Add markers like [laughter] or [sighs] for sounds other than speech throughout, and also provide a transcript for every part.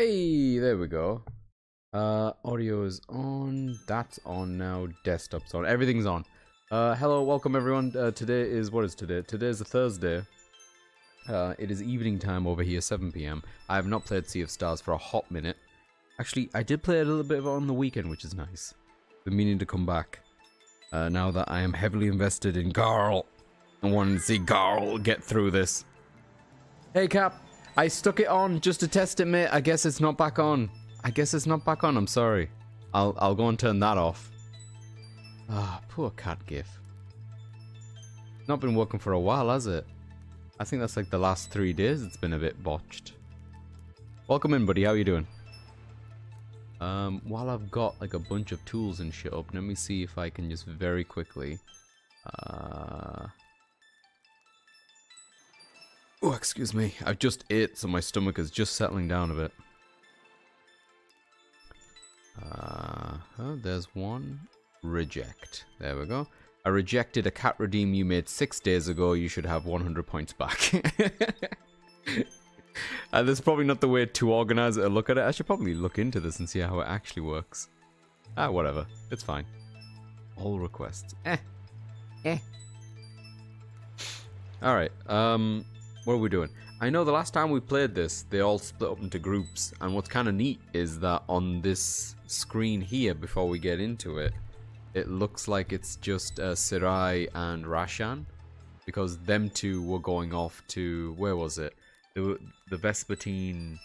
Hey, there we go. Uh, audio is on. That's on now. Desktop's on. Everything's on. Uh, hello, welcome everyone. Uh, today is what is today? Today is a Thursday. Uh, it is evening time over here, 7 p.m. I have not played Sea of Stars for a hot minute. Actually, I did play a little bit of it on the weekend, which is nice. Been meaning to come back. Uh, now that I am heavily invested in Garl. I want to see Garl get through this. Hey, Cap. I stuck it on just to test it, mate. I guess it's not back on. I guess it's not back on. I'm sorry. I'll I'll go and turn that off. Ah, poor cat gif. Not been working for a while, has it? I think that's like the last three days it's been a bit botched. Welcome in, buddy. How are you doing? Um, while I've got like a bunch of tools and shit up, let me see if I can just very quickly. Uh. Oh, excuse me. I've just ate, so my stomach is just settling down a bit. Uh, oh, there's one. Reject. There we go. I rejected a cat redeem you made six days ago. You should have 100 points back. [laughs] uh, that's probably not the way to organize it or look at it. I should probably look into this and see how it actually works. Ah, whatever. It's fine. All requests. Eh. Eh. Alright, um, what are we doing? I know the last time we played this, they all split up into groups, and what's kind of neat is that on this screen here, before we get into it, it looks like it's just uh, Serai and Rashan, because them two were going off to, where was it? The, the Vespertine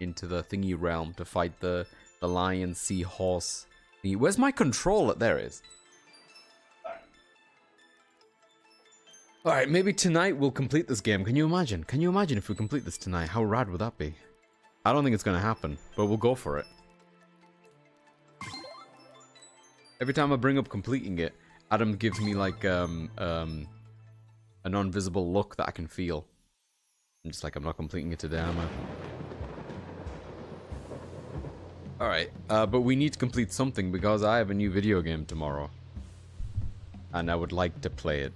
into the thingy realm to fight the, the lion, sea horse. Where's my controller? There is. Alright, maybe tonight we'll complete this game. Can you imagine? Can you imagine if we complete this tonight? How rad would that be? I don't think it's gonna happen, but we'll go for it. Every time I bring up completing it, Adam gives me like um um a non-visible look that I can feel. I'm just like I'm not completing it today, am I? Alright, uh, but we need to complete something because I have a new video game tomorrow. And I would like to play it.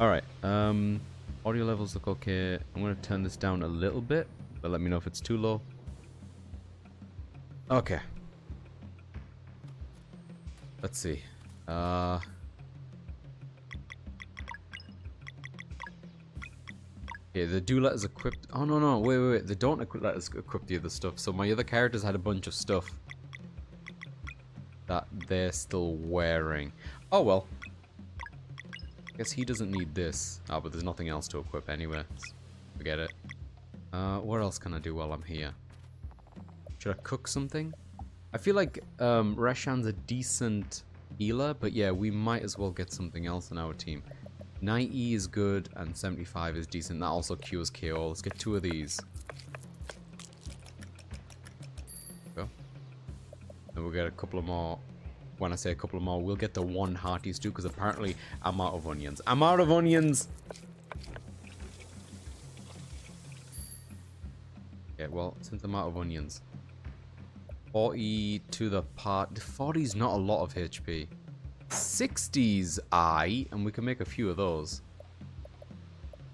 Alright, um, audio levels look okay. I'm going to turn this down a little bit, but let me know if it's too low. Okay. Let's see. Uh... Okay, the do let equipped... Oh, no, no, wait, wait, wait. They don't equip, let us equip the other stuff. So my other characters had a bunch of stuff that they're still wearing. Oh, well guess he doesn't need this. Oh, but there's nothing else to equip anyway. Forget it. Uh, what else can I do while I'm here? Should I cook something? I feel like um, Rashan's a decent healer, but yeah, we might as well get something else in our team. 90 is good, and 75 is decent. That also cures KO. Let's get two of these. Go. And we'll get a couple of more when I say a couple more, we'll get the one hearty stew because apparently I'm out of onions. I'm out of onions! Okay, well, since I'm out of onions. 40 to the part. 40 is not a lot of HP. 60s I, and we can make a few of those.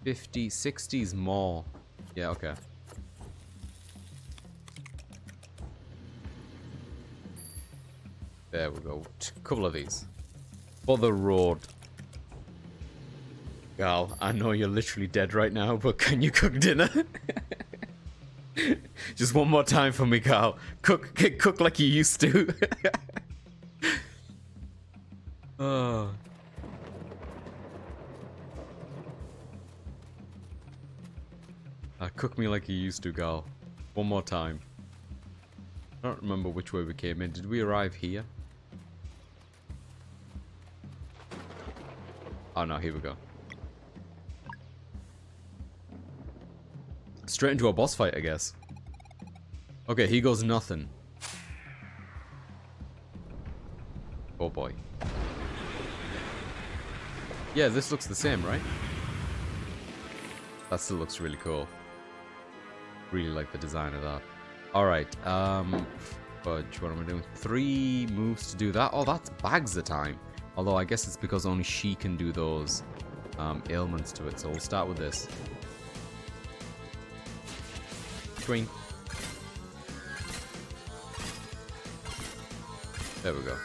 50, 60s more. Yeah, okay. There we go. A couple of these. For the road. Garl, I know you're literally dead right now, but can you cook dinner? [laughs] Just one more time for me, Garl. Cook, cook like you used to. oh. [laughs] Uh, cook me like you used to, Garl. One more time. I don't remember which way we came in. Did we arrive here? Oh no, here we go. Straight into a boss fight, I guess. Okay, he goes nothing. Oh boy. Yeah, this looks the same, right? That still looks really cool. Really like the design of that. Alright, um... Fudge, what am I doing? Three moves to do that? Oh, that's bags of time. Although I guess it's because only she can do those um, ailments to it. So we'll start with this. Swing. There we go.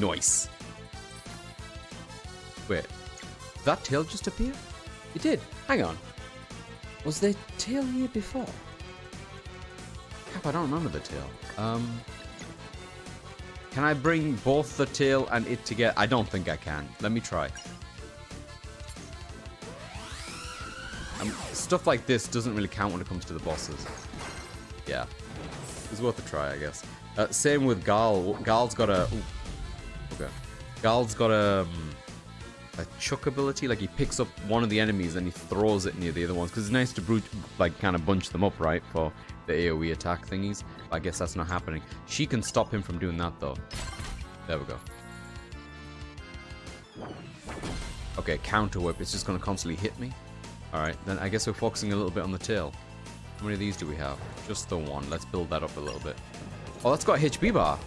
Nice. Wait, that tail just appear? It did. Hang on. Was there tail here before? Crap, I don't remember the tail. Um, can I bring both the tail and it together? I don't think I can. Let me try. Um, stuff like this doesn't really count when it comes to the bosses. Yeah. It's worth a try, I guess. Uh, same with Garl. Garl's got a... Ooh. Okay. Garl's got a... Um, a chuck ability. Like, he picks up one of the enemies and he throws it near the other ones. Because it's nice to, brute, like, kind of bunch them up, right? For the AoE attack thingies. I guess that's not happening. She can stop him from doing that, though. There we go. Okay, counter whip. It's just going to constantly hit me. Alright, then I guess we're focusing a little bit on the tail. How many of these do we have? Just the one. Let's build that up a little bit. Oh, that's got HP bar.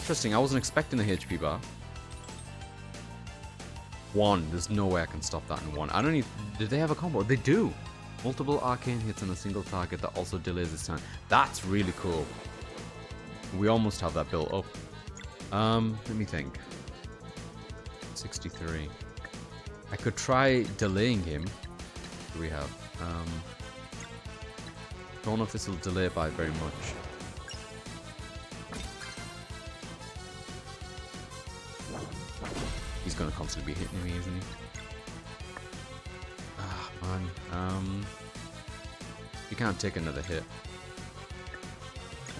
Interesting. I wasn't expecting a HP bar. One. There's no way I can stop that in one. I don't need... Did they have a combo? They do. Multiple arcane hits on a single target that also delays its time. That's really cool. We almost have that built up. Um, let me think. 63. I could try delaying him. We have? Um, don't know if this will delay by very much. He's gonna constantly be hitting me, isn't he? Um, you can't take another hit.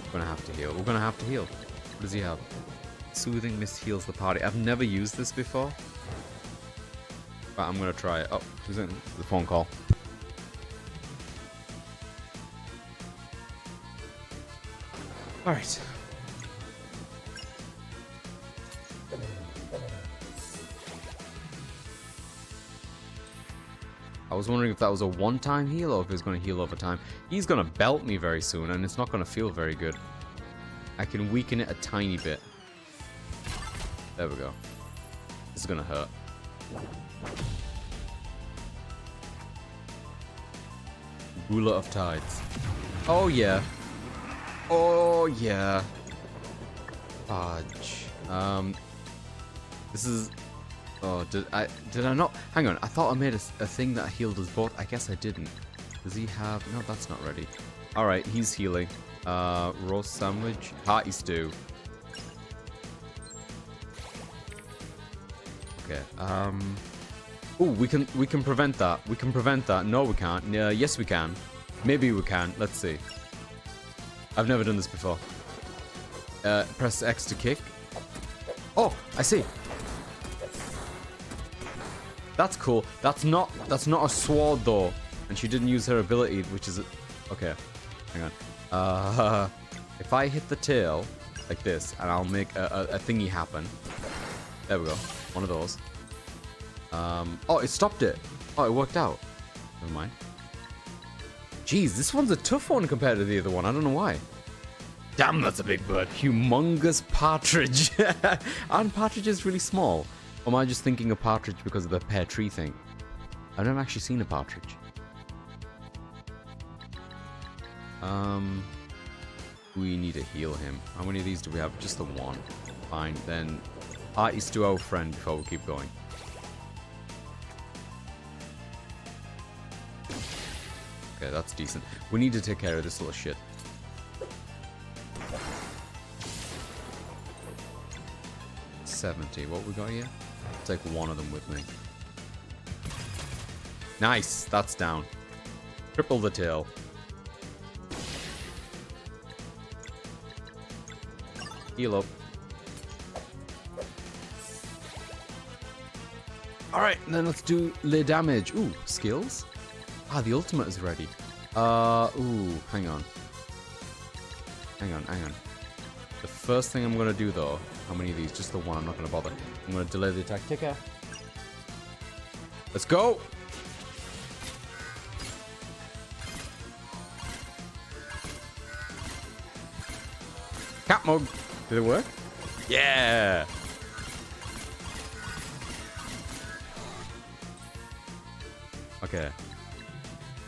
We're gonna have to heal. We're gonna have to heal. What does he have? Soothing Mist heals the party. I've never used this before. But I'm gonna try it. Oh, who's in the phone call? Alright. I was wondering if that was a one-time heal or if it's going to heal over time. He's going to belt me very soon and it's not going to feel very good. I can weaken it a tiny bit. There we go. This is going to hurt. Ruler of Tides. Oh yeah. Oh yeah. Fudge. Um. This is. Oh, did I did I not? Hang on. I thought I made a, a thing that healed us both. I guess I didn't. Does he have? No, that's not ready. All right, he's healing. Uh, roast sandwich, hearty stew. Okay. Um. Oh, we can we can prevent that. We can prevent that. No, we can't. Uh, yes, we can. Maybe we can. Let's see. I've never done this before. Uh, press X to kick. Oh, I see. That's cool. That's not that's not a sword though, and she didn't use her ability, which is okay. Hang on. Uh, [laughs] if I hit the tail like this, and I'll make a, a, a thingy happen. There we go. One of those. Um, oh, it stopped it. Oh, it worked out. Never mind. Jeez, this one's a tough one compared to the other one. I don't know why. Damn, that's a big bird. Humongous partridge. [laughs] Aren't partridges really small? Or am I just thinking of partridge because of the pear tree thing? I've never actually seen a partridge. Um, we need to heal him. How many of these do we have? Just the one. Fine, then Artie's to our friend before we keep going. Okay, that's decent. We need to take care of this little shit. Seventy. What we got here? Take one of them with me. Nice. That's down. Triple the tail. Heal up. Alright, then let's do le damage. Ooh, skills? Ah, the ultimate is ready. Uh, ooh, hang on. Hang on, hang on. The first thing I'm gonna do though, how many of these? Just the one. I'm not going to bother. I'm going to delay the attack ticker. Let's go! Catmog! Did it work? Yeah! Okay.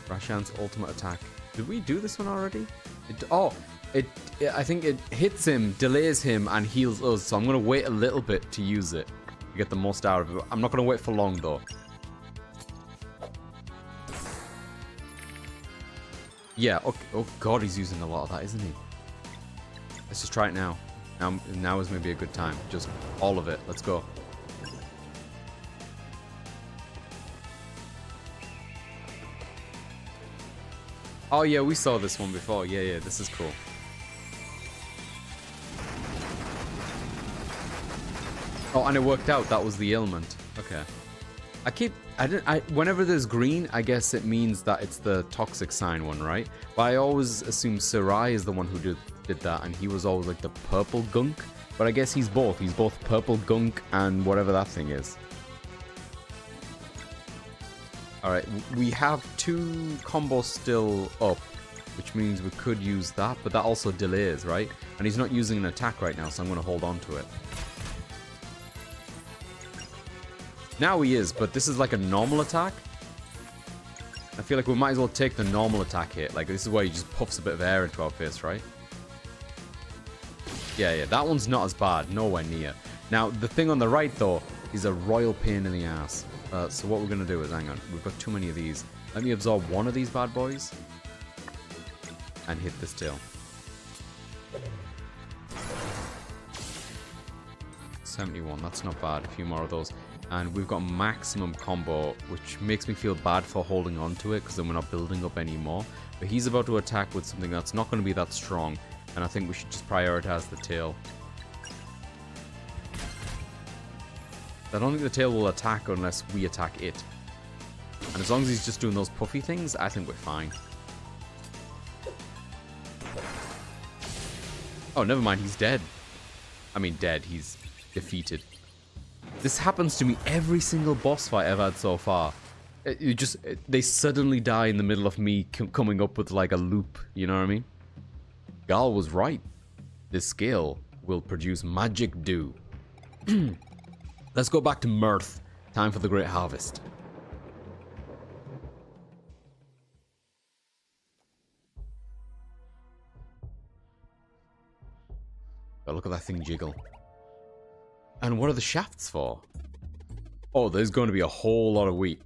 Rashan's ultimate attack. Did we do this one already? It, oh, it. I think it hits him, delays him, and heals us. So I'm gonna wait a little bit to use it to get the most out of it. I'm not gonna wait for long though. Yeah. Okay. Oh God, he's using a lot of that, isn't he? Let's just try it now. Now, now is maybe a good time. Just all of it. Let's go. Oh yeah, we saw this one before. Yeah, yeah, this is cool. Oh, and it worked out. That was the ailment. Okay. I keep I didn't I whenever there's green, I guess it means that it's the toxic sign one, right? But I always assume Serai is the one who did did that and he was always like the purple gunk. But I guess he's both. He's both purple gunk and whatever that thing is. Alright, we have two combos still up, which means we could use that, but that also delays, right? And he's not using an attack right now, so I'm going to hold on to it. Now he is, but this is like a normal attack. I feel like we might as well take the normal attack hit. Like, this is where he just puffs a bit of air into our face, right? Yeah, yeah, that one's not as bad. Nowhere near. Now, the thing on the right, though, is a royal pain in the ass. Uh, so what we're going to do is, hang on, we've got too many of these. Let me absorb one of these bad boys. And hit this tail. Seventy-one. That's not bad. A few more of those, and we've got maximum combo, which makes me feel bad for holding on to it because then we're not building up anymore. But he's about to attack with something that's not going to be that strong, and I think we should just prioritize the tail. I don't think the tail will attack unless we attack it. And as long as he's just doing those puffy things, I think we're fine. Oh, never mind, he's dead. I mean, dead, he's defeated. This happens to me every single boss fight I've had so far. It, you just, it, they suddenly die in the middle of me coming up with like a loop, you know what I mean? Garl was right. This skill will produce magic dew. [clears throat] Let's go back to Mirth. Time for the Great Harvest. Oh, look at that thing jiggle. And what are the shafts for? Oh, there's going to be a whole lot of wheat.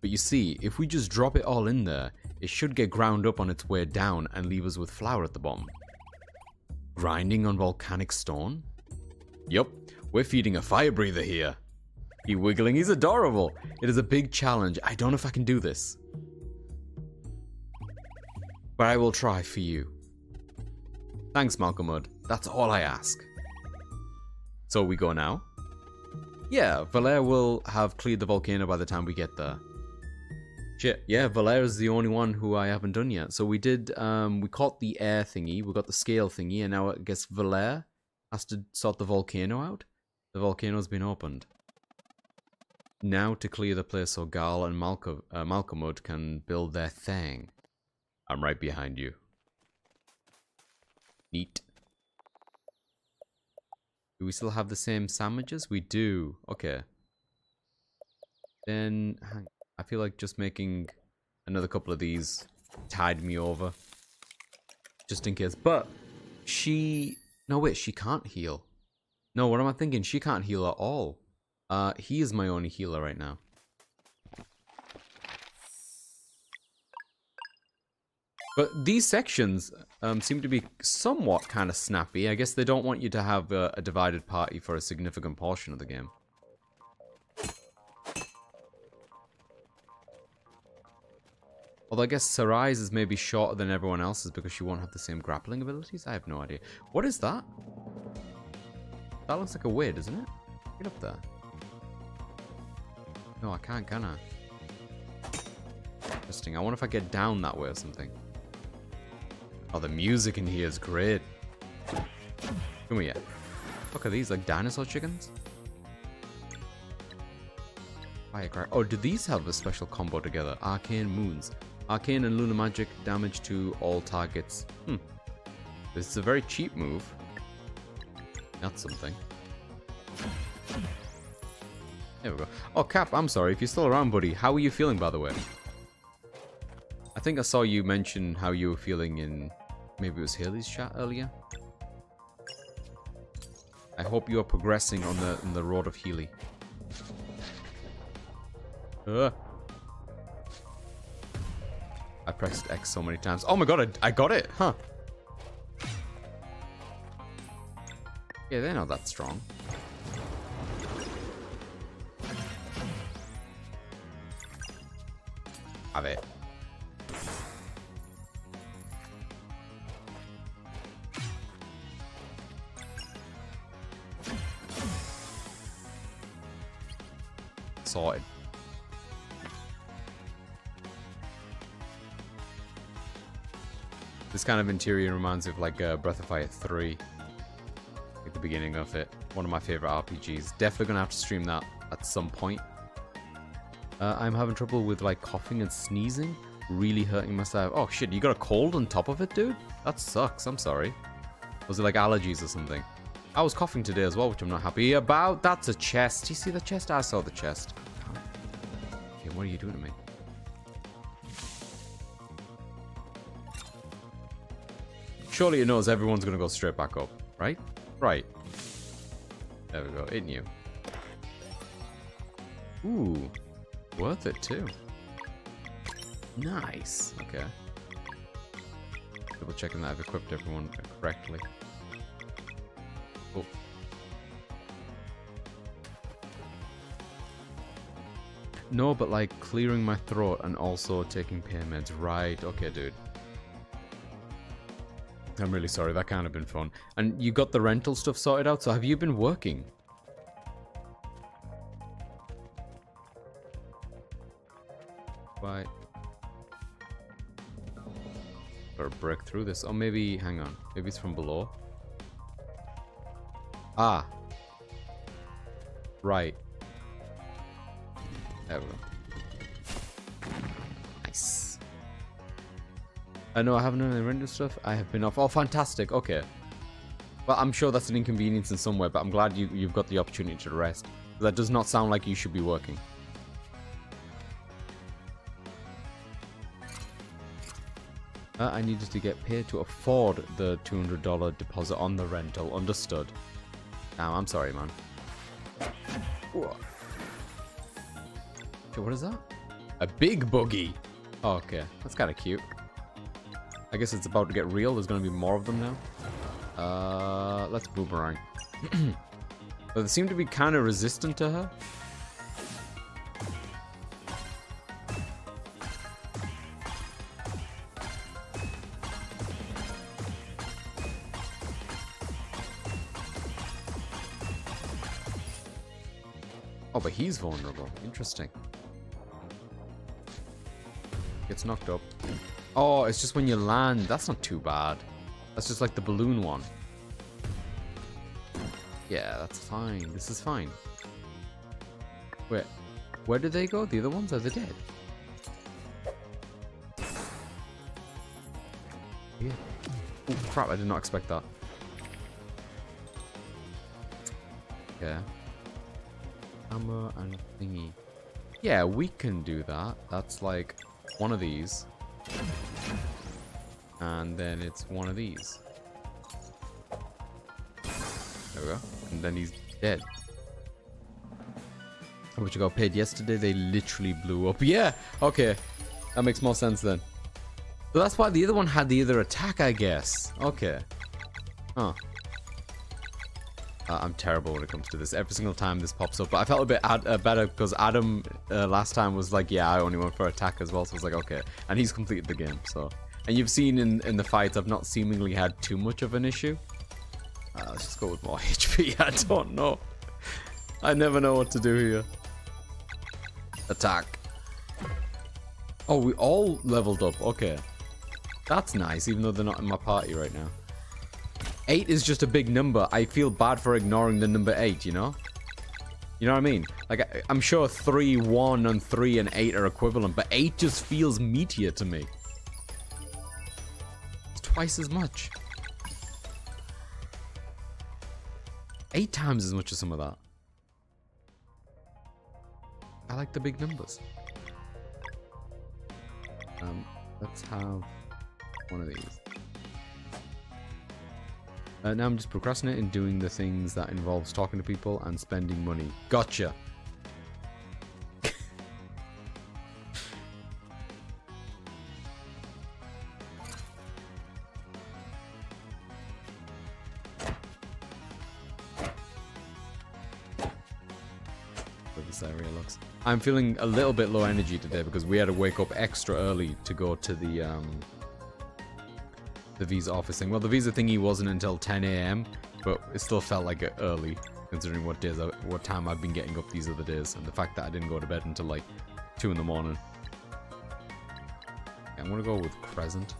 But you see, if we just drop it all in there, it should get ground up on its way down and leave us with flour at the bottom. Grinding on volcanic stone? Yup, we're feeding a fire breather here. He wiggling, he's adorable. It is a big challenge. I don't know if I can do this. But I will try for you. Thanks, Malkomud. That's all I ask. So we go now? Yeah, Valere will have cleared the volcano by the time we get there. Shit, yeah, Valere is the only one who I haven't done yet. So we did, um, we caught the air thingy, we got the scale thingy, and now I guess Valere has to sort the volcano out. The volcano's been opened. Now to clear the place so Garl and Malcolm, uh, can build their thing. I'm right behind you. Neat. Do we still have the same sandwiches? We do. Okay. Then, I feel like just making another couple of these tied me over. Just in case. But, she... No, wait, she can't heal. No, what am I thinking? She can't heal at all. Uh, he is my only healer right now. But these sections um, seem to be somewhat kind of snappy. I guess they don't want you to have a, a divided party for a significant portion of the game. Although I guess Serai's is maybe shorter than everyone else's because she won't have the same grappling abilities? I have no idea. What is that? That looks like a weird, doesn't it? Get up there. No, I can't, can I? Interesting. I wonder if I get down that way or something. Oh, the music in here is great. Come here. Look at these, like dinosaur chickens? Firecracker. Oh, do these have a special combo together? Arcane Moons. Arcane and Lunar Magic damage to all targets. Hmm. This is a very cheap move. That's something. There we go. Oh, Cap, I'm sorry. If you're still around, buddy, how are you feeling, by the way? I think I saw you mention how you were feeling in maybe it was Haley's chat earlier. I hope you are progressing on the on the road of Healy. I pressed X so many times. Oh my god, I, I got it, huh? Yeah, they're not that strong. Have it. Sorted. This kind of interior reminds me of like uh, Breath of Fire 3. At the beginning of it. One of my favorite RPGs. Definitely gonna have to stream that at some point. Uh, I'm having trouble with like coughing and sneezing. Really hurting myself. Oh shit, you got a cold on top of it, dude? That sucks, I'm sorry. Was it like allergies or something? I was coughing today as well, which I'm not happy about. That's a chest. You see the chest? I saw the chest. What are you doing to me? Surely it knows everyone's gonna go straight back up, right? Right. There we go, it knew. Ooh, worth it too. Nice. Okay. Double checking that I've equipped everyone correctly. Oh. No, but like clearing my throat and also taking pain meds. Right. Okay, dude. I'm really sorry. That can't have been fun. And you got the rental stuff sorted out. So have you been working? Right. Gotta break through this. Oh, maybe, hang on. Maybe it's from below. Ah. Right. There we go. Nice. I know I haven't done any render stuff. I have been off. Oh, fantastic. Okay. Well, I'm sure that's an inconvenience in some way, but I'm glad you, you've got the opportunity to rest. That does not sound like you should be working. Uh, I needed to get paid to afford the $200 deposit on the rental. Understood. Now, I'm sorry, man. Okay, what is that? A big boogie. Oh, okay, that's kind of cute. I guess it's about to get real. There's going to be more of them now. Uh, let's boomerang. but [clears throat] they seem to be kind of resistant to her. Oh, but he's vulnerable. Interesting. Gets knocked up. Oh, it's just when you land. That's not too bad. That's just like the balloon one. Yeah, that's fine. This is fine. Wait, where did they go? The other ones? Are they dead? Yeah. Oh, crap, I did not expect that. Yeah. Hammer and thingy. Yeah, we can do that. That's like one of these. And then it's one of these. There we go. And then he's dead. How much got paid yesterday? They literally blew up. [laughs] Yeah, okay. That makes more sense then. So that's why the other one had the other attack, I guess. Okay. Huh. Uh, I'm terrible when it comes to this. Every single time this pops up. But I felt a bit ad uh, better because Adam uh, last time was like, yeah, I only went for attack as well. So I was like, okay. And he's completed the game, so. And you've seen in, in the fights, I've not seemingly had too much of an issue. Uh, let's just go with more [laughs] HP. I don't know. I never know what to do here. Attack. Oh, we all leveled up. Okay. That's nice, even though they're not in my party right now. 8 is just a big number. I feel bad for ignoring the number 8, you know? You know what I mean? Like, I'm sure 3, 1, and 3 and 8 are equivalent, but 8 just feels meatier to me. It's twice as much. 8 times as much as some of that. I like the big numbers. Um, Let's have one of these. Uh, now I'm just procrastinating doing the things that involves talking to people and spending money. Gotcha. this area looks. I'm feeling a little bit low energy today because we had to wake up extra early to go to the um, the visa office thing. Well, the visa thingy wasn't until 10 a.m., but it still felt like early considering what days, I, what time I've been getting up these other days, and the fact that I didn't go to bed until like two in the morning. I'm gonna go with Crescent.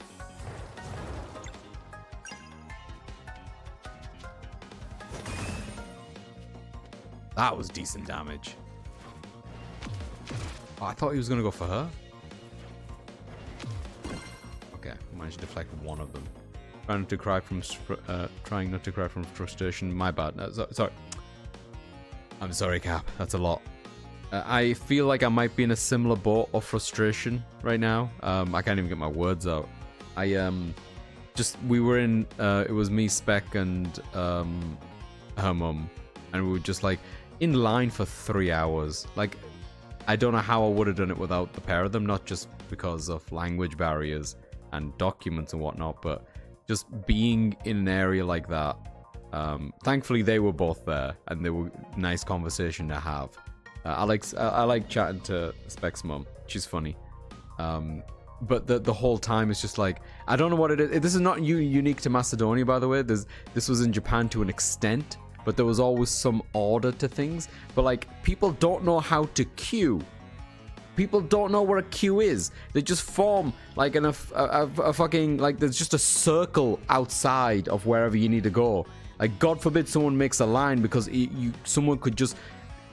That was decent damage. Oh, I thought he was to go for her. Managed to deflect one of them. Trying not to cry from uh, trying not to cry from frustration. My bad. No, so, sorry. I'm sorry, Cap. That's a lot. Uh, I feel like I might be in a similar boat of frustration right now. Um, I can't even get my words out. I um, just we were in. Uh, it was me, Spec, and um, her mum, and we were just like in line for three hours. Like I don't know how I would have done it without the pair of them, not just because of language barriers and documents and whatnot, but just being in an area like that. Um, thankfully, they were both there, and they were nice conversation to have. Uh, I like I like chatting to Specs mom. She's funny. Um, but the the whole time it's just like I don't know what it is. This is not unique to Macedonia, by the way. There's this was in Japan to an extent, but there was always some order to things. But like, people don't know how to queue. People don't know what a queue is. They just form like an, a, a, a fucking, like there's just a circle outside of wherever you need to go. Like, God forbid someone makes a line because it, you, someone could just,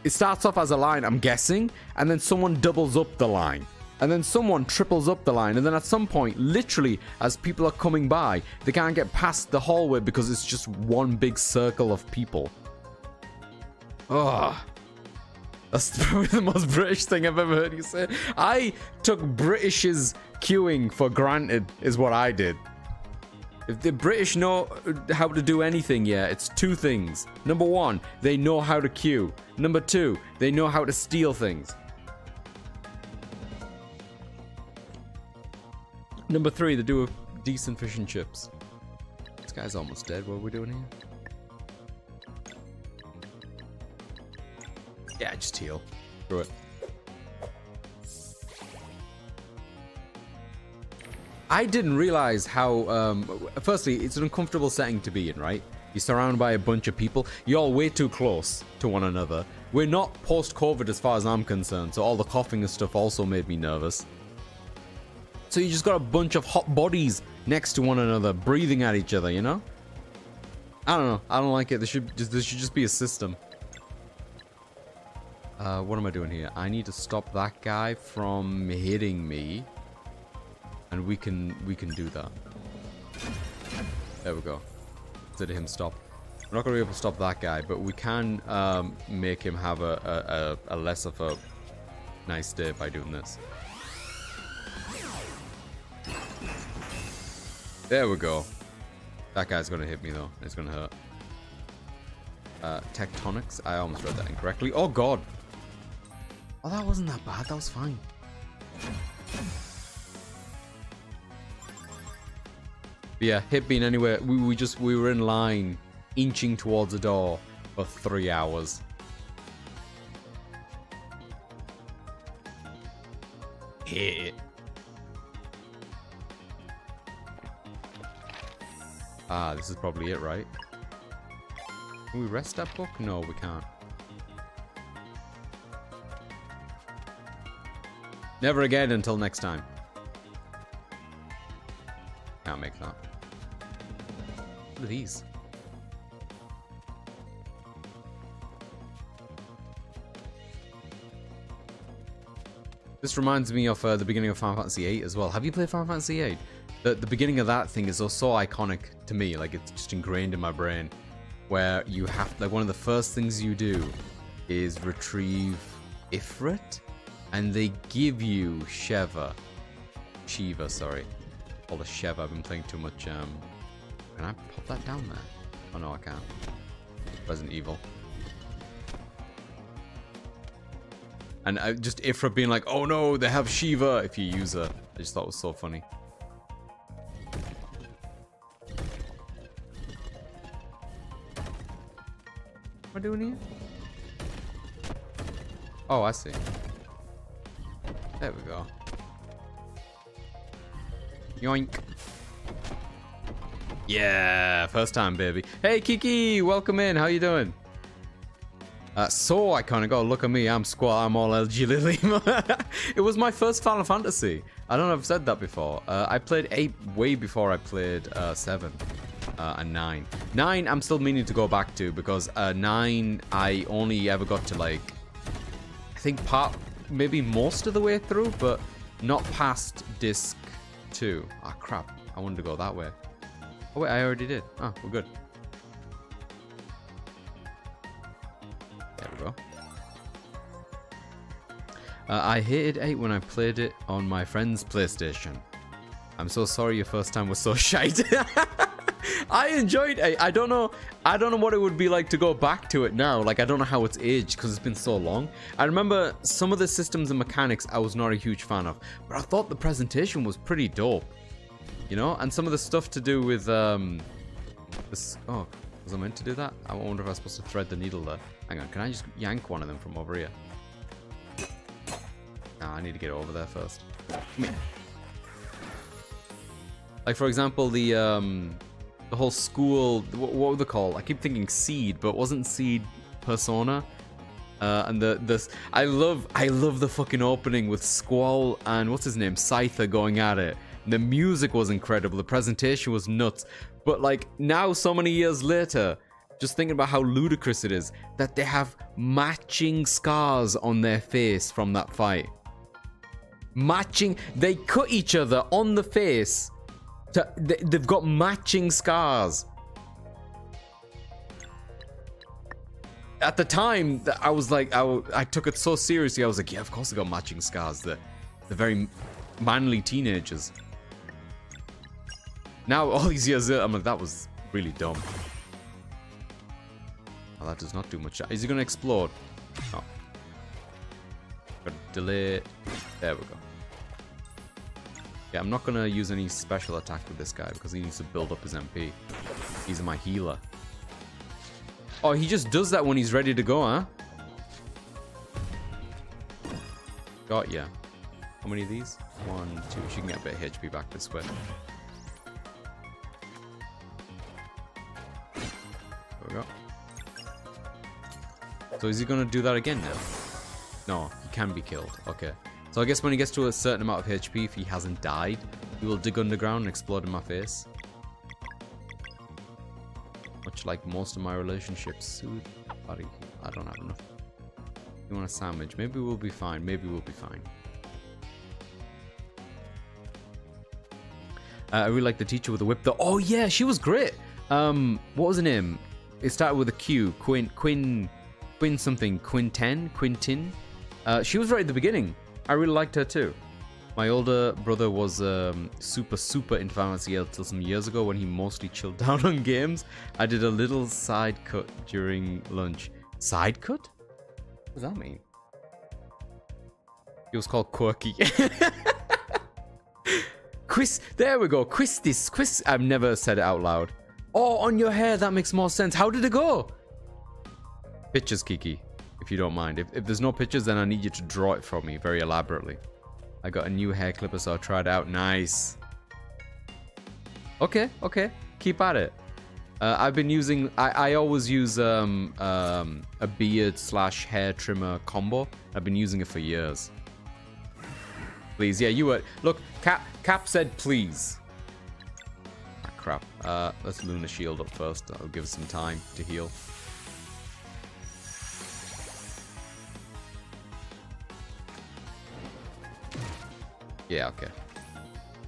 it starts off as a line, I'm guessing, and then someone doubles up the line and then someone triples up the line and then at some point literally as people are coming by they can't get past the hallway because it's just one big circle of people Ugh. That's [laughs] probably the most British thing I've ever heard you say. I took British's queuing for granted, is what I did. If the British know how to do anything, yeah, it's two things. Number one, they know how to queue. Number two, they know how to steal things. Number three, they do a decent fish and chips. This guy's almost dead. What are we doing here? Yeah, just heal. Screw it. I didn't realize how, um, firstly, it's an uncomfortable setting to be in, right? You're surrounded by a bunch of people. You're all way too close to one another. We're not post-COVID as far as I'm concerned, so all the coughing and stuff also made me nervous. So you just got a bunch of hot bodies next to one another, breathing at each other, you know? I don't know. I don't like it. There should there should just be a system. Uh, what am I doing here? I need to stop that guy from hitting me. And we can we can do that. There we go. Did him stop. We're not going to be able to stop that guy, but we can um, make him have a, a, a less of a nice day by doing this. There we go. That guy's gonna hit me though. It's gonna hurt. Uh, tectonics. I almost read that incorrectly. Oh god. Oh, that wasn't that bad. That was fine. Yeah, hit being anywhere. We, we just we were in line, inching towards the door for three hours. Hit. Ah, this is probably it, right? Can we rest that book? No, we can't. Never again until next time. Can't make that. What are these? This reminds me of uh, the beginning of Final Fantasy VIII as well. Have you played Final Fantasy VIII? the, the beginning of that thing is so iconic to me. Like it's just ingrained in my brain. Where you have like one of the first things you do is retrieve Ifrit, and they give you Sheva. Shiva, sorry. All the Sheva, I've been playing too much, um... Can I pop that down there? Oh no, I can't. Resident Evil. And uh, just Ifra being like, oh no, they have Shiva if you use her. I just thought it was so funny. What am I doing here? Oh, I see. There we go. Yoink. Yeah, first time, baby. Hey, Kiki, welcome in. How you doing? Uh, so iconic. Oh, look at me. I'm squat. I'm all LG Lily. [laughs] it was my first Final Fantasy. I don't know if I've said that before. Uh, I played 8 way before I played uh, 7 uh, and 9. 9 I'm still meaning to go back to because uh, 9 I only ever got to like, I think part, maybe most of the way through, but not past disc 2. Ah, oh, crap. I wanted to go that way. Oh, wait, I already did. Oh, we're good. There we go. Uh, I hated 8 when I played it on my friend's PlayStation. I'm so sorry your first time was so [laughs] shite. [laughs] [laughs] I enjoyed 8. I don't know I don't know what it would be like to go back to it now. Like I don't know how it's aged because it's been so long. I remember some of the systems and mechanics I was not a huge fan of, but I thought the presentation was pretty dope. You know, and some of the stuff to do with um this oh, was I meant to do that? I wonder if I was supposed to thread the needle there. Hang on, can I just yank one of them from over here? Nah, I need to get over there first. Like, for example, the, um, the whole school, what, what were they called? I keep thinking Seed, but wasn't Seed Persona? Uh, and the this I love I love the fucking opening with Squall and what's his name Seifer going at it. The music was incredible. The presentation was nuts. But like now, so many years later, just thinking about how ludicrous it is that they have matching scars on their face from that fight. Matching, they cut each other on the face. To, they, they've got matching scars. At the time, I was like, I, I took it so seriously. I was like, yeah, of course they got matching scars. They're, very manly teenagers. Now, [laughs] all these years uh, I'm like, that was really dumb. Oh, that does not do much. Is he going to explode? Oh. Got delay. There we go. Yeah, I'm not going to use any special attack with this guy because he needs to build up his MP. He's my healer. Oh, he just does that when he's ready to go, huh? Got ya. How many of these? One, two. She can get a bit of HP back this way. There we go. So is he going to do that again now? No, he can be killed. Okay. So I guess when he gets to a certain amount of HP, if he hasn't died, he will dig underground and explode in my face. Much like most of my relationships. I don't have enough. You want a sandwich? Maybe we'll be fine. Maybe we'll be fine. Uh, I really like the teacher with the whip. Though. Oh yeah, she was great. Um, what was her name? It started with a Q. Quinn. Quinn. Quinn something. Quinten. Quintin. Uh, she was right at the beginning. I really liked her too. My older brother was um, super, super into Fantasy until some years ago when he mostly chilled [laughs] down on games. I did a little side cut during lunch. Side cut? What does that mean? It was called Quirky. [laughs] Quiz. There we go. Quistis. Quiz. I've never said it out loud. Oh, on your hair. That makes more sense. How did it go? Pictures, Kiki, if you don't mind. If, if there's no pictures, then I need you to draw it for me very elaborately. I got a new hair clipper, so I tried out. Nice. Okay, okay. Keep at it. Uh, I've been using, I, I always use um, um, a beard slash hair trimmer combo. I've been using it for years. Please, yeah, you were, look, Cap, Cap said please. Ah, crap. Uh, let's Lunar Shield up first. That'll give us some time to heal. Yeah, okay.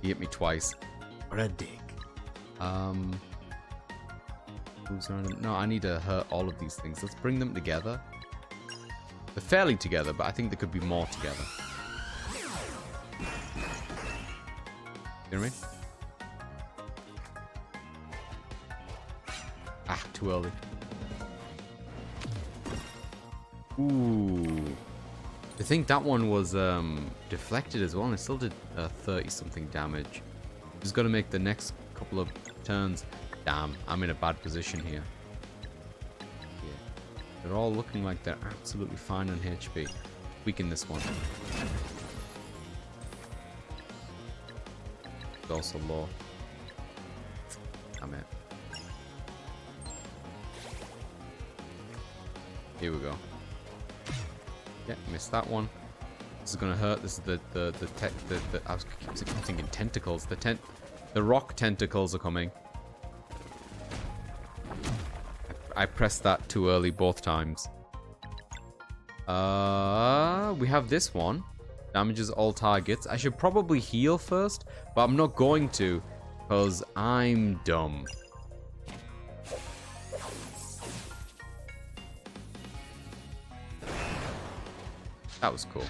He hit me twice. What a dick. Um... No, I need to hurt all of these things. Let's bring them together. They're fairly together, but I think there could be more together. You know what I mean? Ah, too early. Ooh. I think that one was um, deflected as well, and it still did 30-something uh, damage. Just got to make the next couple of turns. Damn, I'm in a bad position here. Yeah. They're all looking like they're absolutely fine on HP. Weaken this one. It's also low. Damn it. Here we go. Yeah, missed that one. This is gonna hurt. This is the the the tech the, the I was keep thinking tentacles. The tent the rock tentacles are coming. I pressed that too early both times. Uh, we have this one. Damages all targets. I should probably heal first, but I'm not going to because I'm dumb. That was cool.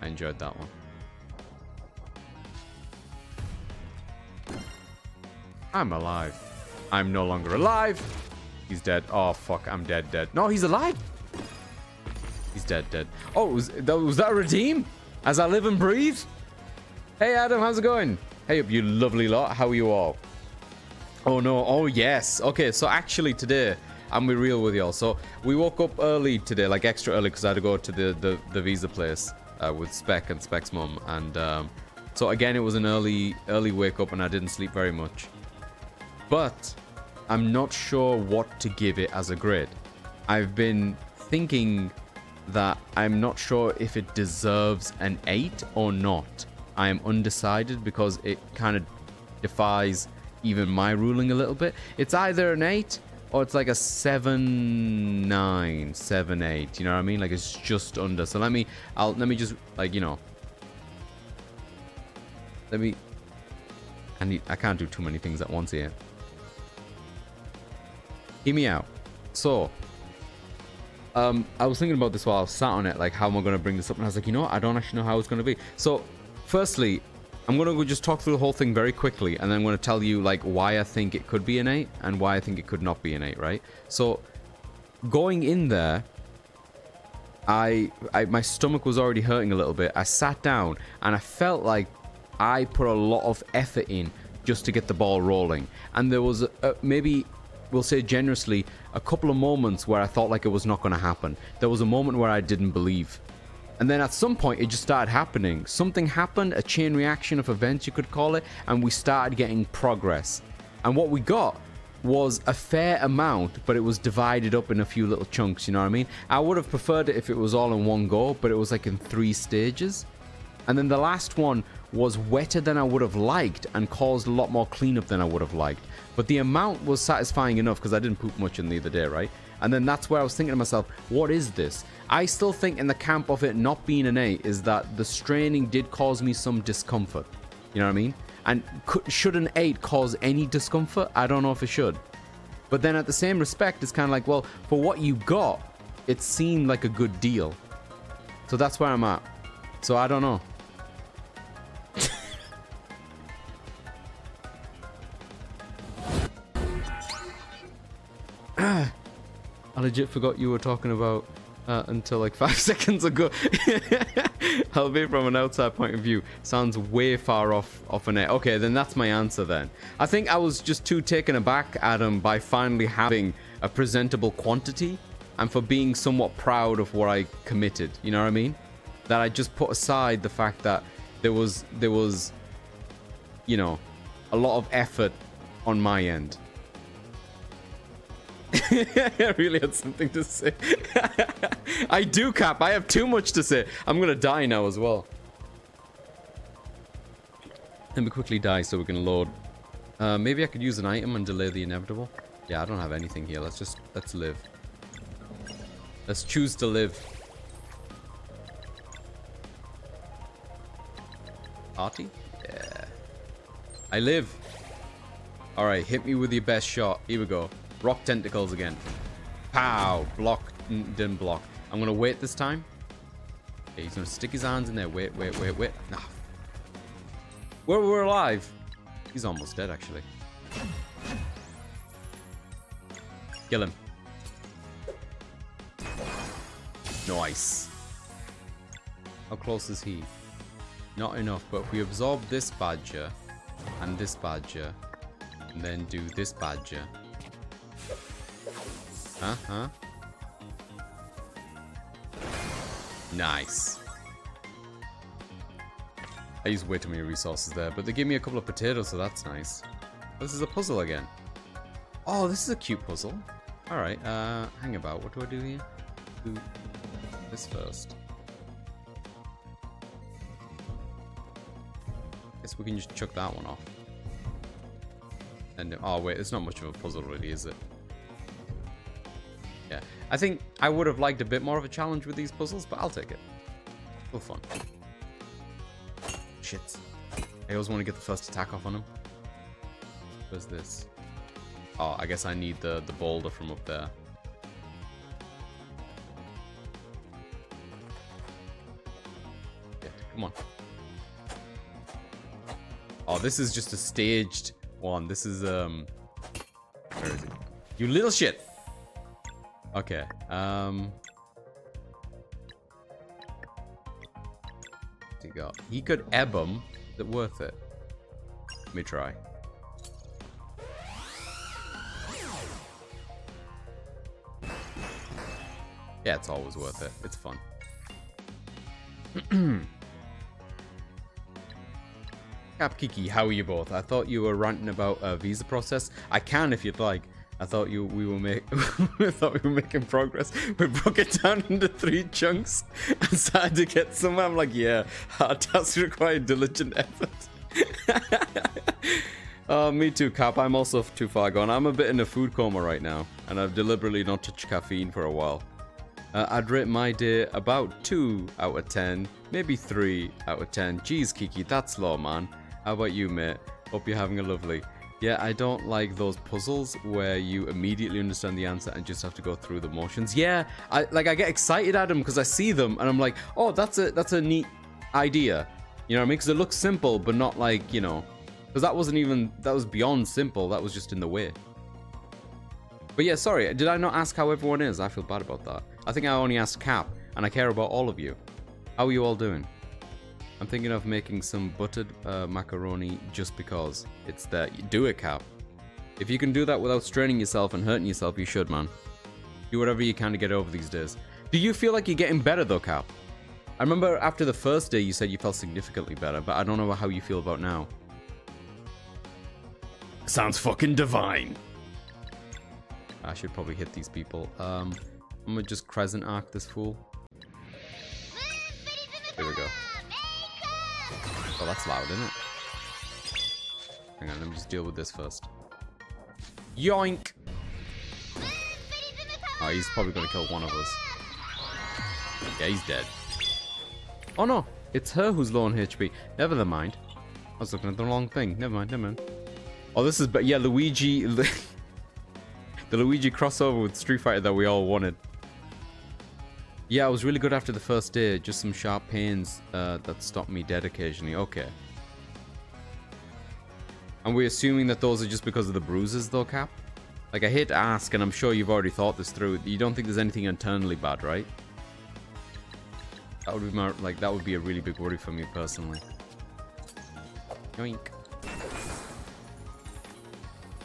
I enjoyed that one. I'm alive. I'm no longer alive. He's dead. Oh, fuck. I'm dead, dead. No, he's alive. He's dead, dead. Oh, was that, was that redeem? As I live and breathe? Hey, Adam. How's it going? Hey, you lovely lot. How are you all? Oh, no. Oh, yes. Okay, so actually today, I'm be real with y'all. So we woke up early today, like extra early, because I had to go to the, the, the visa place uh, with Spec and Spec's mom, And um, so again, it was an early, early wake up and I didn't sleep very much. But I'm not sure what to give it as a grade. I've been thinking that I'm not sure if it deserves an 8 or not. I am undecided because it kind of defies even my ruling a little bit. It's either an 8 or it's like a 7 9 7 8 you know what i mean? Like it's just under. So let me i'll let me just like you know. Let me i need i can't do too many things at once here. Hear me out. So um i was thinking about this while i was sat on it like how am i going to bring this up? And i was like you know what? i don't actually know how it's going to be. So firstly I'm going to just talk through the whole thing very quickly, and then I'm going to tell you like why I think it could be an 8 and why I think it could not be an 8, right? So, going in there, I, I my stomach was already hurting a little bit. I sat down, and I felt like I put a lot of effort in just to get the ball rolling. And there was a, maybe, we'll say generously, a couple of moments where I thought like it was not going to happen. There was a moment where I didn't believe and then at some point, it just started happening. Something happened, a chain reaction of events, you could call it, and we started getting progress. And what we got was a fair amount, but it was divided up in a few little chunks, you know what I mean? I would have preferred it if it was all in one go, but it was like in three stages. And then the last one was wetter than I would have liked and caused a lot more cleanup than I would have liked. But the amount was satisfying enough because I didn't poop much in the other day, right? And then that's where I was thinking to myself, what is this? I still think in the camp of it not being an 8 is that the straining did cause me some discomfort. You know what I mean? And could, should an 8 cause any discomfort? I don't know if it should. But then at the same respect, it's kind of like, well, for what you got, it seemed like a good deal. So that's where I'm at. So I don't know. Legit forgot you were talking about uh, until like [laughs] five seconds ago. [laughs] Albeit from an outside point of view, sounds way far off off an air. Okay, then that's my answer then. I think I was just too taken aback, Adam, by finally having a presentable quantity and for being somewhat proud of what I committed. You know what I mean? That I just put aside the fact that there was there was, you know, a lot of effort on my end. [laughs] I really had something to say. [laughs] I do, Cap. I have too much to say. I'm gonna die now as well. Let me quickly die so we can load. Uh, maybe I could use an item and delay the inevitable. Yeah, I don't have anything here. Let's just, let's live. Let's choose to live. Party? Yeah. I live. Alright, hit me with your best shot. Here we go. Rock tentacles again. Pow! Block. Didn't block. I'm gonna wait this time. Okay, he's gonna stick his hands in there. Wait, wait, wait, wait. Nah. We're, we're alive. He's almost dead, actually. Kill him. Nice. How close is he? Not enough, but if we absorb this badger and this badger and then do this badger. Huh? Huh? Nice. I used way too many resources there, but they gave me a couple of potatoes, so that's nice. This is a puzzle again. Oh, this is a cute puzzle. Alright, uh, hang about. What do I do here? Do this first. Guess we can just chuck that one off. And, oh wait, it's not much of a puzzle really, is it? Yeah. I think I would have liked a bit more of a challenge with these puzzles, but I'll take it. Still fun. Shit. I always want to get the first attack off on him. Where's this? Oh, I guess I need the, the boulder from up there. Yeah, come on. Oh, this is just a staged one. This is, um... Where is it? You little shit! Okay, um... He got? He could ebb him. Is it worth it? Let me try. Yeah, it's always worth it. It's fun. [clears throat] Cap Kiki, how are you both? I thought you were ranting about a visa process. I can if you'd like. I thought you we were make [laughs] I thought we were making progress. We broke it down into three chunks and started to get somewhere. I'm like, yeah, hard tasks require diligent effort. [laughs] uh, me too, Cap. I'm also too far gone. I'm a bit in a food coma right now, and I've deliberately not touched caffeine for a while. Uh, I'd rate my day about 2 out of 10, maybe 3 out of 10. Jeez, Kiki, that's low, man. How about you, mate? Hope you're having a lovely. Yeah, I don't like those puzzles where you immediately understand the answer and just have to go through the motions. Yeah, I like I get excited at them because I see them and I'm like, oh, that's a that's a neat idea. You know what I mean? Because it looks simple, but not like you know, because that wasn't even that was beyond simple. That was just in the way. But yeah, sorry, did I not ask how everyone is? I feel bad about that. I think I only asked Cap, and I care about all of you. How are you all doing? I'm thinking of making some buttered uh, macaroni just because it's there. Do it, Cap. If you can do that without straining yourself and hurting yourself, you should, man. Do whatever you can to get over these days. Do you feel like you're getting better, though, Cap? I remember after the first day you said you felt significantly better, but I don't know how you feel about now. Sounds fucking divine. I should probably hit these people. Um, I'm gonna just crescent arc this fool. Here we go. Oh, that's loud, isn't it? Hang on, let me just deal with this first. Yoink! Oh, he's probably gonna kill one of us. Yeah, he's dead. Oh no! It's her who's low on HP. Never mind. I was looking at the wrong thing. Never mind, never mind. Oh, this is... but Yeah, Luigi... [laughs] The Luigi crossover with Street Fighter that we all wanted. Yeah, I was really good after the first day. Just some sharp pains uh, that stopped me dead occasionally. Okay. And we're assuming that those are just because of the bruises though, Cap? Like, I hate to ask, and I'm sure you've already thought this through. You don't think there's anything internally bad, right? That would be my, like, that would be a really big worry for me personally. Yoink.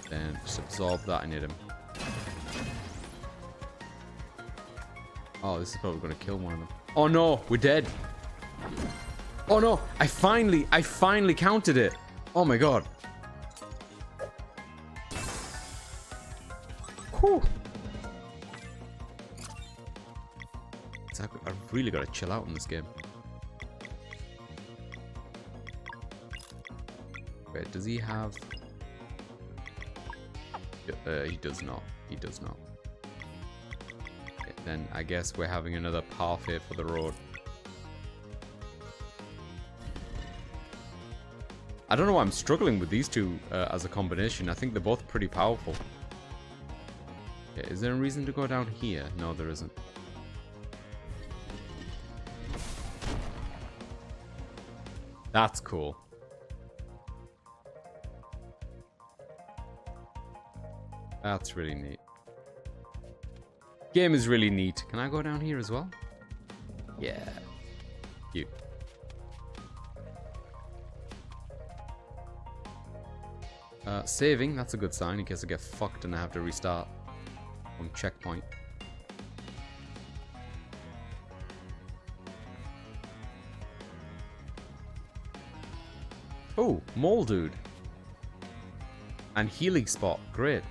Then just absorb that, I need him. Oh, this is probably going to kill one of them. Oh no, we're dead. Oh no, I finally, I finally counted it. Oh my god. Whew. I've really got to chill out in this game. Wait, does he have... Uh, he does not. He does not then I guess we're having another path here for the road. I don't know why I'm struggling with these two uh, as a combination. I think they're both pretty powerful. Okay, is there a reason to go down here? No, there isn't. That's cool. That's really neat. Game is really neat. Can I go down here as well? Yeah. Cute. Uh, saving, that's a good sign in case I get fucked and I have to restart from checkpoint. Oh, Mole Dude. And Healing Spot, great.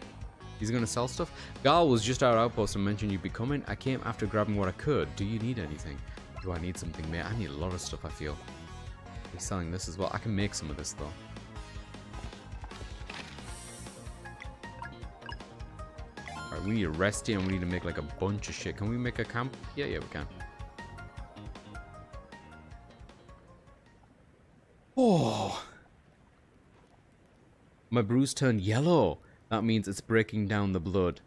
He's gonna sell stuff. Garl was just our outpost and mentioned you'd be coming. I came after grabbing what I could. Do you need anything? Do I need something, mate? I need a lot of stuff, I feel. He's selling this as well. I can make some of this, though. Alright, we need a rest here and we need to make, like, a bunch of shit. Can we make a camp? Yeah, yeah, we can. Oh! My bruise turned yellow. That means it's breaking down the blood.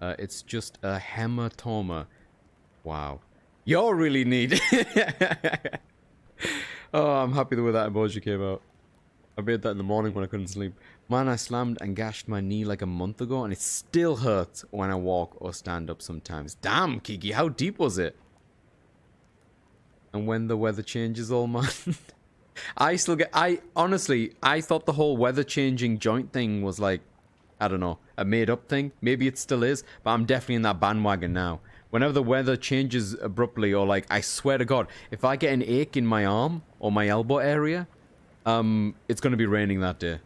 Uh, it's just a hematoma. Wow. You're really neat. [laughs] oh, I'm happy the way that emoji came out. I made that in the morning when I couldn't sleep. Man, I slammed and gashed my knee like a month ago, and it still hurts when I walk or stand up sometimes. Damn, Kiki, how deep was it? And when the weather changes, all man. [laughs] I still get. I honestly, I thought the whole weather changing joint thing was like I don't know, a made up thing. Maybe it still is, but I'm definitely in that bandwagon now. Whenever the weather changes abruptly, or like, I swear to God, if I get an ache in my arm or my elbow area, um, it's going to be raining that day.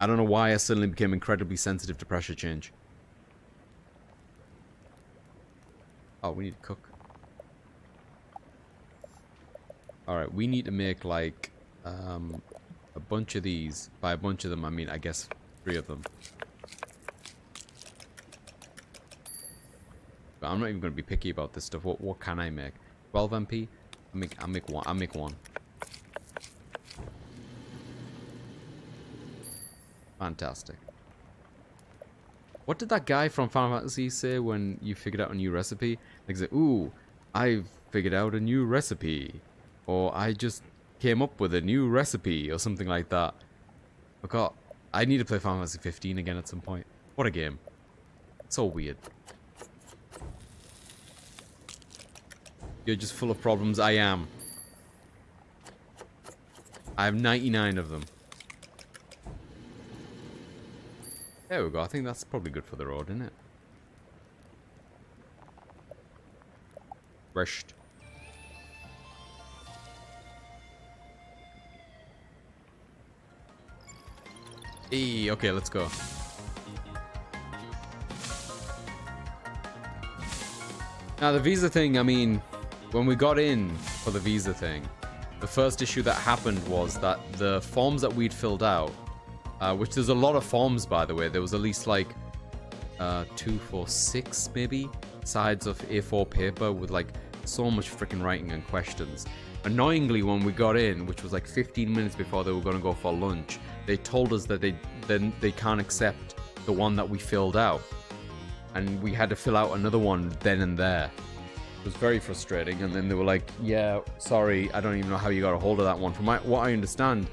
I don't know why I suddenly became incredibly sensitive to pressure change. Oh, we need to cook. Alright, we need to make, like, um, a bunch of these. By a bunch of them, I mean, I guess, three of them. But I'm not even going to be picky about this stuff. What what can I make? 12 MP? I make I make one. I make one. Fantastic. What did that guy from Final Fantasy say when you figured out a new recipe? Like, say, ooh, I've figured out a new recipe. Or I just came up with a new recipe or something like that. I got I need to play Final Fantasy 15 again at some point. What a game. So weird. You're just full of problems. I am. I have 99 of them. There we go. I think that's probably good for the road, isn't it? Rest. Hey, okay, let's go. Now, the visa thing, I mean, when we got in for the visa thing, the first issue that happened was that the forms that we'd filled out, uh, which there's a lot of forms, by the way, there was at least like uh, two, four, six, maybe, sides of A4 paper with like so much freaking writing and questions. Annoyingly, when we got in, which was like 15 minutes before they were going to go for lunch, they told us that they then they can't accept the one that we filled out, and we had to fill out another one then and there. It was very frustrating. And then they were like, "Yeah, sorry, I don't even know how you got a hold of that one." From my, what I understand,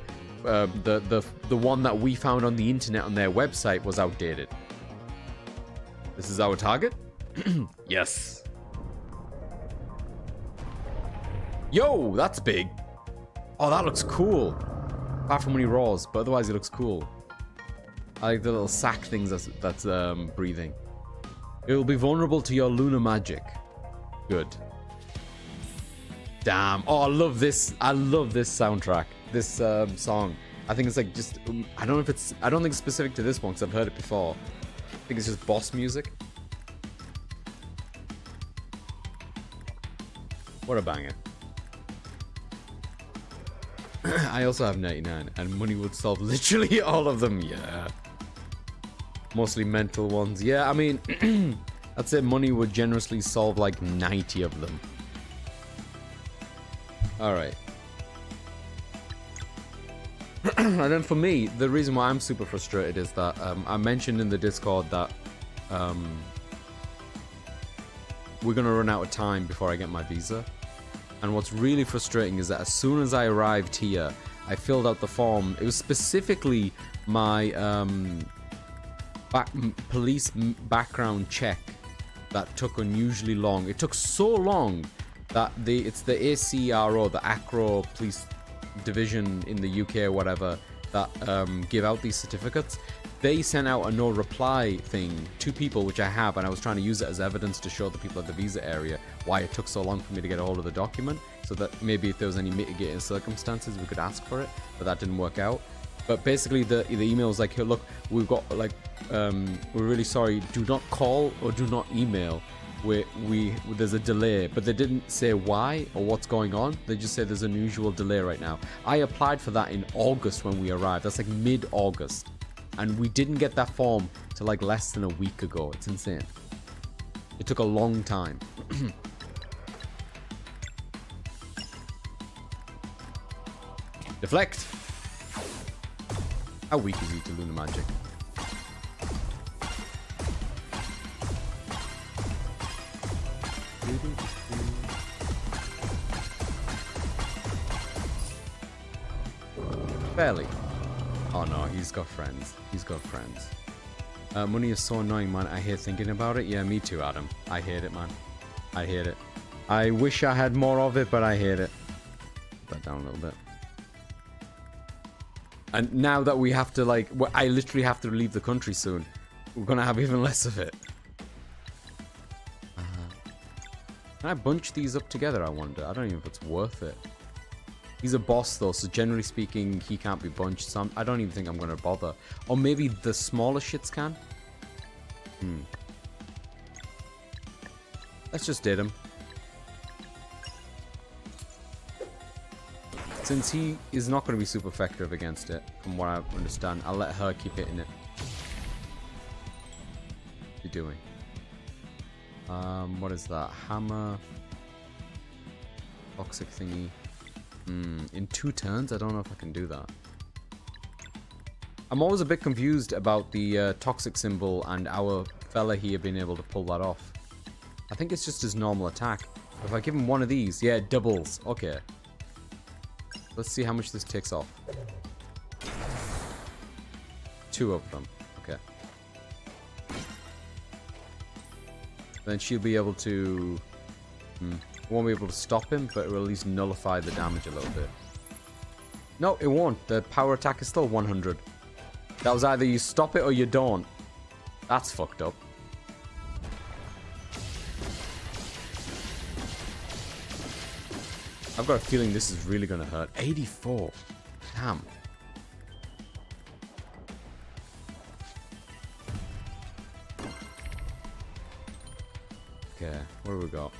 uh, the the the one that we found on the internet on their website was outdated. This is our target. [clears throat] yes. Yo, that's big. Oh, that looks cool. Apart from when he roars, but otherwise he looks cool. I like the little sack things that's, that's um, breathing. It will be vulnerable to your lunar magic. Good. Damn. Oh, I love this. I love this soundtrack. This um, song. I think it's like just... Um, I don't know if it's... I don't think it's specific to this one because I've heard it before. I think it's just boss music. What a banger. [clears throat] I also have 99 and money would solve [laughs] literally all of them. Yeah. Mostly mental ones. Yeah, I mean... [clears throat] I'd say money would generously solve like 90 of them. Alright. [clears throat] and then for me, the reason why I'm super frustrated is that um, I mentioned in the Discord that um, we're going to run out of time before I get my visa. And what's really frustrating is that as soon as I arrived here, I filled out the form. It was specifically my um, back, police background check that took unusually long. It took so long that the it's the ACRO, the ACRO Police Division in the UK or whatever, that um, give out these certificates. They sent out a no reply thing to people, which I have, and I was trying to use it as evidence to show the people at the visa area why it took so long for me to get a hold of the document, so that maybe if there was any mitigating circumstances, we could ask for it, but that didn't work out. But basically, the the email was like, hey, look, we've got like, um, we're really sorry. Do not call or do not email. We we there's a delay, but they didn't say why or what's going on. They just said there's an unusual delay right now. I applied for that in August when we arrived. That's like mid-August, and we didn't get that form to like less than a week ago. It's insane. It took a long time. [clears throat] Deflect! How weak is he to Luna Magic? Fairly. Oh no, he's got friends. He's got friends. Uh, money is so annoying, man. I hate thinking about it. Yeah, me too, Adam. I hate it, man. I hate it. I wish I had more of it, but I hate it. Put that down a little bit. And now that we have to, like, I literally have to leave the country soon. We're gonna have even [laughs] less of it. Uh, can I bunch these up together, I wonder? I don't even know if it's worth it. He's a boss, though, so generally speaking, he can't be bunched. So I'm, I do not even think I'm gonna bother. Or maybe the smaller shits can? Hmm. Let's just did him. Since he is not going to be super effective against it, from what I understand, I'll let her keep hitting it. What you doing? Um, what is that? Hammer. Toxic thingy. Hmm, in two turns? I don't know if I can do that. I'm always a bit confused about the uh, toxic symbol and our fella here being able to pull that off. I think it's just his normal attack. If I give him one of these, yeah, it doubles. Okay. Let's see how much this takes off. Two of them. Okay. Then she'll be able to... Hmm, won't be able to stop him, but it will at least nullify the damage a little bit. No, it won't. The power attack is still 100. That was either you stop it or you don't. That's fucked up. Got a feeling this is really going to hurt. 84. Damn. Okay, what do we got?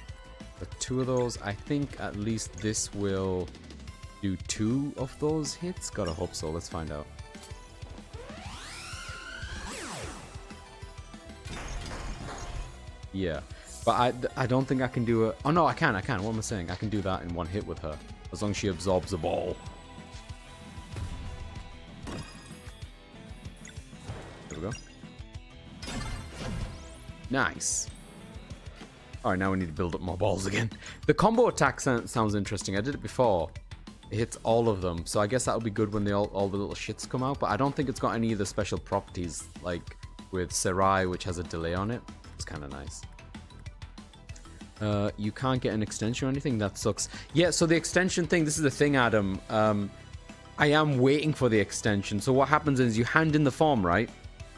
The two of those. I think at least this will do two of those hits. Gotta hope so. Let's find out. Yeah. But I, I don't think I can do it. Oh no, I can, I can. What am I saying? I can do that in one hit with her. As long as she absorbs the ball. There we go. Nice. Alright, now we need to build up more balls again. The combo attack sounds interesting. I did it before. It hits all of them. So I guess that'll be good when they all, all the little shits come out. But I don't think it's got any of the special properties. Like with Serai, which has a delay on it. It's kind of nice. Uh, you can't get an extension or anything? That sucks. Yeah, so the extension thing, this is the thing, Adam. Um, I am waiting for the extension. So what happens is you hand in the form, right?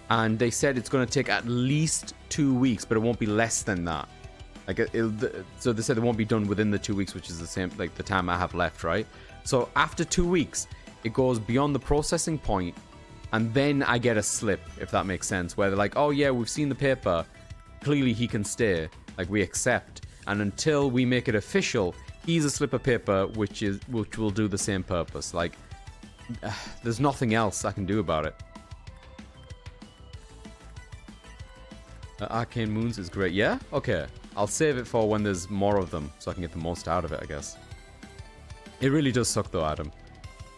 And they said it's going to take at least two weeks, but it won't be less than that. Like, so they said it won't be done within the two weeks, which is the same, like the time I have left, right? So after two weeks, it goes beyond the processing point, and then I get a slip, if that makes sense, where they're like, oh yeah, we've seen the paper. Clearly he can stay. Like, we accept and until we make it official, he's a slip of paper which is which will do the same purpose. Like, uh, [sighs] there's nothing else I can do about it. Uh, Arcane Moons is great. Yeah? Okay. I'll save it for when there's more of them, so I can get the most out of it, I guess. It really does suck though, Adam.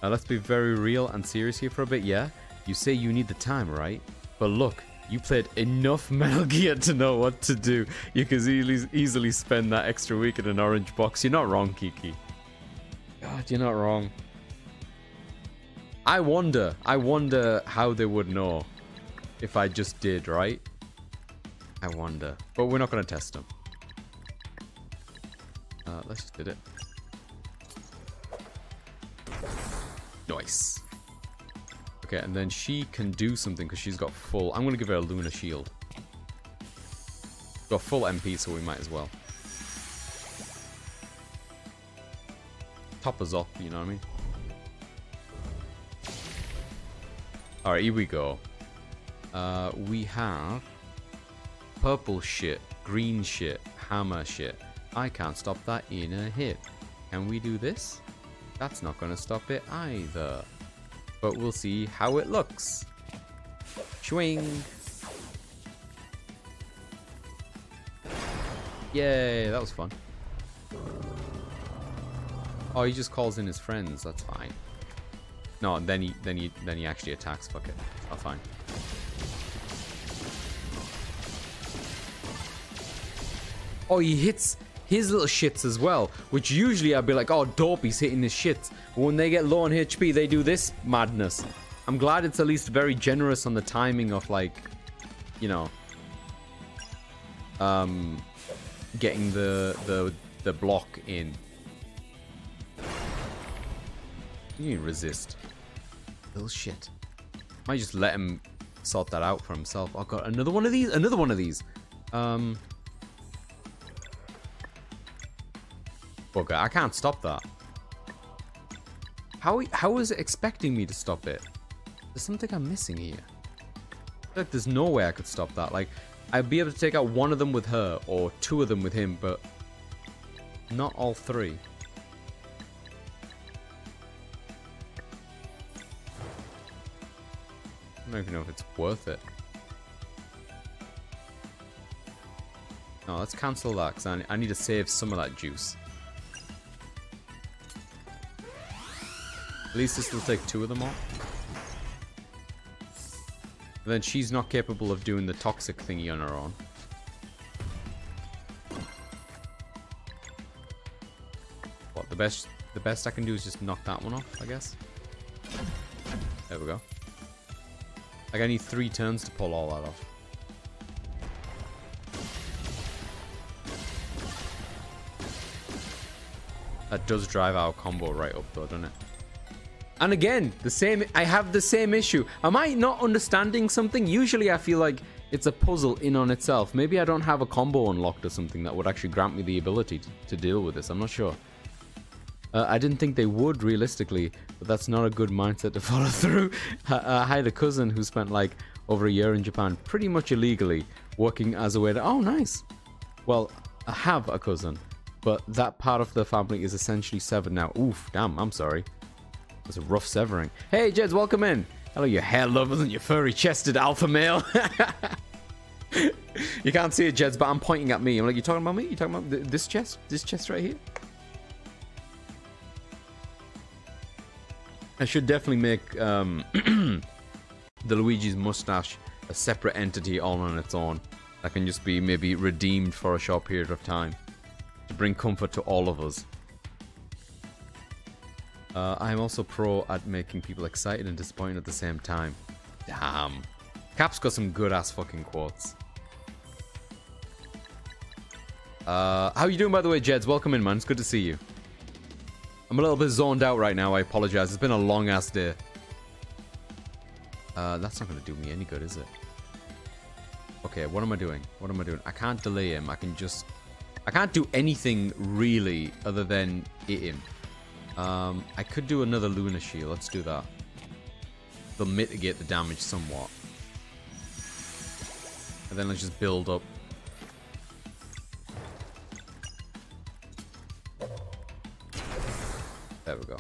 Now let's be very real and serious here for a bit, yeah? You say you need the time, right? But look, you played enough [laughs] Metal Gear to know what to do. You can easily, easily spend that extra week in an orange box. You're not wrong, Kiki. God, you're not wrong. I wonder, I wonder how they would know. if I just did, right? I wonder. But we're not going to test them. Uh, let's just did it. Nice. Okay, and then she can do something because she's got full... I'm going to give her a Lunar Shield. Got full MP, so we might as well. Top us up, you know what I mean? Alright, here we go. Uh, we have purple shit, green shit, hammer shit. I can't stop that in a hit. Can we do this? That's not going to stop it either. But we'll see how it looks. Swing. Yay, that was fun. Oh, he just calls in his friends. That's fine. No, then he then he then he actually attacks. Fuck it. That's fine. Oh, he hits his little shits as well, which usually I'd be like, oh, dope, he's hitting his shits. But when they get low on HP, they do this madness. I'm glad it's at least very generous on the timing of, like, you know, um, getting the the the block in. You resist. Little shit. Might just let him sort that out for himself. Oh god, another one of these? Another one of these. Um. Okay, I can't stop that. How how is it expecting me to stop it? There's something I'm missing here. like there's no way I could stop that. Like, I'd be able to take out one of them with her, or two of them with him, but not all three. I don't even know if it's worth it. No, let's cancel that, because I need to save some of that juice. At least this will take two of them off. And then she's not capable of doing the toxic thingy on her own. What, the best the best I can do is just knock that one off, I guess? There we go. Like I need three turns to pull all that off. That does drive our combo right up though, doesn't it? And again, the same I have the same issue. Am I not understanding something? Usually I feel like it's a puzzle in on itself. Maybe I don't have a combo unlocked or something that would actually grant me the ability to, to deal with this. I'm not sure. Uh, I didn't think they would realistically, but that's not a good mindset to [laughs] follow through. [laughs] uh, I had a cousin who spent like over a year in Japan, pretty much illegally, working as a waiter. Oh, nice. Well, I have a cousin, but that part of the family is essentially severed now. Oof, damn, I'm sorry. That's a rough severing. Hey, Jeds, welcome in. Hello, your hair lovers and your furry-chested alpha male. [laughs] you can't see it, Jeds, but I'm pointing at me. I'm like, you talking about me? You talking about th this chest? This chest right here? I should definitely make um, [clears throat] the Luigi's mustache a separate entity all on its own. That can just be maybe redeemed for a short period of time. To bring comfort to all of us. Uh, I'm also pro at making people excited and disappointed at the same time. Damn. Cap's got some good ass fucking quotes. Uh, how you doing by the way, Jeds? Welcome in, man. It's good to see you. I'm a little bit zoned out right now. I apologize. It's been a long ass day. Uh, that's not going to do me any good, is it? Okay, what am I doing? What am I doing? I can't delay him. I can just... I can't do anything really other than hit him. Um, I could do another Lunar Shield. Let's do that. They'll mitigate the damage somewhat. And then let's just build up There we go.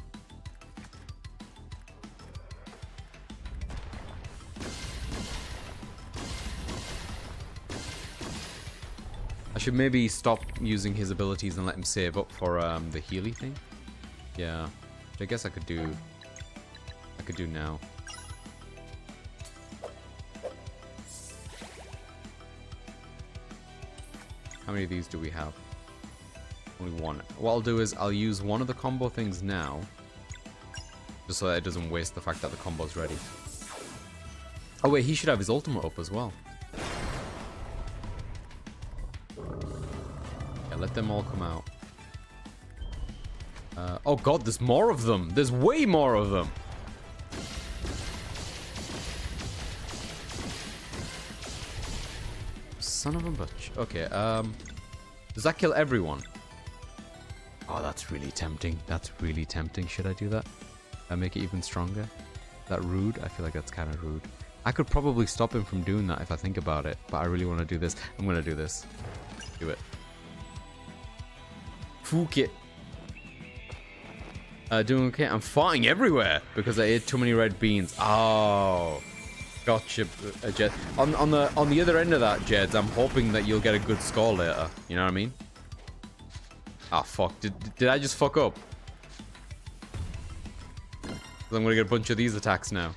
I should maybe stop using his abilities and let him save up for um, the Healy thing. Yeah, which I guess I could do. I could do now. How many of these do we have? Only one. What I'll do is I'll use one of the combo things now. Just so that it doesn't waste the fact that the combo's ready. Oh wait, he should have his ultimate up as well. Yeah, let them all come out. Uh, oh god, there's more of them. There's way more of them. Son of a bitch. Okay, um... Does that kill everyone? Oh, that's really tempting. That's really tempting. Should I do that? I make it even stronger? that rude? I feel like that's kind of rude. I could probably stop him from doing that if I think about it, but I really want to do this. I'm going to do this. Do it. Fuck Uh, doing okay. I'm farting everywhere because I ate too many red beans. Oh, gotcha, uh, Jed. On on the on the other end of that, Jeds, I'm hoping that you'll get a good score later. You know what I mean? Ah, oh, fuck. Did did I just fuck up? I'm gonna get a bunch of these attacks now.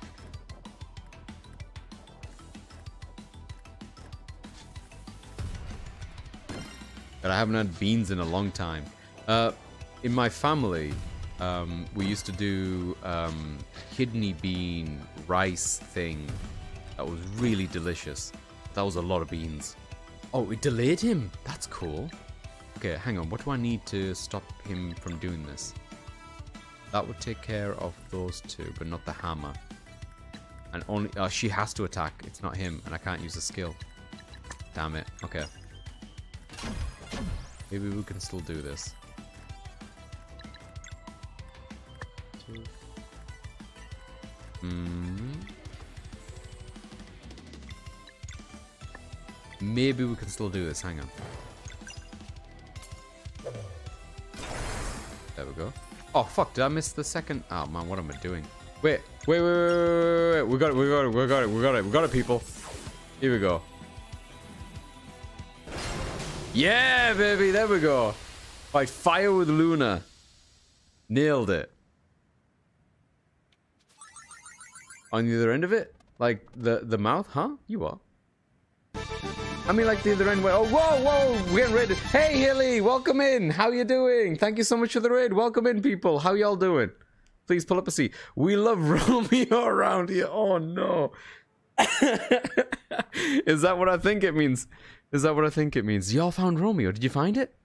But I haven't had beans in a long time. Uh, in my family, um, we used to do um, kidney bean rice thing. That was really delicious. That was a lot of beans. Oh, it delayed him. That's cool. Okay, hang on. What do I need to stop him from doing this? That would take care of those two, but not the hammer. And only... Uh, she has to attack. It's not him, and I can't use a skill. Damn it. Okay. Maybe we can still do this. Hmm. Maybe we can still do this. Hang on. There we go. Oh, fuck. Did I miss the second? Oh, man. What am I doing? Wait. Wait, wait, wait, wait. We got it. We got it. We got it. We got it. We got it, people. Here we go. Yeah, baby. There we go. Fight fire with Luna. Nailed it. On the other end of it? Like the the mouth? Huh? You are. I mean, like the other end where, oh, whoa, whoa, we're getting ready. Hey, Hilly, welcome in. How you doing? Thank you so much for the raid. Welcome in, people. How y'all doing? Please pull up a seat. We love [laughs] Romeo around here. Oh, no. [laughs] Is that what I think it means? Is that what I think it means? Y'all found Romeo. Did you find it?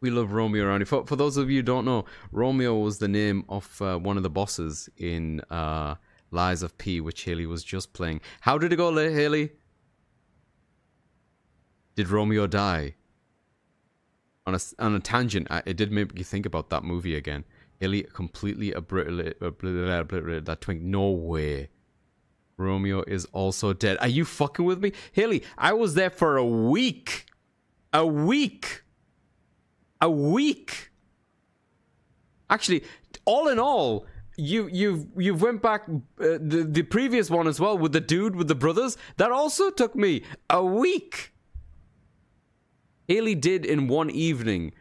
We love Romeo around here. For, for those of you who don't know, Romeo was the name of uh, one of the bosses in uh, Lies of P, which Haley was just playing. How did it go, Haley? Did Romeo die? On a, on a tangent, it did make me think about that movie again. Haley completely obliterated, that twink. No way. Romeo is also dead. Are you fucking with me? Haley, I was there for a week. A week. A week. Actually, all in all, you you you went back uh, the the previous one as well with the dude with the brothers. That also took me a week. Haley did in one evening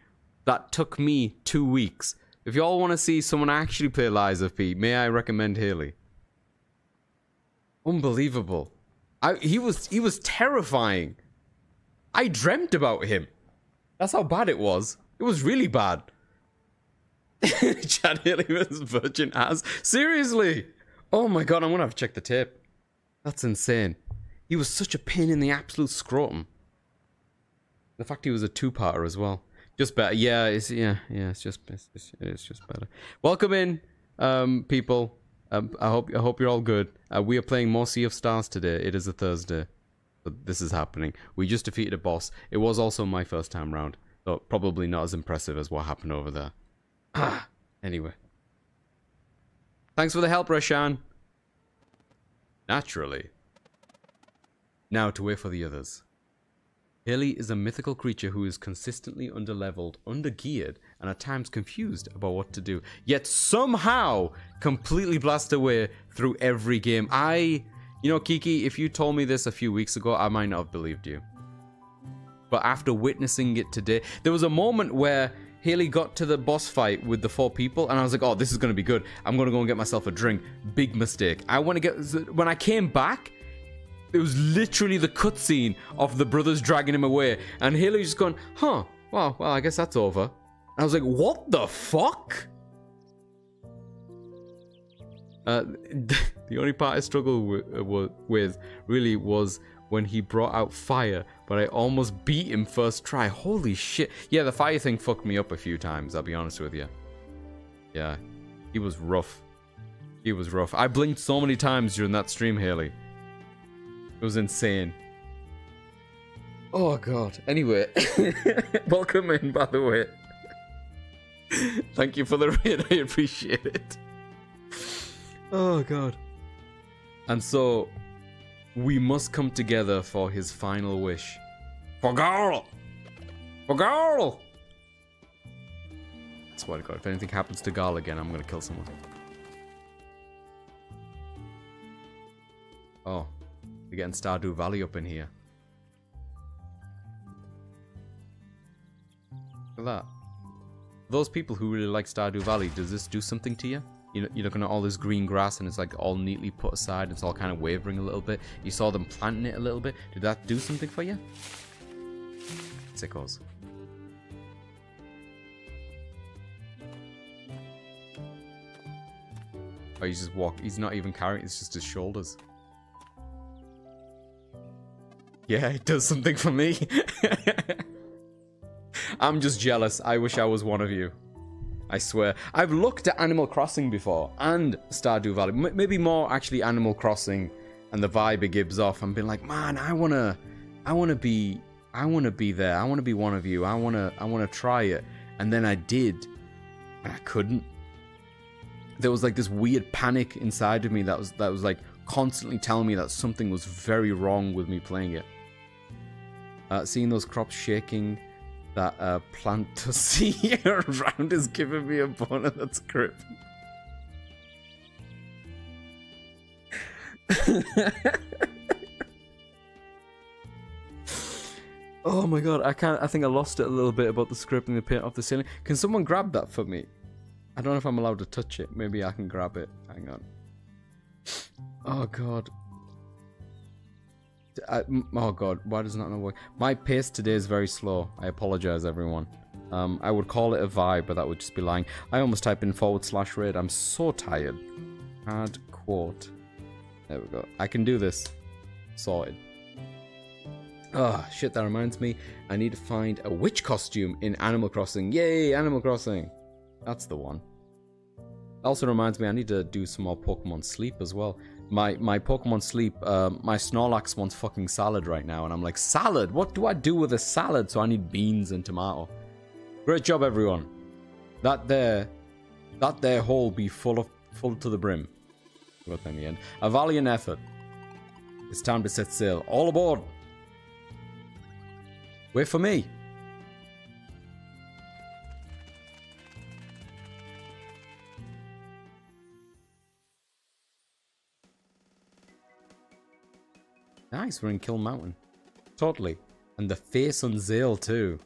that took me two weeks. If y'all want to see someone actually play Lies of P, may I recommend Haley? Unbelievable. I, he was he was terrifying. I dreamt about him. That's how bad it was. It was really bad. [laughs] Chad was virgin as Seriously. Oh my god, I'm gonna have to check the tape. That's insane. He was such a pain in the absolute scrotum. The fact he was a two-parter as well. Just better. Yeah, it's yeah, yeah. It's just it's, it's, it's just better. Welcome in, um, people. Um, I hope I hope you're all good. Uh, we are playing more Sea of Stars today. It is a Thursday, but this is happening. We just defeated a boss. It was also my first time round, so probably not as impressive as what happened over there. [sighs] Anyway. Thanks for the help, Resh'an. Naturally. Now to wait for the others. Haley is a mythical creature who is consistently underleveled, undergeared, and at times confused about what to do, yet somehow completely blast away through every game. I, you know, Kiki, if you told me this a few weeks ago, I might not have believed you. But after witnessing it today, there was a moment where Haley got to the boss fight with the four people, and I was like, oh, this is going to be good. I'm going to go and get myself a drink. Big mistake. I want to get, when I came back, it was literally the cutscene of the brothers dragging him away, and Haley just going, "Huh? Well, well, I guess that's over." And I was like, "What the fuck?" Uh, [laughs] The only part I struggled with, with really was when he brought out fire, but I almost beat him first try. Holy shit. Yeah, the fire thing fucked me up a few times, I'll be honest with you. Yeah, he was rough. He was rough. I blinked so many times during that stream, Haley. It was insane. Oh god. Anyway, [laughs] welcome in, by the way. [laughs] Thank you for the raid. I appreciate it. Oh god. And so we must come together for his final wish. For Garl! For Garl! I swear to god, if anything happens to Garl again, I'm gonna kill someone. Oh. We're getting Stardew Valley up in here. Look at that. Those people who really like Stardew Valley, does this do something to you? You know, you're looking at all this green grass and it's like all neatly put aside. It's all kind of wavering a little bit. You saw them planting it a little bit. Did that do something for you? Sickos. Oh, he's just walk. He's not even carrying. It's just his shoulders. Yeah, it does something for me. [laughs] I'm just jealous. I wish I was one of you. I swear. I've looked at Animal Crossing before and Stardew Valley. M maybe more actually Animal Crossing and the vibe it gives off and been like, man, I wanna, I wanna be, I wanna be there. I wanna be one of you. I wanna, I wanna try it. And then I did, and I couldn't. There was like this weird panic inside of me that was that was like constantly telling me that something was very wrong with me playing it. Uh, seeing those crops shaking, that uh, plant to see around is giving me a boner that's creepy. [laughs] oh my god, I can't. I think I lost it a little bit about the script and the paint off the ceiling. Can someone grab that for me? I don't know if I'm allowed to touch it. Maybe I can grab it. Hang on. Oh god. I, oh god, why does not know work? My pace today is very slow. I apologize, everyone. Um, I would call it a vibe, but that would just be lying. I almost typed in forward slash raid. I'm so tired. Hard quote. There we go. I can do this. Sorted. Oh, shit, that reminds me. I need to find a witch costume in Animal Crossing. Yay, Animal Crossing. That's the one. Also reminds me I need to do some more Pokemon Sleep as well. My my Pokemon Sleep, uh, my Snorlax wants fucking salad right now, and I'm like, salad? What do I do with a salad? So I need beans and tomato. Great job, everyone. That there, that there hole be full of full to the brim. But in the end, a valiant effort. It's time to set sail. All aboard. Wait for me. Nice, we're in Kill Mountain. Totally. And the face on Zale too.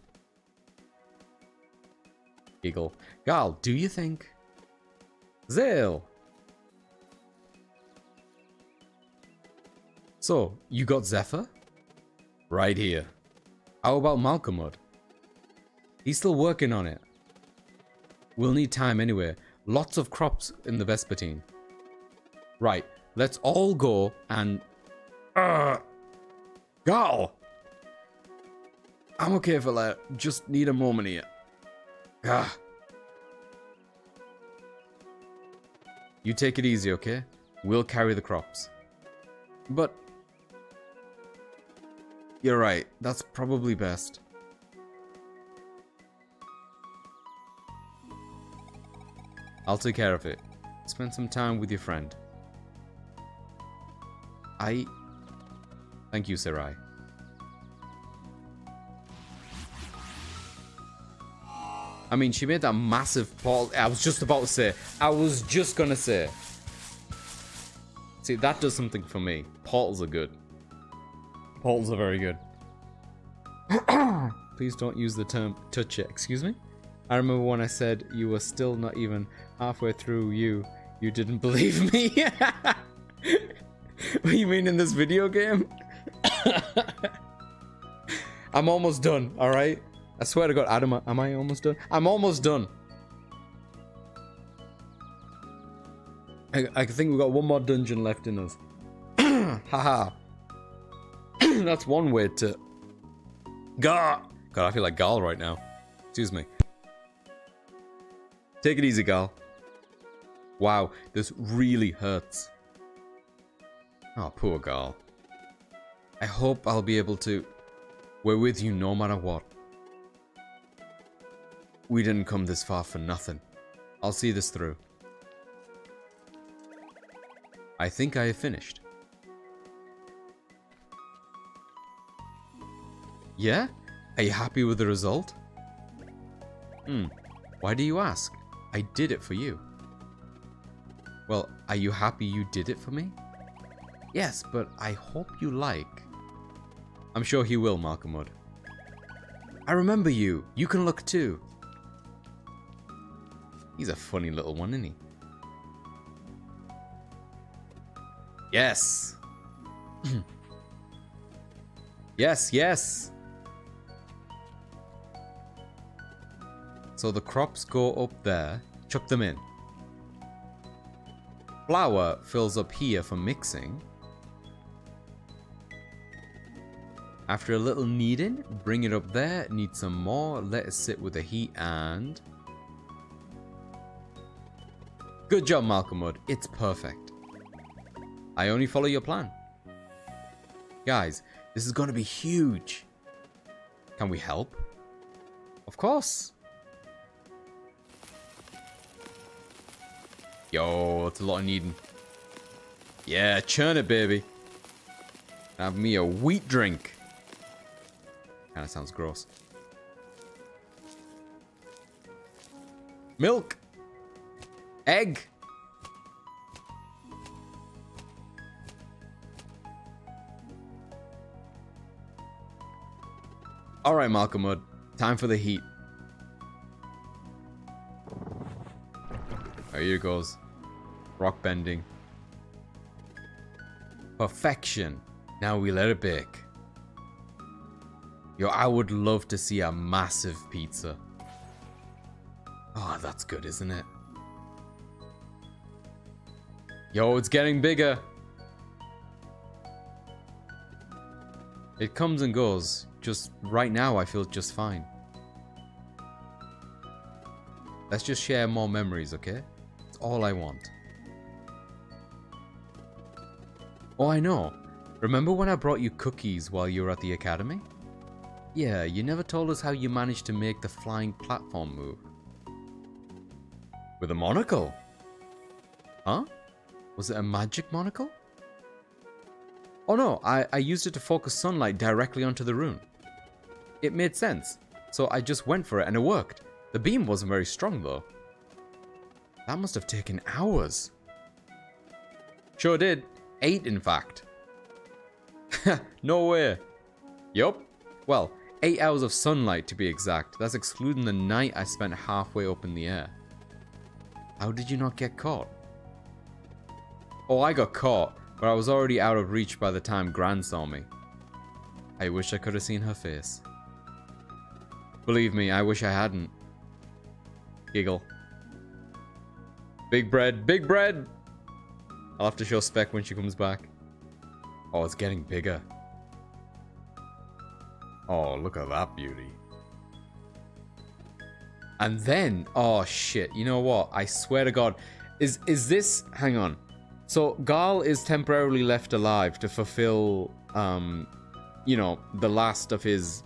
Giggle. Garl, do you think? Zale! So, you got Zephyr? Right here. How about Malkomud? He's still working on it. We'll need time anyway. Lots of crops in the Vespertine. Right, let's all go and uh, Garl! I'm okay for that. Just need a moment here. Ah. You take it easy, okay? We'll carry the crops. But... You're right. That's probably best. I'll take care of it. Spend some time with your friend. I Thank you, Serai. I mean, she made that massive portal. I was just about to say. I was just gonna say. See, that does something for me. Portals are good. Portals are very good. [coughs] Please don't use the term touch it. Excuse me? I remember when I said you were still not even halfway through you. You didn't [laughs] believe me. [laughs] what do you mean in this video game? [laughs] I'm almost done, alright? I swear to God, Adam, am I almost done? I'm almost done. I, I think we've got one more dungeon left in us. [clears throat] Haha. [clears throat] That's one way to... Gar! God, I feel like Garl right now. Excuse me. Take it easy, Garl. Wow, this really hurts. Oh, poor Garl. I hope I'll be able to... We're with you no matter what. We didn't come this far for nothing. I'll see this through. I think I have finished. Yeah? Are you happy with the result? Hmm. Why do you ask? I did it for you. Well, are you happy you did it for me? Yes, but I hope you like. I'm sure he will, Malkomud. I remember you. You can look too. He's a funny little one, isn't he? Yes. [clears throat] yes, yes. So the crops go up there. Chuck them in. Flour fills up here for mixing. After a little kneading, bring it up there. Need some more. Let it sit with the heat and... Good job, Malkomud. It's perfect. I only follow your plan. Guys, this is going to be huge. Can we help? Of course. Yo, it's a lot of kneading. Yeah, churn it, baby. Have me a wheat drink. Kinda sounds gross. Milk. Egg. Alright, Malkomud. Time for the heat. Oh, here goes. Rock bending. Perfection. Now we let it bake. Yo, I would love to see a massive pizza. Oh, that's good, isn't it? Yo, it's getting bigger. It comes and goes. Just right now, I feel just fine. Let's just share more memories, okay? That's all I want. Oh, I know. Remember when I brought you cookies while you were at the academy? Yeah, you never told us how you managed to make the flying platform move. With a monocle? Huh? Was it a magic monocle? Oh no, I, I used it to focus sunlight directly onto the rune. It made sense, so I just went for it and it worked. The beam wasn't very strong though. That must have taken hours. Sure did. Eight, in fact. [laughs] no way. Yup. Well, eight hours of sunlight to be exact. That's excluding the night I spent halfway up in the air. How did you not get caught? Oh, I got caught, but I was already out of reach by the time Gran saw me. I wish I could have seen her face. Believe me, I wish I hadn't. Giggle. Big bread, big bread! I'll have to show Spec when she comes back. Oh, it's getting bigger. Oh, look at that beauty. And then, oh shit, you know what? I swear to God, is is this? Hang on. So Garl is temporarily left alive to fulfill, um, you know, the last of his.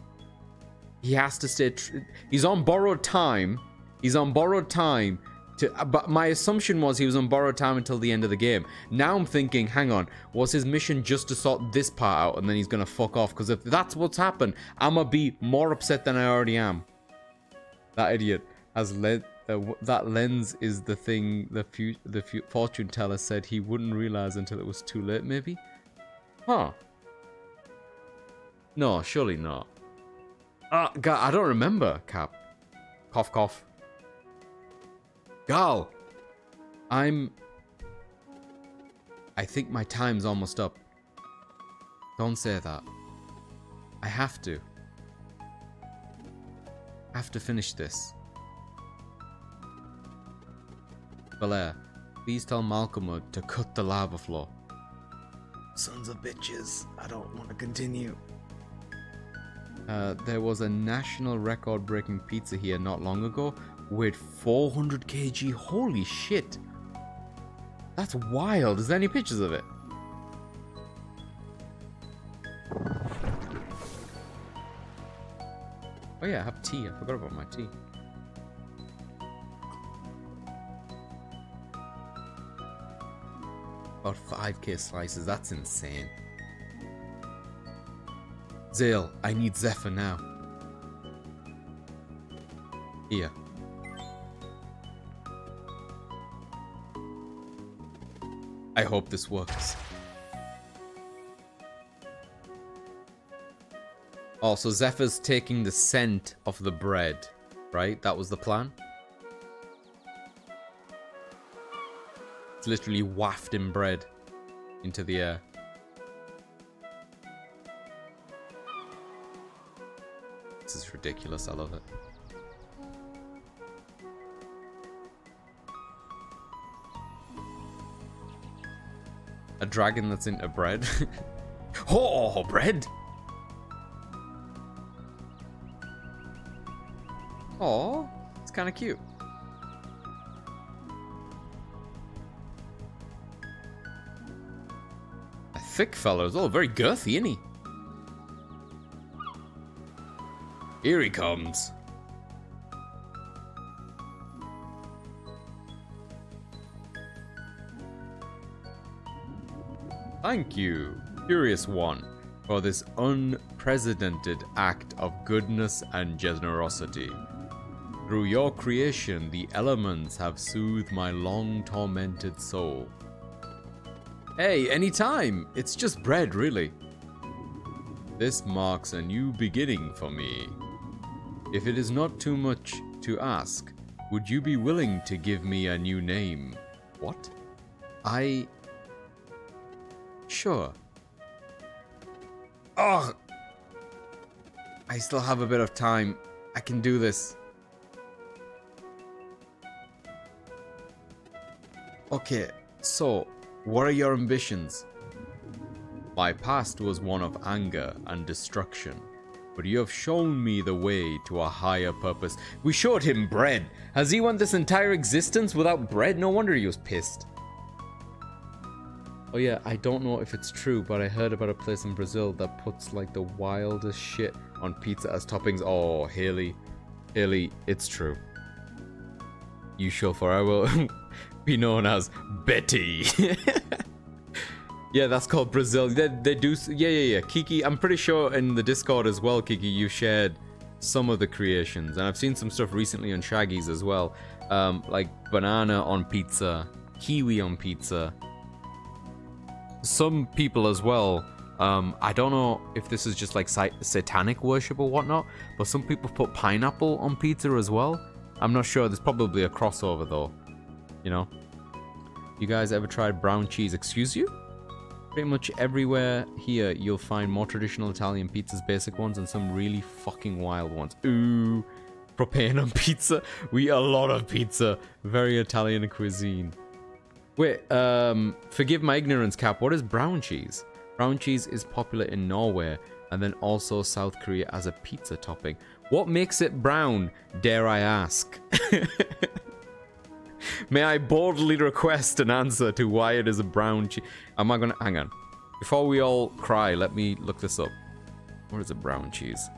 He has to stay. he's on borrowed time. He's on borrowed time to, but my assumption was he was on borrowed time until the end of the game. Now I'm thinking, hang on, was his mission just to sort this part out and then he's gonna fuck off? Because if that's what's happened, I'ma be more upset than I already am. That idiot has led. Uh, that lens is the thing the the fortune teller said he wouldn't realize until it was too late. Maybe. Huh. No, surely not. Ah, uh, God, I don't remember. Cap. Cough, cough. Garl! I'm... I think my time's almost up. Don't say that. I have to. I have to finish this. Valere, Please tell Malcolm to cut the lava flow. Sons of bitches, I don't want to continue. Uh, there was a national record breaking pizza here not long ago with 400 kg. Holy shit! That's wild. Is there any pictures of it? Oh yeah, I have tea. I forgot about my tea. About 5k slices. That's insane. Zale, I need Zephyr now. Here. I hope this works. Also, Zephyr's taking the scent of the bread, right? That was the plan? It's literally wafting bread into the air. This is ridiculous, I love it. A dragon that's into bread. [laughs] oh, bread! Oh, it's kind of cute. A thick fellow. Oh, very girthy, isn't he? Here he comes. Thank you, Curious One, for this unprecedented act of goodness and generosity. Through your creation, the elements have soothed my long tormented soul. Hey, anytime! It's just bread, really. This marks a new beginning for me. If it is not too much to ask, would you be willing to give me a new name? What? I Sure. Oh! I still have a bit of time. I can do this. Okay, so, what are your ambitions? My past was one of anger and destruction, but you have shown me the way to a higher purpose. We showed him bread. Has he went this entire existence without bread? No wonder he was pissed. Oh yeah, I don't know if it's true, but I heard about a place in Brazil that puts like the wildest shit on pizza as toppings. Oh, Haley. Haley, it's true. You shall forever [laughs] be known as Betty. [laughs] yeah, that's called Brazil. They, they do... Yeah, yeah, yeah. Kiki, I'm pretty sure in the Discord as well, Kiki, you shared some of the creations. And I've seen some stuff recently on Shaggy's as well. Um, like banana on pizza, kiwi on pizza, some people as well. Um, I don't know if this is just like satanic worship or whatnot, but some people put pineapple on pizza as well. I'm not sure. There's probably a crossover though. You know. You guys ever tried brown cheese? Excuse you? Pretty much everywhere here you'll find more traditional Italian pizzas, basic ones, and some really fucking wild ones. Ooh, propane on pizza. We eat a lot of pizza. Very Italian cuisine. Wait, um, forgive my ignorance, Cap. What is brown cheese? Brown cheese is popular in Norway and then also South Korea as a pizza topping. What makes it brown, dare I ask? [laughs] May I boldly request an answer to why it is a brown cheese? Am I gonna... Hang on. Before we all cry, let me look this up. What is a brown cheese?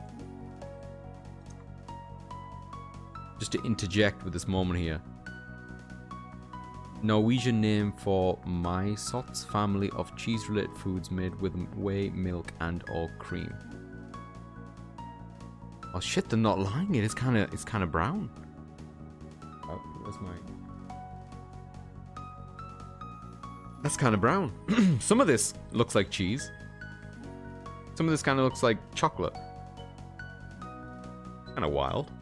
Just to interject with this moment here. Norwegian name for Mysost family of cheese-related foods made with whey, milk, and or cream. Oh shit, they're not lying. It is kind of it's kind of brown. Oh, where's my? That's kind of brown. [clears throat] Some of this looks like cheese. Some of this kind of looks like chocolate. Kind of wild.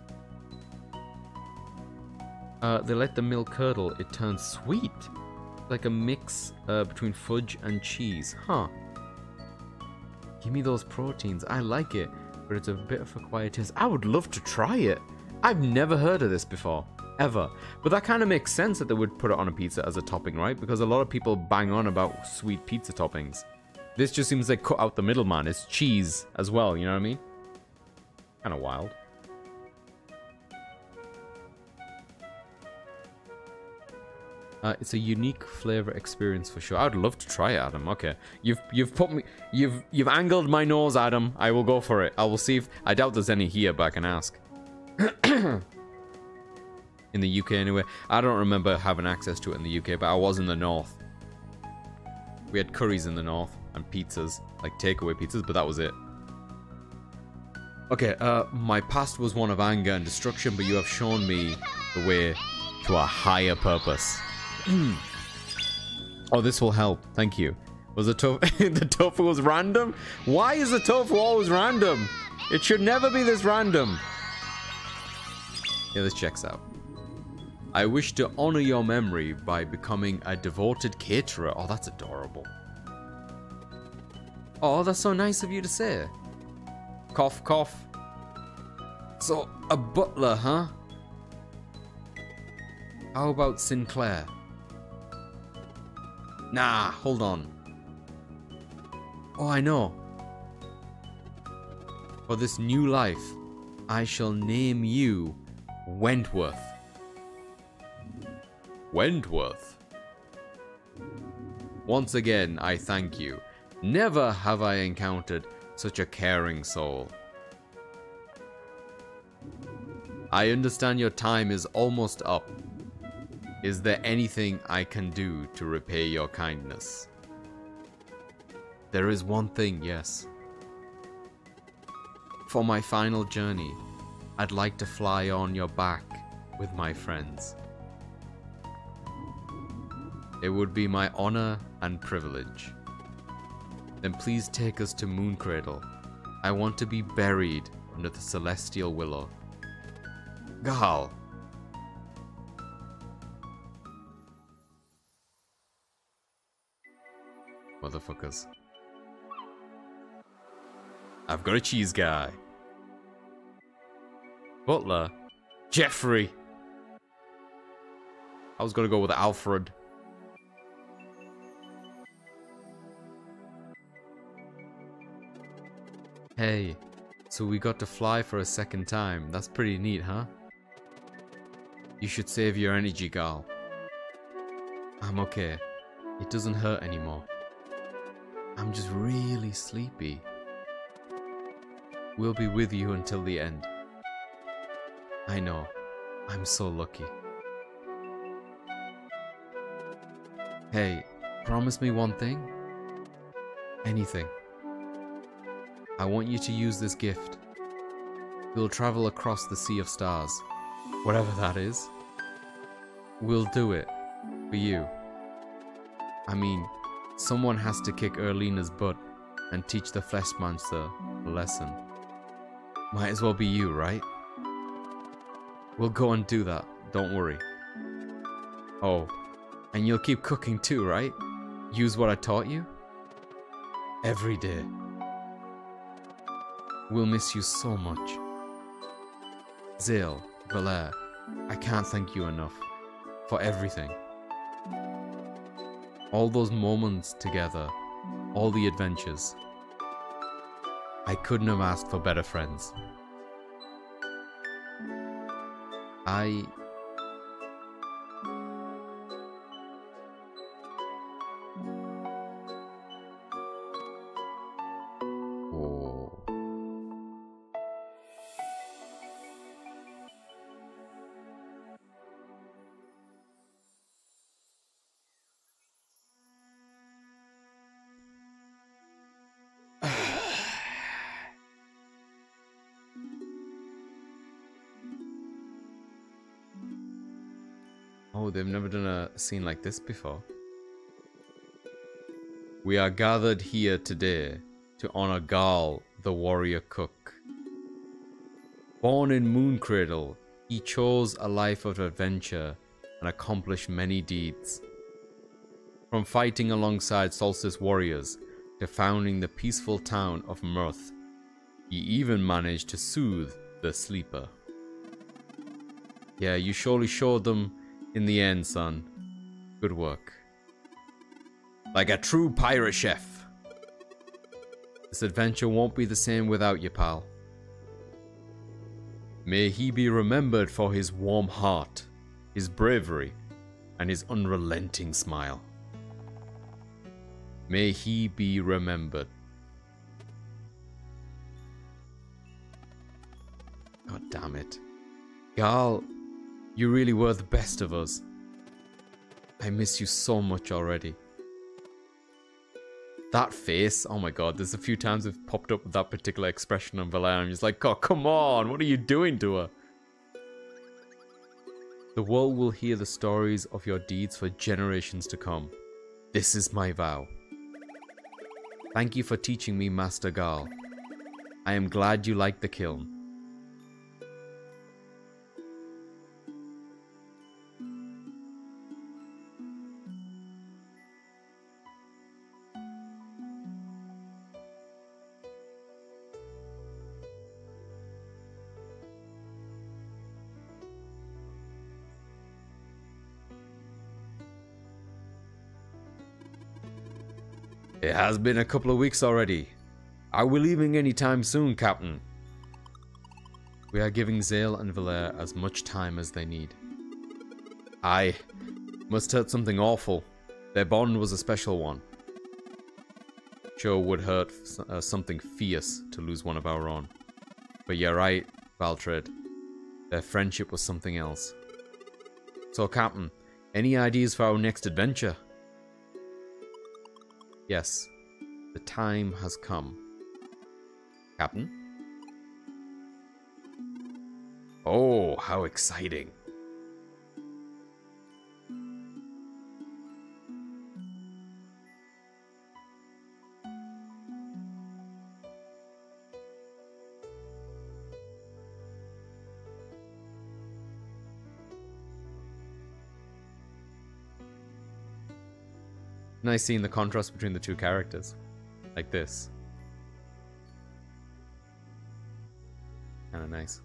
Uh, they let the milk curdle, it turns sweet. Like a mix uh, between fudge and cheese. Huh. Give me those proteins. I like it, but it's a bit of a quiet taste. I would love to try it. I've never heard of this before. ever. But that kind of makes sense that they would put it on a pizza as a topping, right? Because a lot of people bang on about sweet pizza toppings. This just seems like cut out the middleman. It's cheese as well, you know what I mean? Kind of wild. Uh, it's a unique flavor experience for sure. I'd love to try it, Adam. Okay, you've you've put me, you've you've angled my nose, Adam. I will go for it. I will see if I doubt there's any here, but I can ask. [coughs] in the UK anyway. I don't remember having access to it in the UK, but I was in the north. We had curries in the north and pizzas, like takeaway pizzas, but that was it. Okay, uh, my past was one of anger and destruction, but you have shown me the way to a higher purpose. [clears throat] oh, this will help. Thank you. Was the tofu [laughs] the tofu was random? Why is the tofu always random? It should never be this random. Yeah, this checks out. I wish to honor your memory by becoming a devoted caterer. Oh, that's adorable. Oh, that's so nice of you to say. Cough, cough. So, a butler, huh? How about Sinclair? Nah, hold on. Oh, I know. For this new life, I shall name you Wentworth. Wentworth. Once again, I thank you. Never have I encountered such a caring soul. I understand your time is almost up. Is there anything I can do to repay your kindness? There is one thing, yes. For my final journey, I'd like to fly on your back with my friends. It would be my honor and privilege. Then please take us to Mooncradle. I want to be buried under the celestial willow. Gahal. Motherfuckers. I've got a cheese guy. Butler. Jeffrey. I was gonna go with Alfred. Hey, so we got to fly for a second time. That's pretty neat, huh? You should save your energy, Garl. I'm okay. It doesn't hurt anymore. I'm just really sleepy. We'll be with you until the end. I know. I'm so lucky. Hey, promise me one thing? Anything. I want you to use this gift. We'll travel across the sea of stars. Whatever that is. We'll do it. For you. I mean, someone has to kick Erlina's butt and teach the flesh monster a lesson. Might as well be you, right? We'll go and do that, don't worry. Oh, and you'll keep cooking too, right? Use what I taught you? Every day. We'll miss you so much. Zale, Valere, I can't thank you enough for everything. All those moments together, all the adventures. I couldn't have asked for better friends. I never done a scene like this before. We are gathered here today to honor Garl, the warrior cook. Born in Mooncradle, he chose a life of adventure and accomplished many deeds. From fighting alongside Solstice warriors to founding the peaceful town of Mirth, he even managed to soothe the sleeper. Yeah, you surely showed them in the end, son. Good work. Like a true pirate chef. This adventure won't be the same without you, pal. May he be remembered for his warm heart, his bravery, and his unrelenting smile. May he be remembered. God damn it. Garl, you really were the best of us. I miss you so much already. That face, oh my god, there's a few times it popped up with that particular expression on Valère. I'm just like, God, come on, what are you doing to her? The world will hear the stories of your deeds for generations to come. This is my vow. Thank you for teaching me, Master Garl. I am glad you like the kiln. Has been a couple of weeks already. Are we leaving any time soon, Captain? We are giving Zale and Valère as much time as they need. I must hurt something awful. Their bond was a special one. Sure would hurt uh, something fierce to lose one of our own. But you're right, Valtred. Their friendship was something else. So, Captain, any ideas for our next adventure? Yes, the time has come. Captain? Oh, how exciting. Nice seeing the contrast between the two characters. Like this. Kinda nice.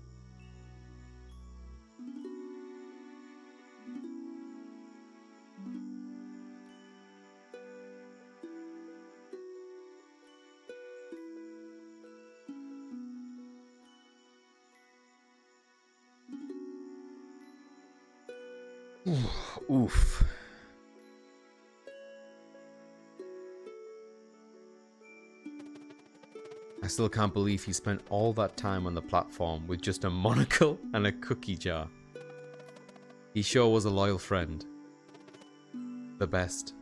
Can't believe he spent all that time on the platform with just a [laughs] monocle and a cookie jar. He sure was a loyal friend. The best.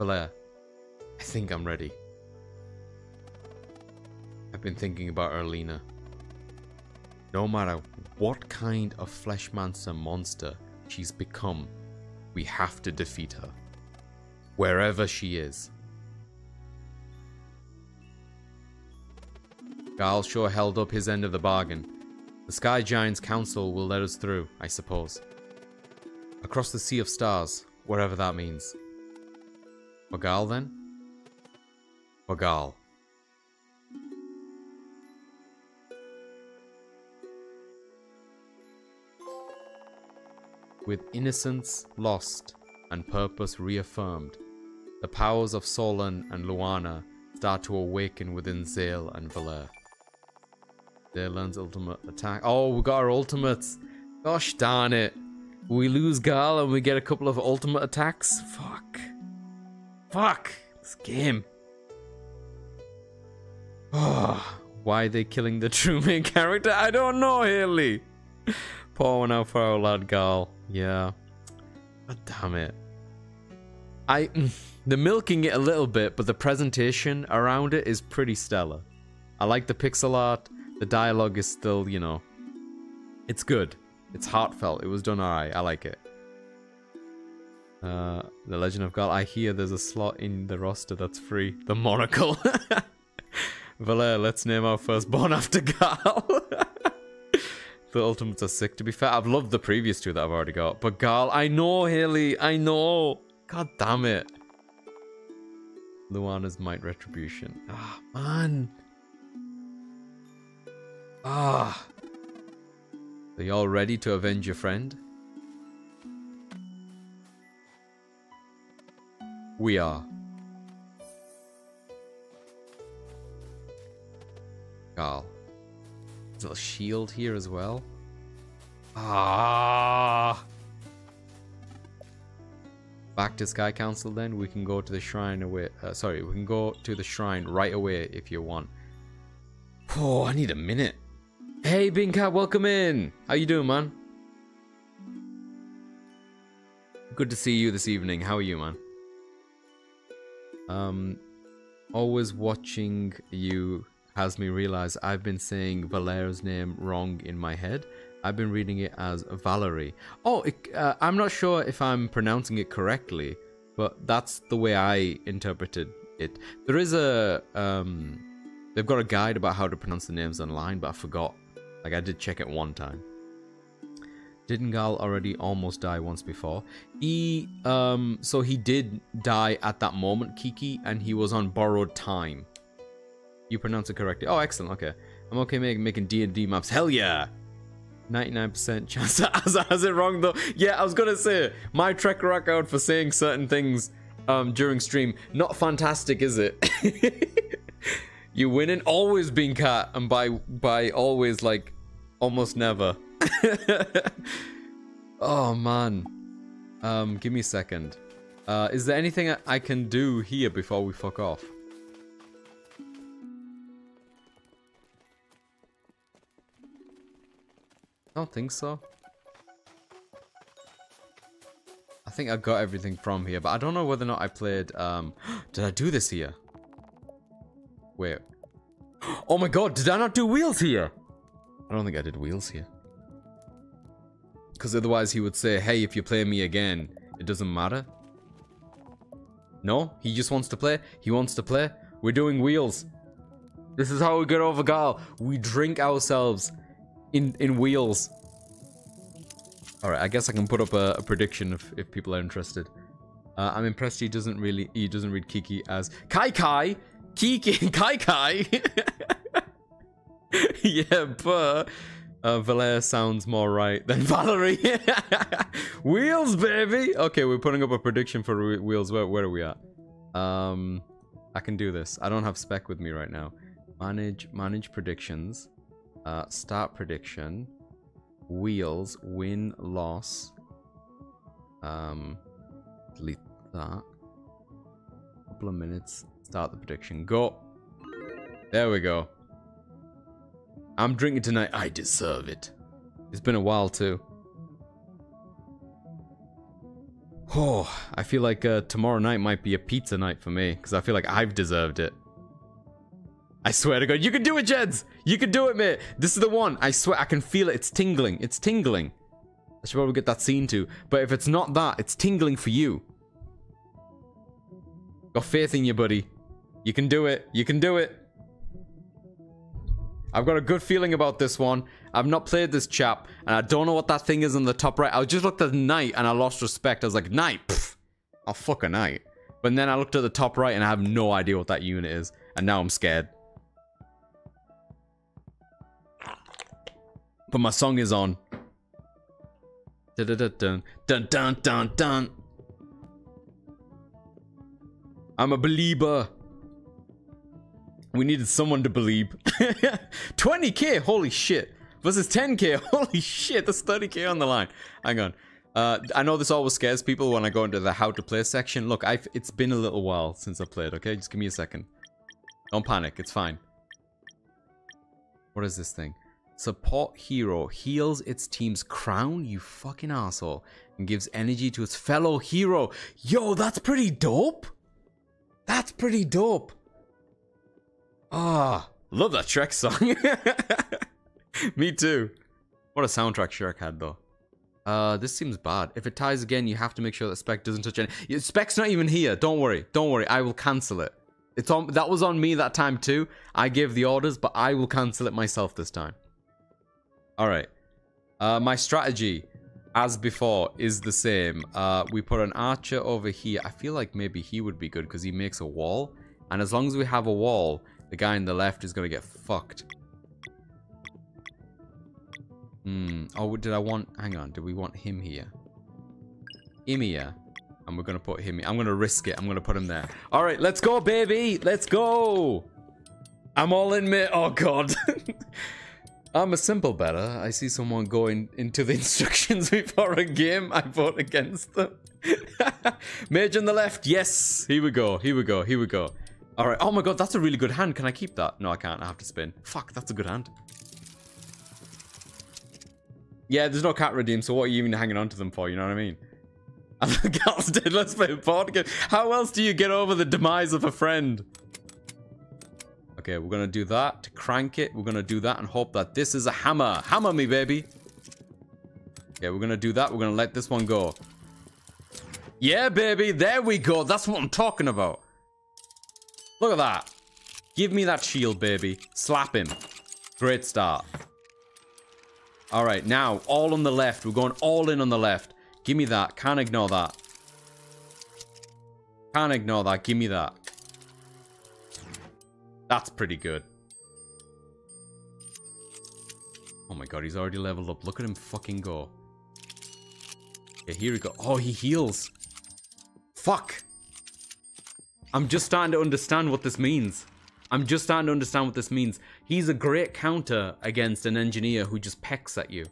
Valère, I think I'm ready. I've been thinking about Erlina. No matter what kind of Fleshmancer monster she's become we have to defeat her. Wherever she is. Garl sure held up his end of the bargain. The Sky Giants Council will let us through, I suppose. Across the Sea of Stars, wherever that means. Garl, then? Garl. With innocence lost and purpose reaffirmed, the powers of Solon and Luana start to awaken within Zale and Valère. Zale learns ultimate attack. Oh, we got our ultimates. Gosh darn it. We lose Garl and we get a couple of ultimate attacks? Fuck. Fuck. This game. Oh, why are they killing the [laughs] true main character? I don't know, Haley. [laughs] Pour one out for our lad Garl. Yeah. God damn it. I [laughs] the milking it a little bit, but the presentation around it is pretty stellar. I like the pixel art. The dialogue is still, you know, it's good. It's heartfelt. It was done alright. I like it. Uh, the Legend of Garl. I hear there's a slot in the roster that's free. The monocle. [laughs] Valère, let's name our firstborn [laughs] after Garl. The ultimates are sick. To be fair, I've loved the previous two that I've already got. But Garl, I know, Haley. I know. God damn it. Luana's Might Retribution. Ah, oh, man. Ah. Are you all ready to avenge your friend? We are. Carl. There's a little shield here as well. Ah. Back to Sky Council then. We can go to the shrine away. Uh, sorry, we can go to the shrine right away if you want. Oh, I need a minute. Hey, Bing Cat, welcome in. How you doing, man? Good to see you this evening. How are you, man? Um, always watching you has me realize I've been saying Valera's name wrong in my head. I've been reading it as Valerie. Oh, it, uh, I'm not sure if I'm pronouncing it correctly, but that's the way I interpreted it. There is a, um, they've got a guide about how to pronounce the names online, but I forgot. Like, I did check it one time. Didn't Garl already almost die once before? He, um, so he did die at that moment, Kiki, and he was on borrowed time. You pronounce it correctly. Oh, excellent. Okay. I'm okay making making D&D maps. Hell yeah! 99% chance has, [laughs] has it wrong though. Yeah, I was gonna say, my track record for saying certain things um, during stream, not fantastic, is it? [laughs] you winning? Always being cat, and by, by always, like, almost never. [laughs] oh, man. Um, give me a second. Uh, is there anything I can do here before we fuck off? I don't think so. I think I got everything from here, but I don't know whether or not I played, um... [gasps] did I do this here? Wait. [gasps] Oh my god, did I not do wheels here? I don't think I did wheels here. Because otherwise he would say, hey, if you play me again, it doesn't matter. No, he just wants to play. He wants to play. We're doing wheels. This is how we get over Garl. We drink ourselves in in wheels. All right, I guess I can put up a, a prediction if if people are interested. Uh, I'm impressed he doesn't really he doesn't read Kiki as Kai Kai Kiki [laughs] Kai Kai. [laughs] yeah, but uh, sounds more right than [laughs] Valerie. wheels, baby. Okay, we're putting up a prediction for wheels. Where where are we at? Um, I can do this. I don't have spec with me right now. Manage manage predictions. Uh, start prediction. Wheels. Win, loss. Um, delete that. Couple of minutes. Start the prediction. Go. There we go. I'm drinking tonight. I deserve it. It's been a while too. Oh, I feel like uh, tomorrow night might be a pizza night for me because I feel like I've deserved it. I swear to God, you can do it, Jeds! You can do it, mate! This is the one. I swear, I can feel it. It's tingling. It's tingling. I should probably get that scene too. But if it's not that, it's tingling for you. Got faith in you, buddy. You can do it. You can do it. I've got a good feeling about this one. I've not played this chap, and I don't know what that thing is on the top right. I just looked at the Knight, and I lost respect. I was like, Knight? Pfft, I'll fuck a Knight. But then I looked at the top right, and I have no idea what that unit is. And now I'm scared. But my song is on. Dun dun dun dun dun dun dun. I'm a believer. We needed someone to believe. [laughs] 20k, holy shit. Versus 10k, [laughs] holy shit, that's 30k on the line. Hang on. Uh, I know this always scares people when I go into the how to play section. Look, I've, it's been a little while since I played, okay? Just give me a second. Don't panic, it's fine. What is this thing? Support hero heals its team's crown, you fucking asshole, and gives energy to its fellow hero. Yo, that's pretty dope. That's pretty dope. Ah, love that Shrek song. [laughs] Me too. What a soundtrack Shrek had though. Uh, this seems bad. If it ties again, you have to make sure that Spec doesn't touch any. Spec's not even here. Don't worry. Don't worry. I will cancel it. It's on. That was on me that time too. I gave the orders, but I will cancel it myself this time. All right. Uh, my strategy, as before, is the same. Uh, we put an archer over here. I feel like maybe he would be good because he makes a wall. And as long as we have a wall, the guy in the left is going to get fucked. Hmm. Oh, did I want... Hang on. Did we want him here? Him here. And we're going to put him here. I'm going to risk it. I'm going to put him there. All right. Let's go, baby. Let's go. I'm all in, mate. Oh, God. [laughs] I'm a simple better. I see someone going into the [laughs] instructions before a game. I vote against them. [laughs] Mage on the left. Yes. Here we go. Here we go. Here we go. All right. Oh my god, that's a really good hand. Can I keep that? No, I can't. I have to spin. Fuck, that's a good hand. Yeah, there's no cat redeem, so what are you even hanging on to them for? You know what I mean? [laughs] And the did. Let's play board game. How else do you get over the demise of a friend? Okay, we're gonna do that to crank it. We're gonna do that and hope that this is a hammer. Hammer me, baby. Okay, we're gonna do that. We're gonna let this one go. Yeah, baby. There we go. That's what I'm talking about. Look at that. Give me that shield, baby. Slap him. Great start. Alright, now, all on the left. We're going all in on the left. Give me that. Can't ignore that. Can't ignore that. Give me that. That's pretty good. Oh my god, he's already leveled up. Look at him fucking go. Okay, here we go. Oh, he heals. Fuck. I'm just starting to understand what this means. I'm just starting to understand what this means. He's a great counter against an engineer who just pecks at you.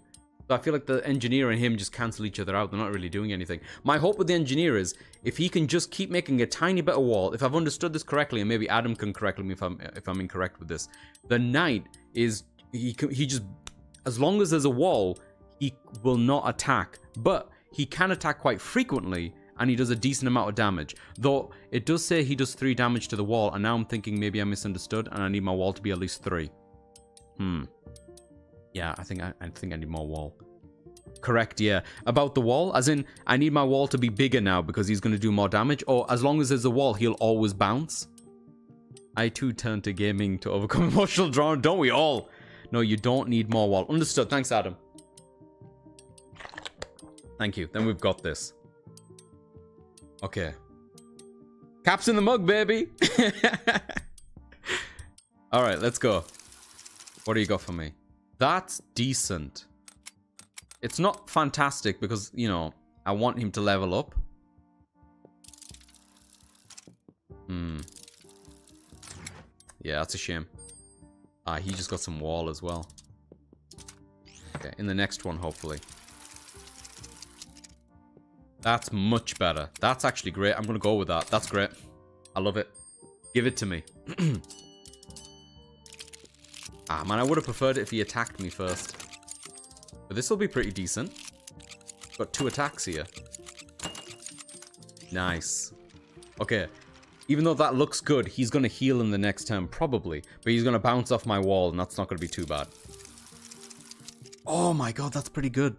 So I feel like the engineer and him just cancel each other out. They're not really doing anything. My hope with the engineer is if he can just keep making a tiny bit of wall. If I've understood this correctly, and maybe Adam can correct me if I'm if I'm incorrect with this. The knight is he he just as long as there's a wall, he will not attack. But he can attack quite frequently and he does a decent amount of damage. Though it does say he does 3 damage to the wall, and now I'm thinking maybe I misunderstood and I need my wall to be at least 3. Hmm. Yeah, I think I, I think I need more wall. Correct, yeah. About the wall, as in, I need my wall to be bigger now because he's going to do more damage, or as long as there's a wall, he'll always bounce. I too turn to gaming to overcome [laughs] emotional drama, don't we all? No, you don't need more wall. Understood, thanks Adam. Thank you, then we've got this. Okay. Caps in the mug, baby! [laughs] Alright, let's go. What do you got for me? That's decent. It's not fantastic because, you know, I want him to level up. Hmm. Yeah, that's a shame. Ah, he just got some wall as well. Okay, in the next one, hopefully. That's much better. That's actually great. I'm going to go with that. That's great. I love it. Give it to me. [clears throat] ah, man, I would have preferred it if he attacked me first. But this will be pretty decent. Got two attacks here. Nice. Okay. Even though that looks good, he's going to heal in the next turn, probably. But he's going to bounce off my wall, and that's not going to be too bad. Oh my god, that's pretty good.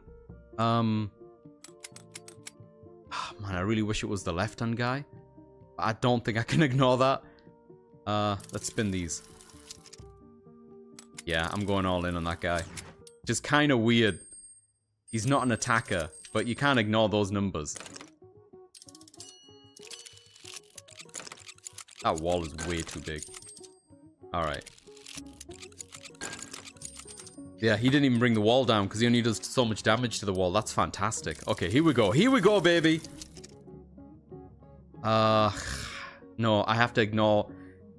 Um, Man, I really wish it was the left-hand guy. I don't think I can [laughs] ignore that. Uh, let's spin these. Yeah, I'm going all in on that guy. Just kind of weird. He's not an attacker, but you can't ignore those numbers. That wall is way too big. Alright. Yeah, he didn't even bring the wall down because he only does so much damage to the wall. That's fantastic. Okay, here we go. Here we go, baby. Uh, no, I have to ignore.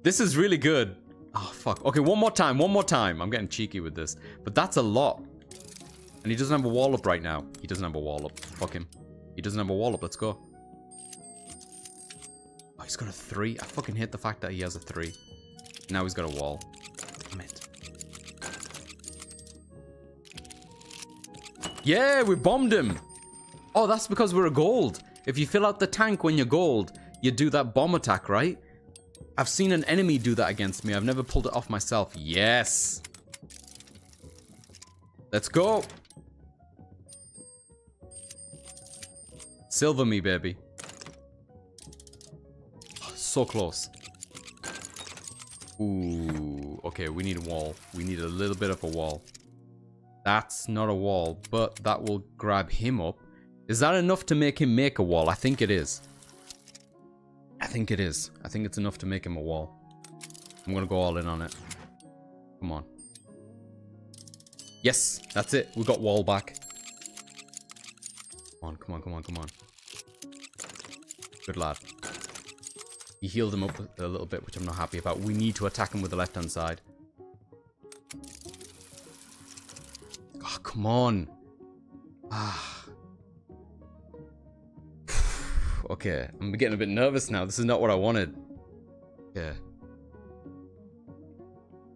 This is really good. Fuck. Okay, one more time, one more time. I'm getting cheeky with this. But that's a lot. And he doesn't have a wall up right now. He doesn't have a wall up. Fuck him. He doesn't have a wall up. Let's go. Oh, he's got a three. I fucking hate the fact that he has a three. Now he's got a wall. Damn it. Yeah, we bombed him. Oh, that's because we're a gold. If you fill out the tank when you're gold, you do that bomb attack, right? I've seen an enemy do that against me. I've never pulled it off myself. Yes. Let's go. Silver me, baby. So close. Ooh. Okay, we need a wall. We need a little bit of a wall. That's not a wall, but that will grab him up. Is that enough to make him make a wall? I think it is. I think it is. I think it's enough to make him a wall. I'm gonna go all in on it. Come on. Yes, that's it. We got wall back. Come on, come on, come on, come on. Good lad. He healed him up a little bit, which I'm not happy about. We need to attack him with the left-hand side. Oh, come on. Ah. Okay, I'm getting a bit nervous now. This is not what I wanted. Yeah.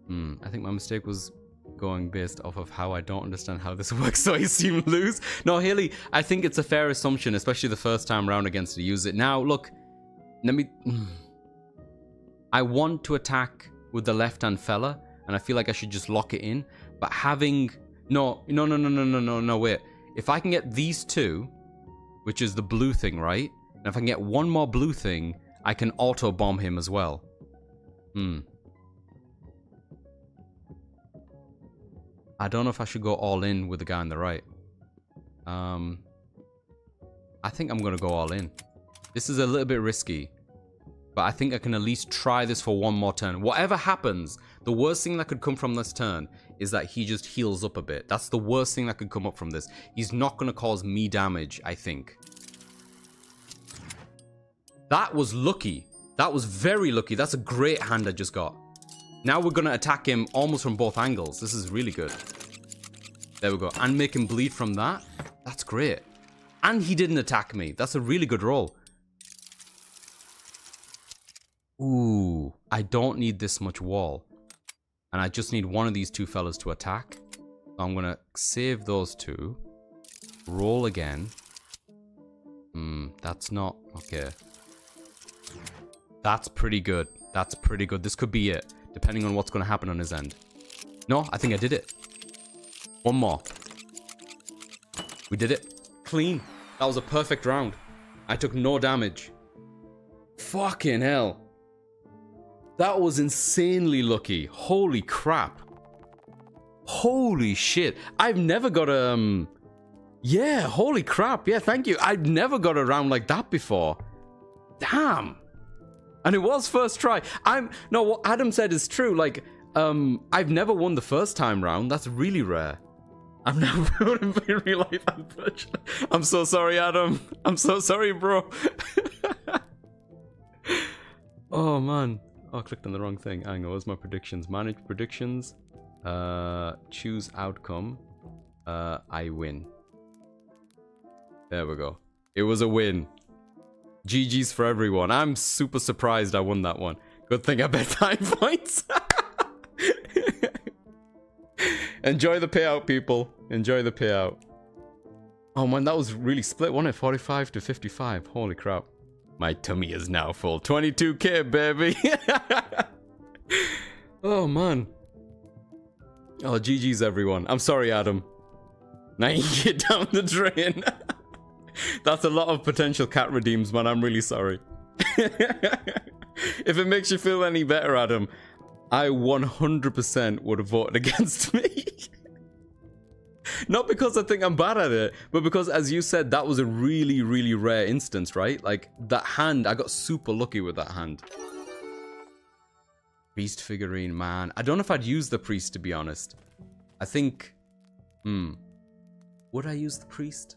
Hmm, I think my mistake was going based off of how I don't understand how this [laughs] works, so I assume lose. No, Haley, I think it's a fair assumption, especially the first time round against to use it. Now, look, let me... [sighs] I want to attack with the left-hand fella, and I feel like I should just lock it in, but having... No, no, no, no, no, no, no, no, wait. If I can get these two, which is the blue thing, right? And if I can get one more blue thing, I can auto-bomb him as well. Hmm. I don't know if I should go all in with the guy on the right. Um, I think I'm going to go all in. This is a little bit risky. But I think I can at least try this for one more turn. Whatever happens, the worst thing that could come from this turn is that he just heals up a bit. That's the worst thing that could come up from this. He's not going to cause me damage, I think. That was lucky. That was very lucky. That's a great hand I just got. Now we're going to attack him almost from both angles. This is really good. There we go. And make him bleed from that. That's great. And he didn't attack me. That's a really good roll. Ooh, I don't need this much wall. And I just need one of these two fellas to attack. I'm going to save those two. Roll again. Hmm, that's not... Okay. That's pretty good. That's pretty good. This could be it depending on what's going to happen on his end. No, I think I did it. One more. We did it. Clean. That was a perfect round. I took no damage. Fucking hell. That was insanely lucky. Holy crap. Holy shit. I've never got a... Um... Yeah, holy crap. Yeah, thank you. I've never got a round like that before. Damn. And it was first try. I'm no what Adam said is true. Like, um, I've never won the first time round. That's really rare. I've never won in real life, unfortunately. I'm so sorry, Adam. I'm so sorry, bro. [laughs] oh man. Oh, I clicked on the wrong thing. Hang on, what's my predictions? Manage predictions. Uh choose outcome. Uh I win. There we go. It was a win. GG's for everyone. I'm super surprised I won that one. Good thing I bet [laughs] time points. [laughs] Enjoy the payout, people. Enjoy the payout. Oh man, that was really split, wasn't it? 45 to 55. Holy crap. My tummy is now full. 22k, baby. [laughs] oh man. Oh, GG's everyone. I'm sorry, Adam. Now you get down the drain. [laughs] That's a lot of potential cat redeems, man. I'm really sorry. [laughs] if it makes you feel any better, Adam, I 100% would have voted [laughs] against me. Not because I think I'm bad at it, but because, as you said, that was a really, really rare instance, right? Like, that hand, I got super lucky with that hand. Priest figurine, man. I don't know if I'd use the priest, to be honest. I think... Hmm. Would I use the priest?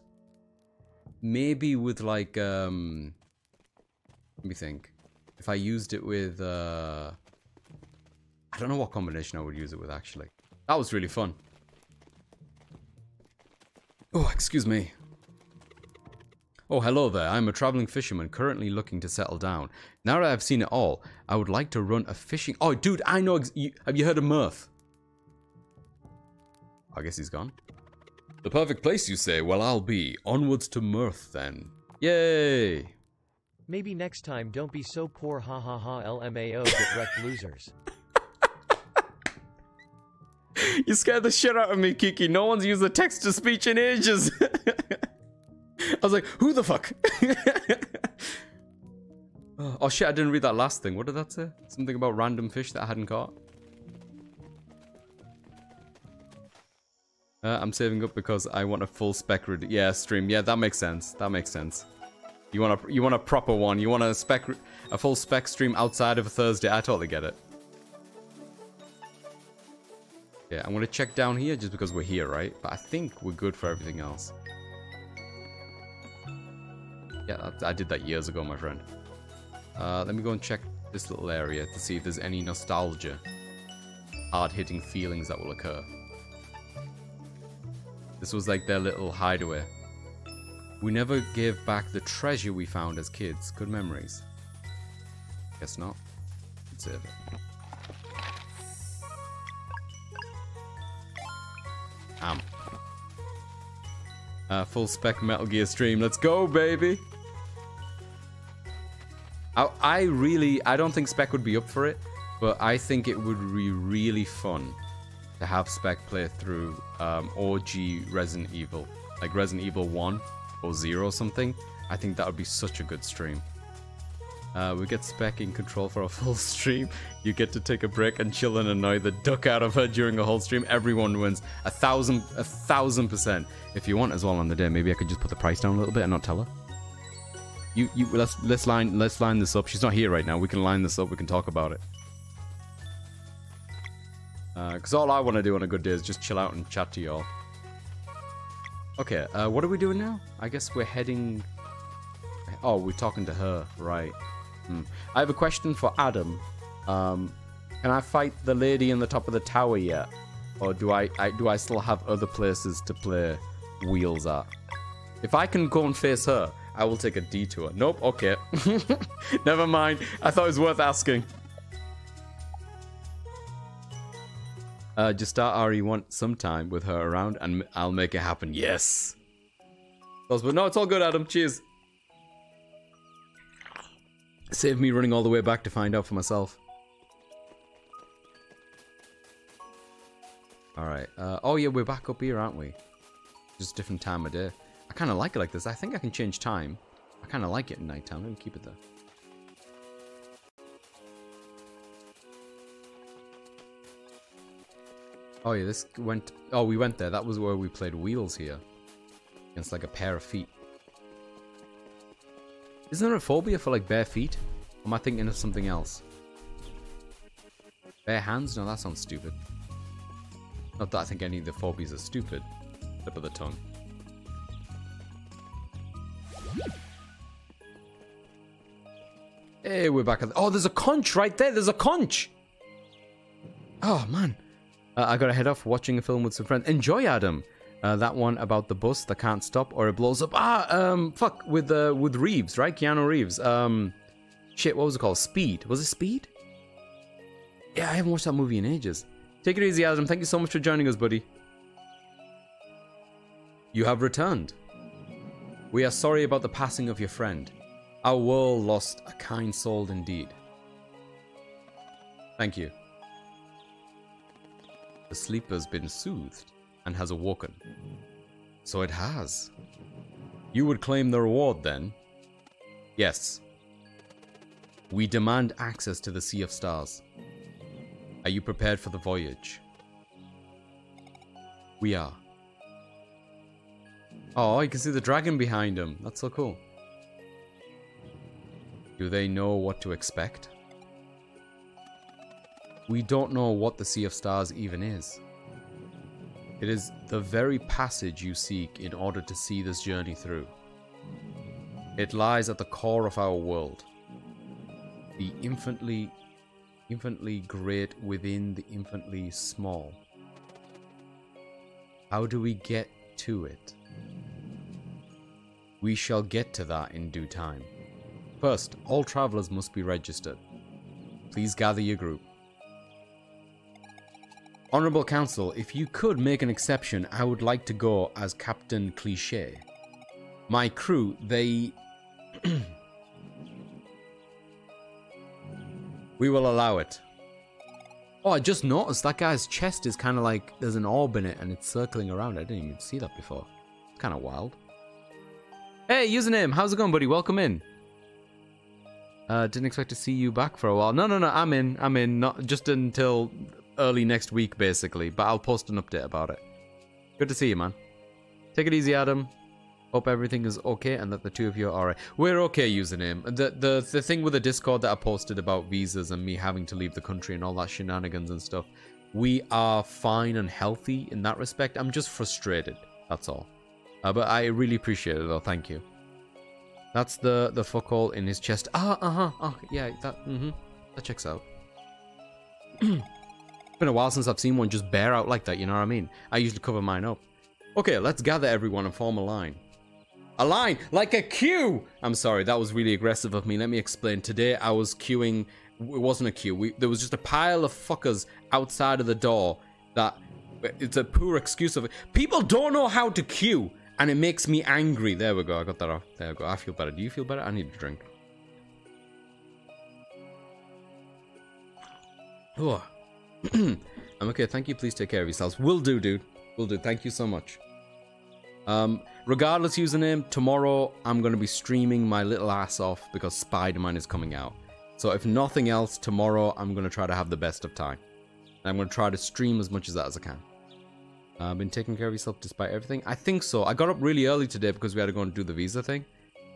Maybe with like um let me think if i used it with uh i don't know what combination i would use it with actually that was really fun oh excuse me Oh, hello there. I'm a traveling fisherman currently looking to settle down. Now that I've seen it all, I would like to run a fishing... Oh, dude, I know... You, have you heard of Mirth? I guess he's gone. The perfect place, you say? Well, I'll be. Onwards to Mirth, then. Yay! Maybe next time don't be so poor ha ha ha LMAO get wrecked [laughs] losers. you scared the shit out of me, Kiki. No one's used the text-to-speech in ages. [laughs] I was like, who the fuck? [laughs] oh shit, I didn't read that last thing. What did that say? Something about random fish that I hadn't caught? Uh, I'm saving up because I want a full spec yeah stream. Yeah, that makes sense. That makes sense. You want a you want a proper one. You want a spec a full spec stream outside of a Thursday. I totally get it. Yeah, I'm gonna check down here just because we're here, right? But I think we're good for everything else. Yeah, I did that years ago, my friend. Uh, let me go and check this little area to see if there's any nostalgia. Hard-hitting feelings that will occur. This was like their little hideaway. We never gave back the treasure we found as kids. Good memories. Guess not. Let's save it. Am. Uh, full spec Metal Gear stream. Let's go, baby! I, I really, I don't think Spec would be up for it, but I think it would be really fun to have Spec play through um, OG Resident Evil, like Resident Evil 1 or 0 or something. I think that would be such a good stream. Uh, we get Spec in control for a [laughs] full stream. You get to take a break and chill and annoy the duck out of her during a whole stream. Everyone wins. A thousand, a thousand percent. If you want as well on the day, maybe I could just put the price down a little bit and not tell her. You, you, let's let's line let's line this up. She's not here right now. We can line this up. We can talk about it. Because uh, all I want to do on a good day is just chill out and chat to y'all. Okay, uh, what are we doing now? I guess we're heading... Oh, we're talking to her, right. Hmm. I have a question for Adam. Um, can I fight the lady in the top of the tower yet? Or do I, I do I still have other places to play wheels at? If I can go and face her, I will take a detour. Nope, okay. [laughs] Never mind. I thought it was worth asking. Uh, just start RE1 sometime with her around and I'll make it happen. Yes. But no, it's all good, Adam. Cheers. Save me running all the way back to find out for myself. Alright. Uh, oh yeah, we're back up here, aren't we? Just different time of day. I kind of like it like this. I think I can change time. I kind of like it in nighttime. Let me keep it there. Oh yeah, this went... Oh, we went there. That was where we played wheels here. Against like a pair of feet. Isn't there a phobia for like bare feet? Or am I thinking of something else? Bare hands? No, that sounds stupid. Not that I think any of the phobias are stupid. Tip of the tongue. Hey, we're back at... Oh, there's a conch right there. There's a conch. Oh, man. Uh, I gotta head off watching a film with some friends. Enjoy, Adam. Uh, that one about the bus that can't stop or it blows up. Ah, um, fuck, with uh, with Reeves, right? Keanu Reeves. Um, shit, what was it called? Speed. Was it Speed? Yeah, I haven't watched that movie in ages. Take it easy, Adam. Thank you so much for joining us, buddy. You have returned. We are sorry about the passing of your friend. Our world lost a kind soul indeed. Thank you. Sleeper's been soothed and has awoken. So it has. You would claim the reward then? Yes. We demand access to the Sea of Stars. Are you prepared for the voyage? We are. Oh, you can see the dragon behind him. That's so cool. Do they know what to expect? We don't know what the Sea of Stars even is. It is the very passage you seek in order to see this journey through. It lies at the core of our world. The infinitely, infinitely great within the infinitely small. How do we get to it? We shall get to that in due time. First, all travelers must be registered. Please gather your group. Honorable Council, if you could make an exception, I would like to go as Captain Klee'shaye. My crew, they... [clears throat] we will allow it. Oh, I just noticed that guy's chest is kind of like there's an orb in it and it's circling around. I didn't even see that before. It's kind of wild. Hey, username, how's it going, buddy? Welcome in. Uh, didn't expect to see you back for a while. No, no, no, I'm in. I'm in. Not just until early next week, basically. But I'll post an update about it. Good to see you, man. Take it easy, Adam. Hope everything is okay and that the two of you are alright. We're okay, username. The, the, the thing with the Discord that I posted about visas and me having to leave the country and all that shenanigans and stuff. we are fine and healthy in that respect. I'm just frustrated. That's all. Uh, but I really appreciate it though. Thank you. That's the the fuck all in his chest. Ah, uh huh. Oh, yeah. That mm-hmm. That checks out. [clears throat] been a while since I've seen one just bear out like that. You know what I mean? I usually cover mine up. Okay, let's gather everyone and form a line. A line like a queue. I'm sorry, that was really aggressive of me. Let me explain. Today I was queuing. It wasn't a queue. We, there was just a pile of fuckers outside of the door. That it's a poor excuse of it. People don't know how to queue and it makes me angry. There we go. I got that off. There we go. I feel better. Do you feel better? I need a drink. Oh. [clears throat] I'm okay. Thank you. Please take care of yourselves. Will do, dude. Will do. Thank you so much. Um, regardless username, tomorrow I'm going to be streaming my little ass off because Spider-Man is coming out. So if nothing else, tomorrow I'm going to try to have the best of time. And I'm going to try to stream as much of that as I can. Uh, been taking care of yourself despite everything? I think so. I got up really early today because we had to go and do the visa thing.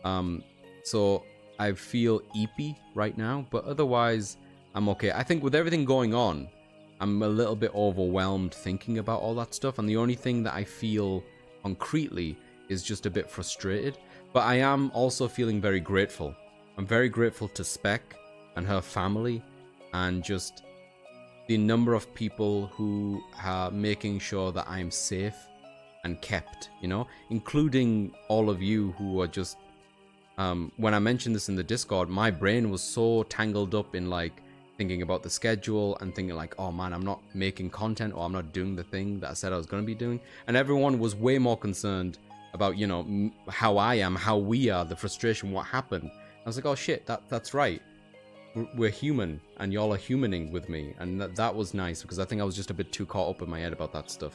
Um, so I feel eepy right now, but otherwise I'm okay. I think with everything going on, I'm a little bit overwhelmed thinking about all that stuff, and the only thing that I feel concretely is just a bit frustrated. But I am also feeling very grateful. I'm very grateful to Spec and her family, and just the number of people who are making sure that I'm safe and kept, you know, including all of you who are just. Um, when I mentioned this in the Discord, my brain was so tangled up in like thinking about the schedule and thinking like, oh man, I'm not making content or I'm not doing the thing that I said I was going to be doing. And everyone was way more concerned about, you know, how I am, how we are, the frustration, what happened. I was like, oh shit, that that's right we're human and y'all are humaning with me and that, was nice because I think I was just a bit too caught up in my head about that stuff.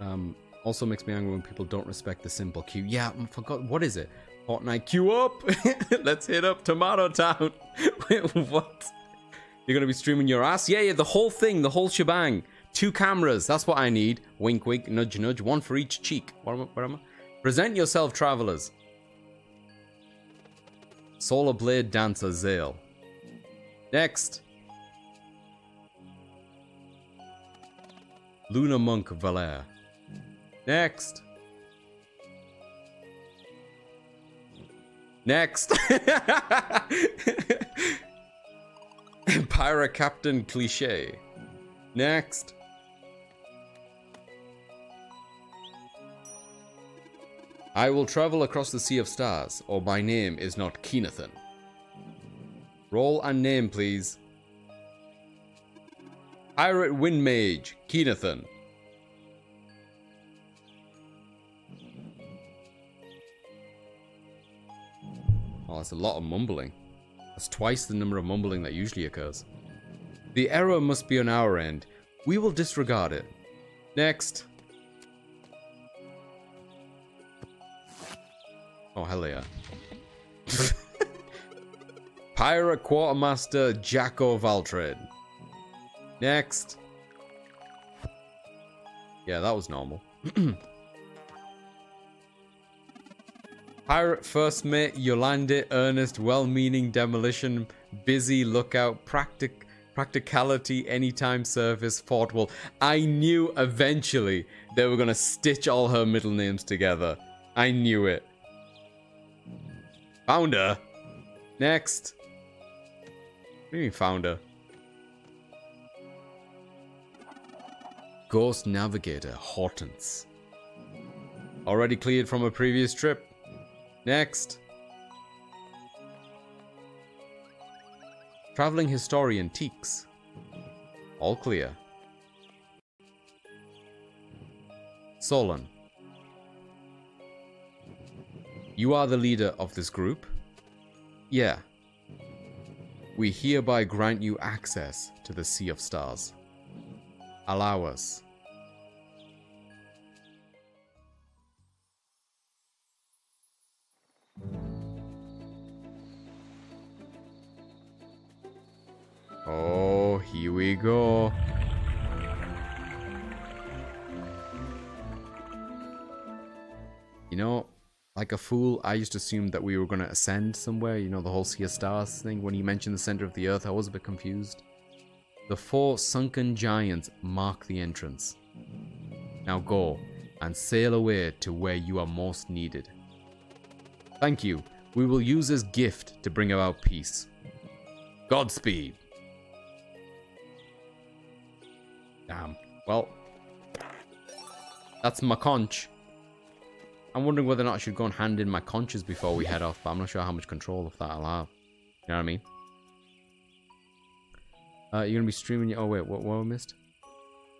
Um, also makes me angry when people don't respect the simple cue. Yeah, I forgot, what is it? Fortnite queue up! [laughs] Let's hit up Tomato Town! [laughs] Wait, what? You're gonna be streaming your ass? Yeah, yeah, the whole thing, the whole shebang. Two cameras, that's what I need. Wink, wink, nudge, nudge, one for each cheek. What am I, where am I? Present yourself, travelers. Solar Blade Dancer Zale. Next. Luna Monk Valere. Next. Next. [laughs] Pyra Captain Klee'shaye. Next. I will travel across the Sea of Stars, or my name is not Keenathan. Roll and name, please. Pirate Wind Mage, Keenathan. Oh, that's a lot of mumbling. That's twice the number of mumbling that usually occurs. The error must be on our end. We will disregard it. Next. Oh, hell yeah. [laughs] Pirate Quartermaster Jacko Valtrade. Next. Yeah, that was normal. [clears throat] Pirate First Mate Yolande Ernest Well-Meaning Demolition Busy Lookout Practic Practicality Anytime Service Fortwell. I knew eventually they were gonna stitch all her middle names together. I knew it. Founder. Next. What do you mean founder? Ghost Navigator Hortence. Already cleared from a previous trip. Next. Traveling Historian Teaks. All clear. Solon. You are the leader of this group? Yeah. We hereby grant you access to the Sea of Stars. Allow us. Oh, here we go. You know, like a fool, I used to assume that we were going to ascend somewhere, you know, the whole Sea of Stars thing. When you mentioned the center of the Earth, I was a bit confused. The four sunken giants mark the entrance. Now go and sail away to where you are most needed. Thank you. We will use this gift to bring about peace. Godspeed. Damn. Well, that's my conch. I'm wondering whether or not I should go and hand in my conches before we head off, but I'm not sure how much control of that I'll have. You know what I mean? Uh, you're gonna be streaming your. Oh wait, what? What missed?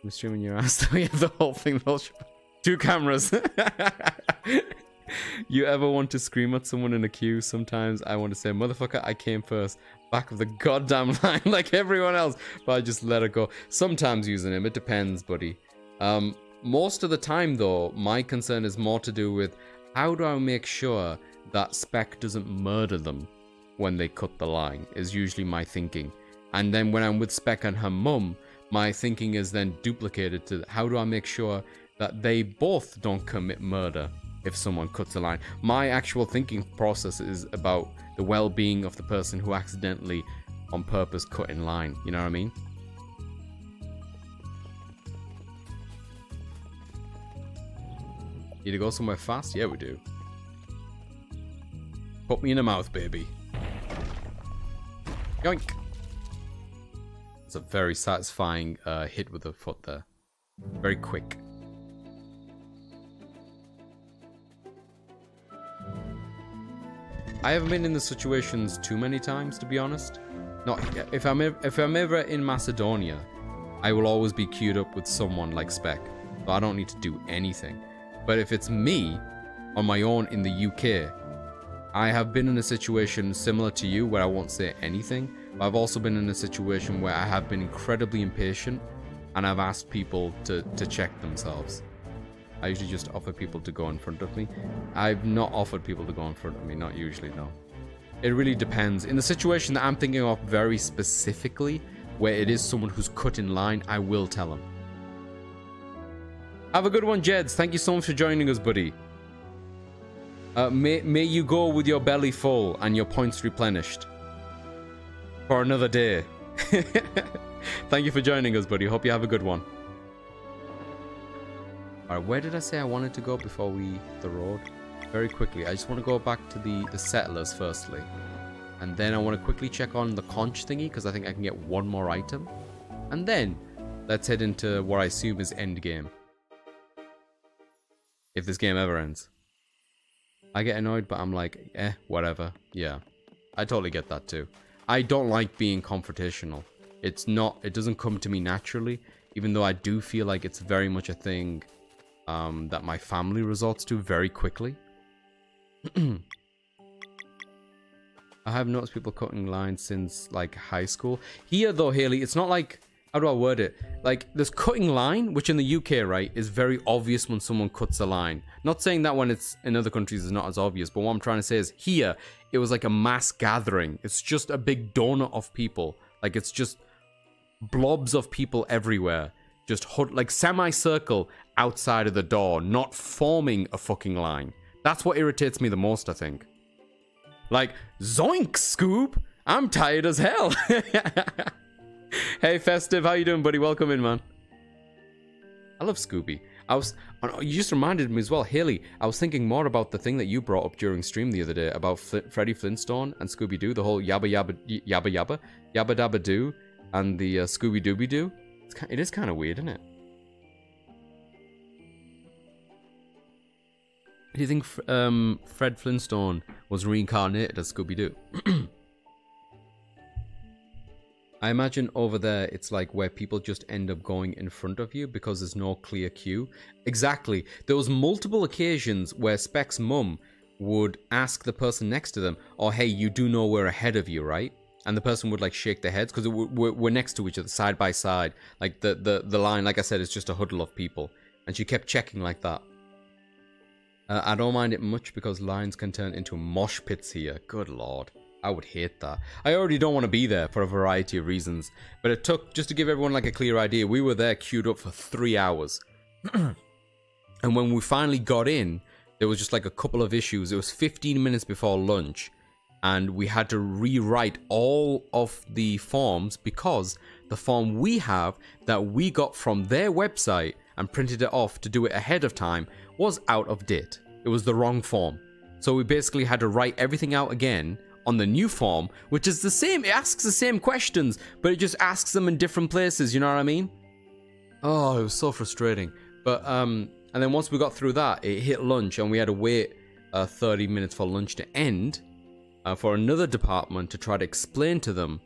I'm streaming your ass. [laughs] yeah, the whole thing. The whole. Two cameras. [laughs] you ever want to scream at someone in a queue? Sometimes I want to say, "Motherfucker, I came first. Back of the goddamn [laughs] line, like everyone else, but I just let it go. Sometimes using him, it depends, buddy. Um, most of the time, though, my concern is more to do with how do I make sure that Spec doesn't murder them when they cut the line. Is usually my thinking. And then when I'm with Spec and her mum, my thinking is then duplicated to how do I make sure that they both don't commit murder if someone cuts a line. My actual thinking process is about the well-being of the person who accidentally on purpose cut in line. You know what I mean? Need to go somewhere fast? Yeah, we do. Put me in the mouth, baby. Yoink! It's a very satisfying uh, hit with the foot there. Very quick. I haven't been in the situations too many times, to be honest. Not if I'm if I'm ever in Macedonia, I will always be queued up with someone like Spec, so I don't need to do anything. But if it's me on my own in the UK, I have been in a situation similar to you where I won't say anything, but I've also been in a situation where I have been incredibly impatient and I've asked people to, to check themselves. I usually just offer people to go in front of me. I've not offered people to go in front of me, not usually, no. It really depends. In the situation that I'm thinking of very specifically, where it is someone who's cut in line, I will tell them. Have a good one, Jeds. Thank you so much for joining us, buddy. Uh, may, may you go with your belly full and your points replenished. For another day. [laughs] Thank you for joining us, buddy. Hope you have a good one. Alright, where did I say I wanted to go before we the road? Very quickly, I just want to go back to the, the settlers firstly. And then I want to quickly check on the conch thingy, because I think I can get one more item. And then, let's head into what I assume is end game. If this game ever ends. I get annoyed, but I'm like, eh, whatever. Yeah, I totally get that too. I don't like being confrontational. It's not, it doesn't come to me naturally, even though I do feel like it's very much a thing um, that my family resorts to very quickly. [clears throat] I have noticed people cutting lines since like high school. Here though, Haley, it's not like how do I word it? Like, this cutting line, which in the UK, right, is very obvious when someone cuts a line. Not saying that when it's in other countries is not as obvious, but what I'm trying to say is here, it was like a mass gathering. It's just a big donut of people. Like, it's just blobs of people everywhere. Just like semicircle outside of the door, not forming a fucking line. That's what irritates me the most, I think. Like, zoink, Scoob! I'm tired as hell. [laughs] hey, Festive, how you doing, buddy? Welcome in, man. I love Scooby. I was, you just reminded me as well, Haley. I was thinking more about the thing that you brought up during stream the other day about Fl Freddie Flintstone and Scooby Doo, the whole yabba yabba yabba yabba yabba dabba doo, and the uh, Scooby Dooby Doo. It's, it is kind of weird, isn't it? Do you think um, Fred Flintstone was reincarnated as Scooby Doo? [clears throat] I imagine over there it's like where people just end up going in front of you because there's no clear cue. Exactly. There was multiple occasions where Spec's mum would ask the person next to them, oh hey, you do know we're ahead of you, right? And the person would like shake their heads because we're, we're next to each other, side by side. Like the, the, the line, like I said, is just a huddle of people. And she kept checking like that. Uh, I don't mind it much because lines can turn into mosh pits here. Good lord. I would hate that. I already don't want to be there for a variety of reasons. But it took, just to give everyone like a clear idea, we were there queued up for three hours. [clears throat] and when we finally got in, there was just like a couple of issues. It was 15 minutes before lunch. And we had to rewrite all of the forms because the form we have that we got from their website and printed it off to do it ahead of time was out of date. It was the wrong form. So we basically had to write everything out again on the new form, which is the same. It asks the same questions, but it just asks them in different places. You know what I mean? Oh, it was so frustrating. But um, and then once we got through that, it hit lunch, and we had to wait uh, 30 minutes for lunch to end uh, for another department to try to explain to them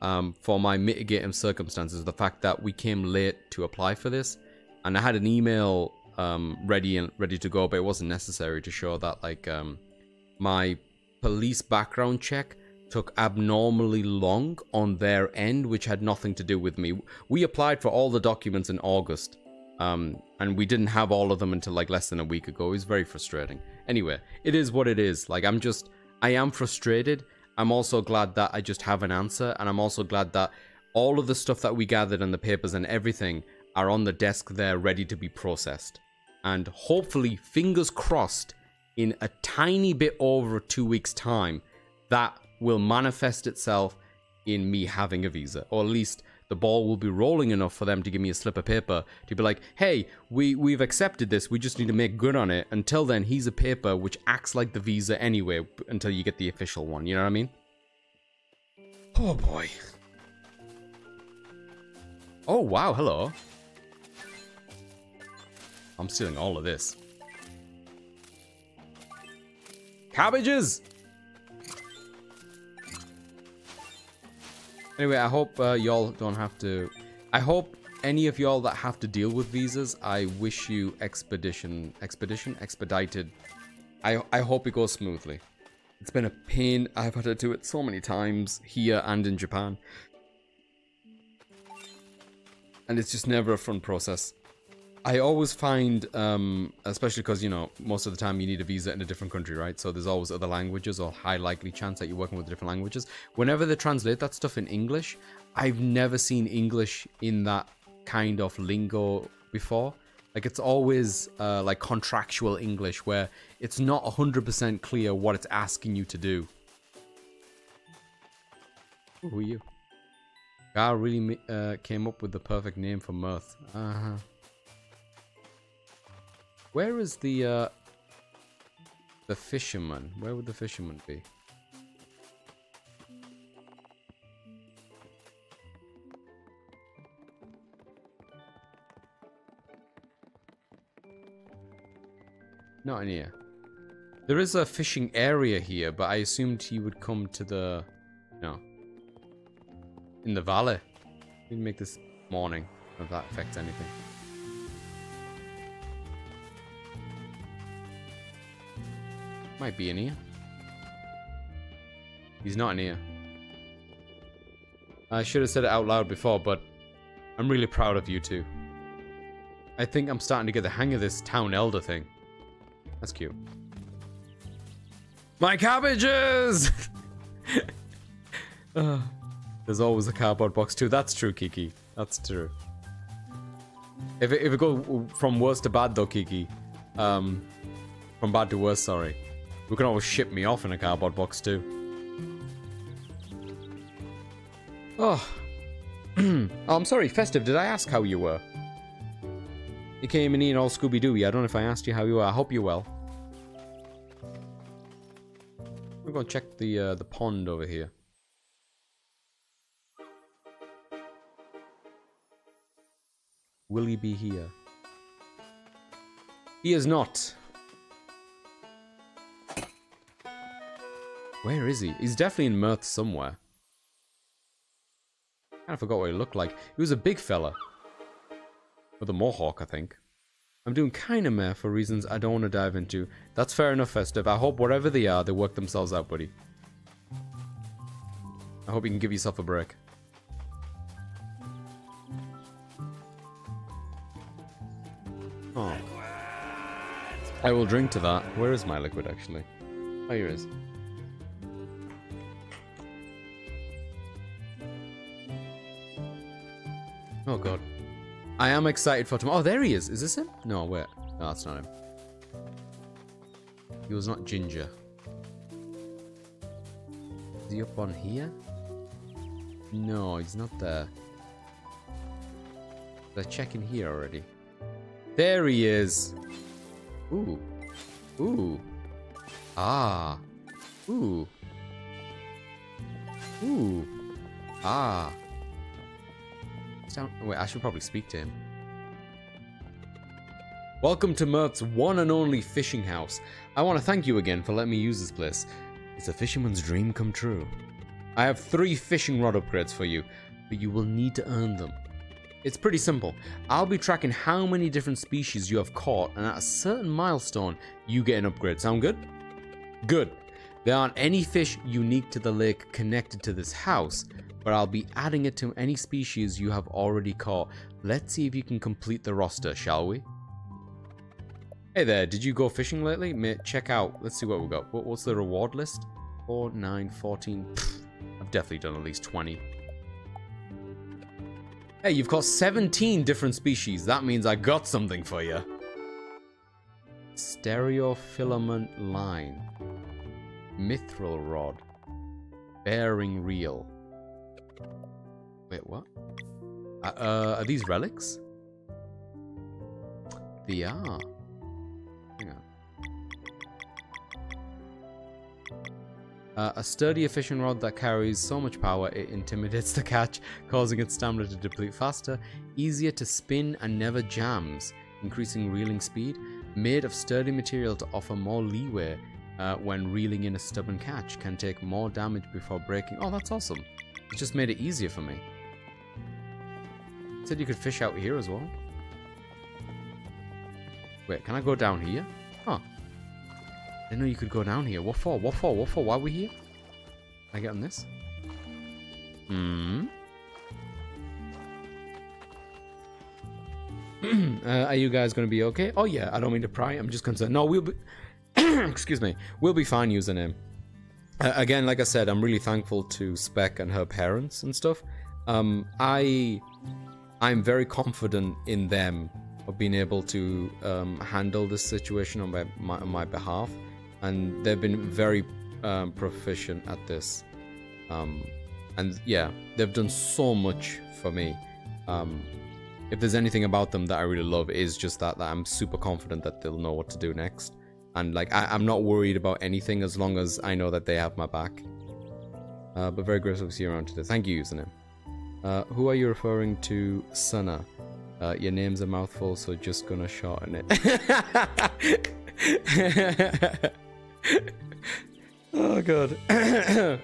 um, for my mitigating circumstances the fact that we came late to apply for this, and I had an email um, ready and ready to go, but it wasn't necessary to show that like um, my police background check took abnormally long on their end, which had nothing to do with me. We applied for all the documents in August, um, and we didn't have all of them until like less than a week ago. It was very frustrating. Anyway, it is what it is. Like I'm just, I am frustrated. I'm also glad that I just have an answer, and I'm also glad that all of the stuff that we gathered and the papers and everything are on the desk there ready to be processed. And hopefully, fingers crossed, in a tiny bit over two weeks' time, that will manifest itself in me having a visa, or at least the ball will be rolling enough for them to give me a slip of paper to be like, hey, we, we've accepted this, we just need to make good on it. Until then, here's a paper which acts like the visa anyway until you get the official one, you know what I mean? Oh boy. Oh wow, hello. I'm stealing all of this. Cabbages! Anyway, I hope uh, y'all don't have to... I hope any of y'all that have to deal with visas, I wish you expedition... Expedition? Expedited. I, I hope it goes smoothly. It's been a pain. I've had to do it so many times here and in Japan. And it's just never a fun process. I always find, um, especially because, you know, most of the time you need a visa in a different country, right? So there's always other languages or high likely chance that you're working with different languages. Whenever they translate that stuff in English, I've never seen English in that kind of lingo before. Like it's always uh, like contractual English where it's not 100% clear what it's asking you to do. Who are you? Guy really uh, came up with the perfect name for Mirth. Uh-huh. Where is the, uh... The fisherman? Where would the fisherman be? Not in here. There is a fishing area here, but I assumed he would come to the... No. In the valley. We make this morning, if that affects anything. Might be in here. He's not in here. I should have said it out loud before, but I'm really proud of you two. I think I'm starting to get the hang of this town elder thing. That's cute. My cabbages! [laughs] uh, there's always a cardboard box too. That's true, Kiki. That's true. If it, if it go from worst to bad though, Kiki, um, from bad to worse, sorry, we can always ship me off in a cardboard box too. Oh. [clears throat] oh, I'm sorry, Festive, did I ask how you were? You came in eating all Scooby-Doo. I don't know if I asked you how you were. I hope you're well. We're gonna check the uh, the pond over here. Will he be here? He is not. Where is he? He's definitely in Mirth somewhere. I forgot what he looked like. He was a big fella. With a mohawk, I think. I'm doing kind of meh for reasons I don't want to dive into. That's fair enough, Festive. I hope whatever they are, they work themselves out, buddy. I hope you can give yourself a break. Oh. I will drink to that. Where is my liquid, actually? Oh, here it is. Oh god. I am excited for tomorrow. Oh, there he is. Is this him? No, wait. No, that's not him. He was not Ginger. Is he up on here? No, he's not there. Did I check in here already? There he is. Ooh. Ooh. Ah. Ooh. Ooh. Ah. Sound wait, I should probably speak to him. Welcome to Mirth's one and only fishing house. I want to thank you again for letting me use this place. It's a fisherman's dream come true. I have three fishing rod upgrades for you, but you will need to earn them. It's pretty simple. I'll be tracking how many different species you have caught, and at a certain milestone, you get an upgrade. Sound good? Good. There aren't any fish unique to the lake connected to this house, but I'll be adding it to any species you have already caught. Let's see if you can complete the roster, shall we? Hey there, did you go fishing lately? Check out. Let's see what we got. What, what's the reward list? 4, 9, 14. Pfft, I've definitely done at least 20. Hey, you've caught 17 different species. That means I got something for you. Stereofilament line. Mithril rod. Bearing reel. Wait, what? Uh, uh, are these relics? They are. Hang on. Uh, a sturdy fishing rod that carries so much power it intimidates the catch, [laughs] causing its stamina to deplete faster, easier to spin and never jams, increasing reeling speed, made of sturdy material to offer more leeway uh, when reeling in a stubborn catch, can take more damage before breaking. Oh, that's awesome. It just made it easier for me. Said you could fish out here as well. Wait, can I go down here? Huh. I didn't know you could go down here. What for? What for? What for? Why are we here? Can I get on this? Hmm. [clears throat] uh, are you guys going to be okay? Oh yeah, I don't mean to pry. I'm just concerned. No, we'll be... [clears throat] Excuse me. We'll be fine using him. Uh, again, like I said, I'm really thankful to Spec and her parents and stuff. Um, I... I'm very confident in them of being able to um, handle this situation on my, my, on my behalf and they've been very um, proficient at this. Um, and yeah, they've done so much for me. Um, if there's anything about them that I really love, is just that, that I'm super confident that they'll know what to do next. And like, I, am not worried about anything as long as I know that they have my back. Uh, but very grateful to see you around today. Thank you, username. Uh, who are you referring to, Sunna? Uh, your name's a mouthful, so just gonna shorten it. [laughs] oh god. [coughs]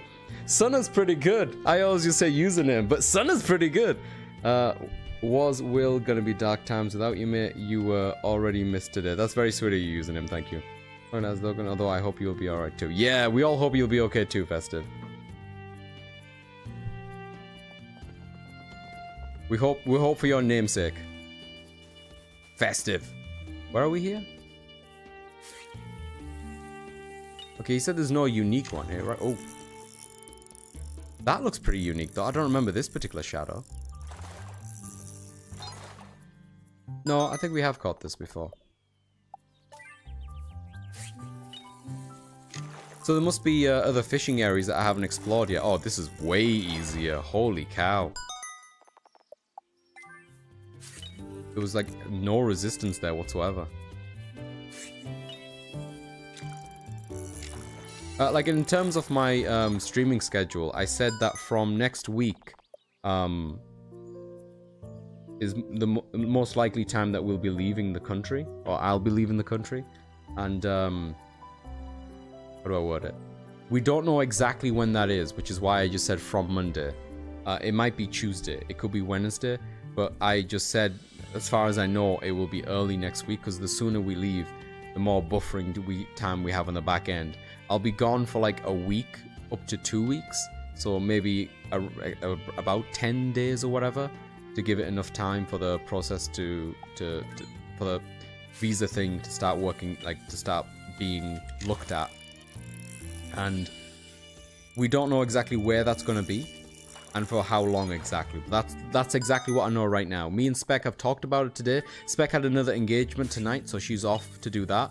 Sunna's pretty good. I always just say username, but Sunna's pretty good. Uh, was Will gonna be dark times without you, mate? You were already missed today. That's very sweet of you using him. Thank you. Very nice, Logan. Although I hope you'll be alright too. Yeah, we all hope you'll be okay too, Festive. We hope we hope for your namesake. Festive. Where are we here? Okay, he said there's no unique one here, right? Oh. That looks pretty unique, though. I don't remember this particular shadow. No, I think we have caught this before. So there must be uh, other fishing areas that I haven't explored yet. Oh, this is way easier. Holy cow. There was like no resistance there whatsoever. Uh, like in terms of my um, streaming schedule, I said that from next week um, is the mo most likely time that we'll be leaving the country, or I'll be leaving the country. And um, how do I word it? We don't know exactly when that is, which is why I just said from Monday. Uh, it might be Tuesday, it could be Wednesday, but I just said, as far as I know, it will be early next week because the sooner we leave, the more buffering we, time we have on the back end. I'll be gone for like a week up to two weeks, so maybe a, a, about 10 days or whatever to give it enough time for the process to, to, to for the visa thing to start working, like to start being looked at. And we don't know exactly where that's going to be and for how long exactly. That's that's exactly what I know right now. Me and Spec have talked about it today. Spec had another engagement tonight, so she's off to do that.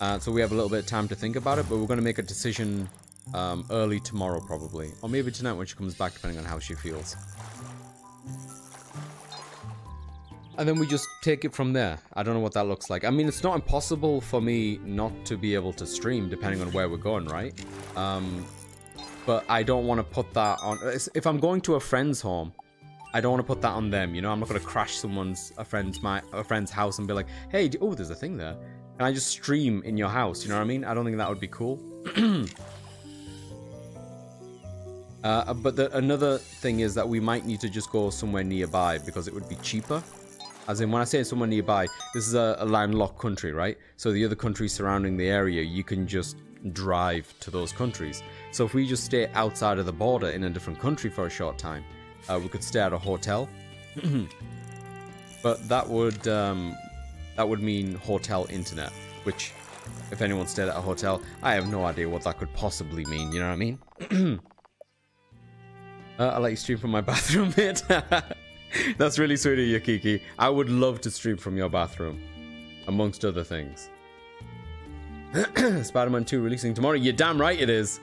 Uh, so we have a little bit of time to think about it, but we're going to make a decision um, early tomorrow probably. Or maybe tonight when she comes back, depending on how she feels. and then we just take it from there. I don't know what that looks like. I mean, it's not impossible for me not to be able to stream depending on where we're going, right? Um, but I don't want to put that on. If I'm going to a friend's home, I don't want to put that on them. You know, I'm not going to crash someone's a friend's my a friend's house and be like, hey, oh, there's a thing there. And I just stream in your house. You know what I mean? I don't think that would be cool. [clears throat] uh, but the, another thing is that we might need to just go somewhere nearby because it would be cheaper. As in, when I say somewhere nearby, this is a, a landlocked country, right? So the other countries surrounding the area, you can just drive to those countries. So if we just stay outside of the border in a different country for a short time, uh, we could stay at a hotel. [clears throat] but that would um, that would mean hotel internet, which, if anyone stayed at a hotel, I have no idea what that could possibly mean. You know what I mean? [clears throat] uh, I let you stream from my [laughs] bathroom, mate. [laughs] That's really sweet of you, Kiki. I would love to stream from your bathroom, amongst other things. [clears throat] Spider-Man 2 releasing tomorrow. You're damn right it is.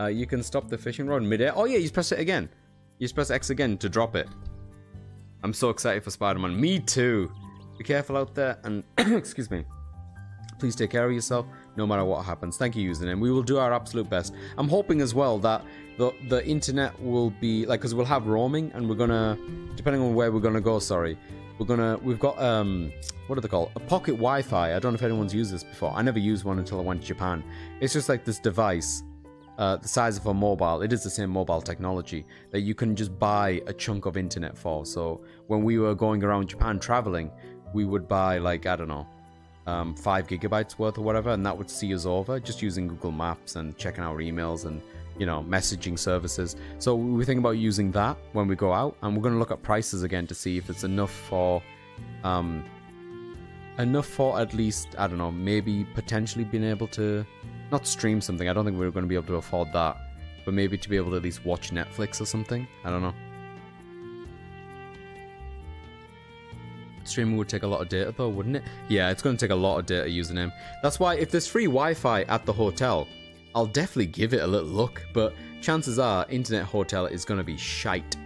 Uh, you can stop the fishing rod midair. Oh yeah, you press it again. You press X again to drop it. I'm so excited for Spider-Man. Me too. Be careful out there and [clears throat] excuse me. Please take care of yourself no matter what happens. Thank you, username. We will do our absolute best. I'm hoping as well that the the internet will be like because we'll have roaming and we're gonna depending on where we're gonna go. Sorry, we're gonna we've got um what are they called a pocket Wi-Fi. I don't know if anyone's used this before. I never used one until I went to Japan. It's just like this device. Uh, the size of a mobile, it is the same mobile technology that you can just buy a chunk of internet for. So when we were going around Japan traveling, we would buy like I don't know, um, five gigabytes worth or whatever, and that would see us over just using Google Maps and checking our emails and you know, messaging services. So we think about using that when we go out, and we're going to look at prices again to see if it's enough for, um, enough for at least I don't know, maybe potentially being able to, not stream something. I don't think we're going to be able to afford that, but maybe to be able to at least watch Netflix or something. I don't know. Streaming would take a lot of data though, wouldn't it? Yeah, it's going to take a lot of data using him. That's why if there's free Wi-Fi at the hotel, I'll definitely give it a little look, but chances are Internet Hotel is going to be shite.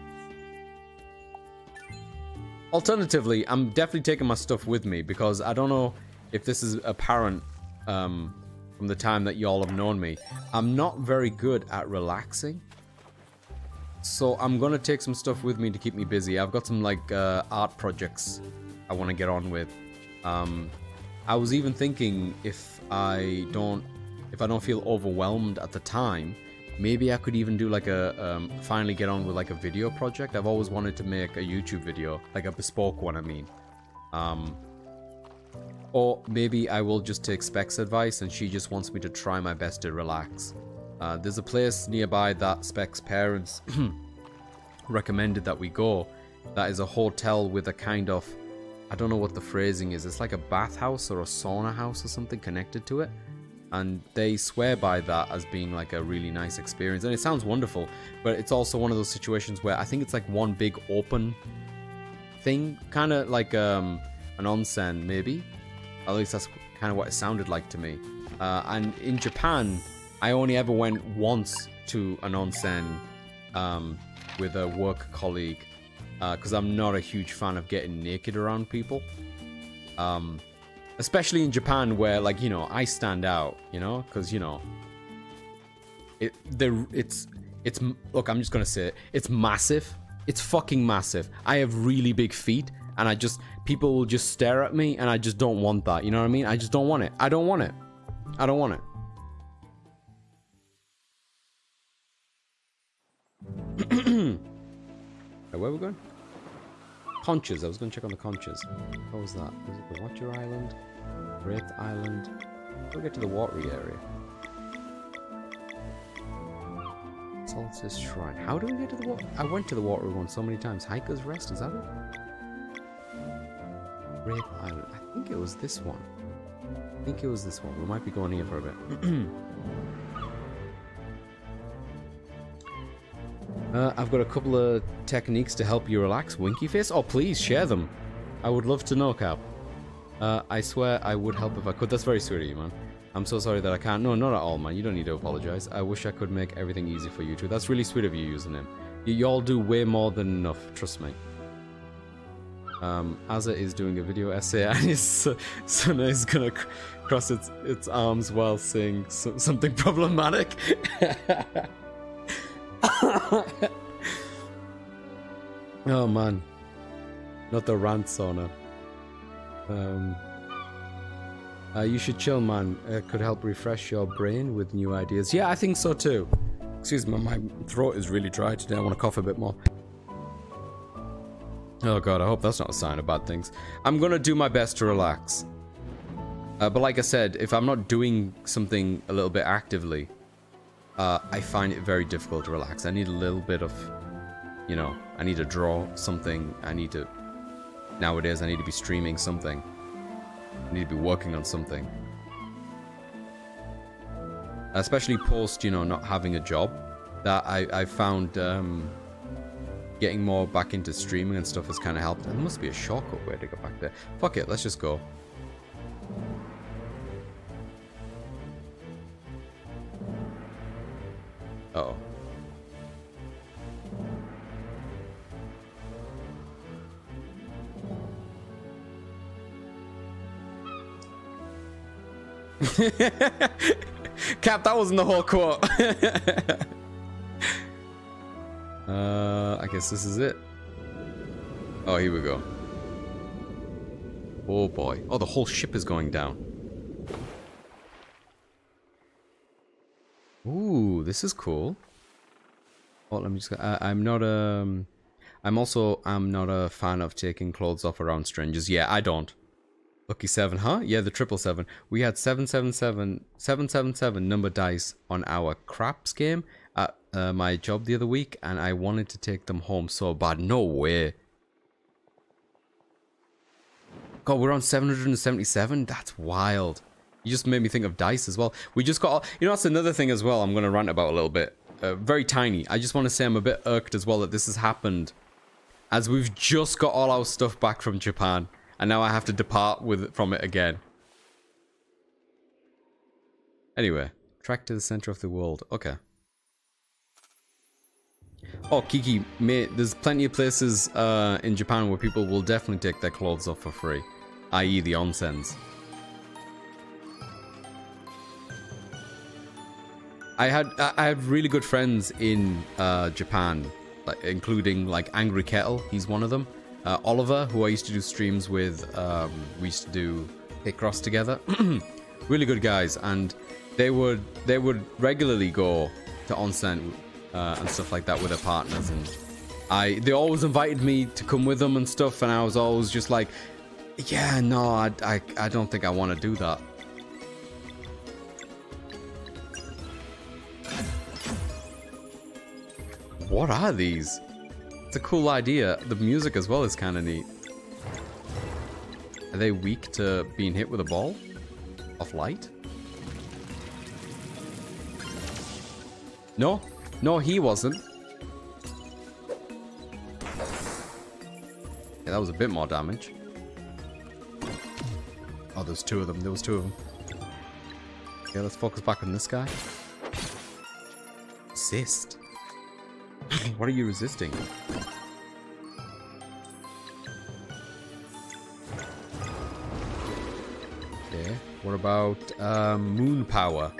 Alternatively, I'm definitely taking my stuff with me because I don't know if this is apparent um, from the time that y'all have known me. I'm not very good at relaxing. So I'm to take some stuff with me to keep me busy. I've got some like uh, art projects I want to get on with. Um, I was even thinking if I don't if I don't feel overwhelmed at the time, maybe I could even do like a um, finally get on with like a video project. I've always wanted to make a YouTube video, like a bespoke one. I mean, um, or maybe I will just take Specs advice and she just wants me to try my best to relax. Uh, there's a place nearby that Specs parents [clears throat] recommended that we go. That is a hotel with a kind of I don't know what the phrasing is. It's like a bathhouse or a sauna house or something connected to it and they swear by that as being like a really nice experience and it sounds wonderful but it's also one of those situations where i think it's like one big open thing kind of like um, an onsen maybe at least that's kind of what it sounded like to me. Uh, and in japan i only ever went once to an onsen um, with a work colleague because uh, i'm not a huge fan of getting naked around people. Um, especially in Japan where like you know I stand out you know because you know it the it's it's look I'm just gonna say it it's massive. It's fucking massive. I have really big feet and I just people will just stare at me and I just don't want that you know what I mean I just don't want it I don't want it I don't want it [clears throat] where are we going? Conches. I was going to check on the conches. What was that? Was it the Watcher Island? Wraith Island? We'll get to the watery area. Solstice Shrine. How do we get to the water? I went to the watery one so many times. Hiker's Rest, is that it? Wraith Island. I think it was this one. I think it was this one. We might be going here for a bit. [clears throat] Uh, I've got a couple of techniques to help you relax. Winky face? Oh, please share them. I would love to know, Cap. Uh, I swear I would help if I could. That's very sweet of you, man. I'm so sorry that I can't. No, not at all, man. You don't need to apologize. I wish I could make everything easy for you too. That's really sweet of you using him. You, all do way more than enough. Trust me. Um, Azza is doing a video essay [laughs] and his son is gonna cr- cross its its arms while saying so- something [laughs] problematic. [laughs] oh man, not the rant sauna. Um, uh, you should chill, man. It could help refresh your brain with new ideas. Yeah, I think so too. Excuse me, my throat is really dry today. I want to cough a bit more. Oh god, I hope that's not a sign of bad things. I'm gonna do my best to relax. Uh, but like I said, if I'm not doing something a little bit actively, uh, I find it very difficult to relax. I need a little bit of, you know, I need to draw something. I need to, nowadays I need to be streaming something. I need to be working on something. Especially post, you know, not having a job. That I, I found um, getting more back into streaming and stuff has kind of helped. There must be a shortcut way to go back there. Fuck it, let's just go. Uh oh. [laughs] Cap, that wasn't the whole quote. [laughs] uh, I guess this is it. Oh, here we go. Oh boy. Oh, the whole ship is going down. Ooh, this is cool. Oh, let me just. Uh, I'm not um. I'm also I'm not a fan of taking clothes off around strangers. Yeah, I don't. Lucky seven, huh? Yeah, the triple seven. We had seven seven seven seven seven seven number dice on our craps game uh, my job the other week, and I wanted to take them home so bad. No way. God, we're on 777? That's wild. You just made me think of dice as well. We just got... You know, that's another thing as well I'm going to rant about a little bit. Uh, very tiny. I just want to say I'm a bit irked as well that this has happened. As we've just got all our stuff back from Japan. And now I have to depart with from it again. Anyway. Track to the center of the world. Okay. Oh, Kiki, mate, there's plenty of places uh, in Japan where people will definitely take their clothes off for free. I.e. the onsens. I had I had really good friends in uh, Japan, like including like Angry Kettle. He's one of them. Uh, Oliver, who I used to do streams with, um, we used to do Hit Picross together. [clears throat] really good guys, and they would they would regularly go to onsen uh, and stuff like that with their partners, and I they always invited me to come with them and stuff, and I was always just like, yeah, no, I I, I don't think I want to do that. What are these? It's a cool idea. The music as well is kind of neat. Are they weak to being hit with a ball? Of light? No. No, he wasn't. Yeah, that was a bit more damage. Oh, there's two of them. There was two of them. Okay, let's focus back on this guy. Assist. [laughs] what are you resisting? Okay, what about um, moon power?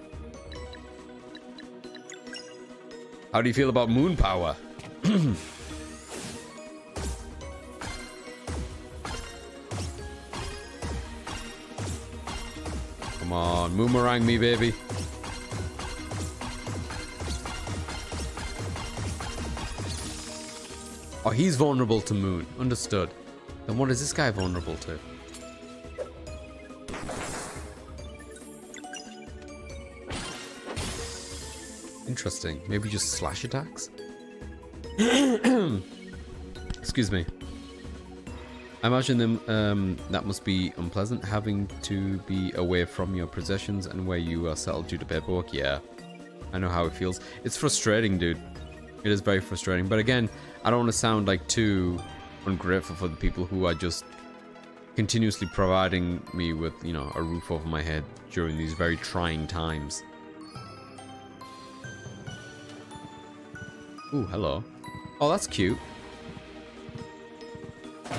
How do you feel about moon power? [clears throat] Come on, boomerang me, baby. Oh, he's vulnerable to moon. Understood. Then what is this guy vulnerable to? Interesting. Maybe just slash attacks? [clears throat] Excuse me. I imagine them, um, that must be unpleasant, having to be away from your possessions and where you are settled due to paperwork. Yeah, I know how it feels. It's frustrating, dude. It is very frustrating. But again, I don't want to sound like too ungrateful for the people who are just continuously providing me with, you know, a roof over my head during these very trying times. Ooh, hello. Oh, that's cute.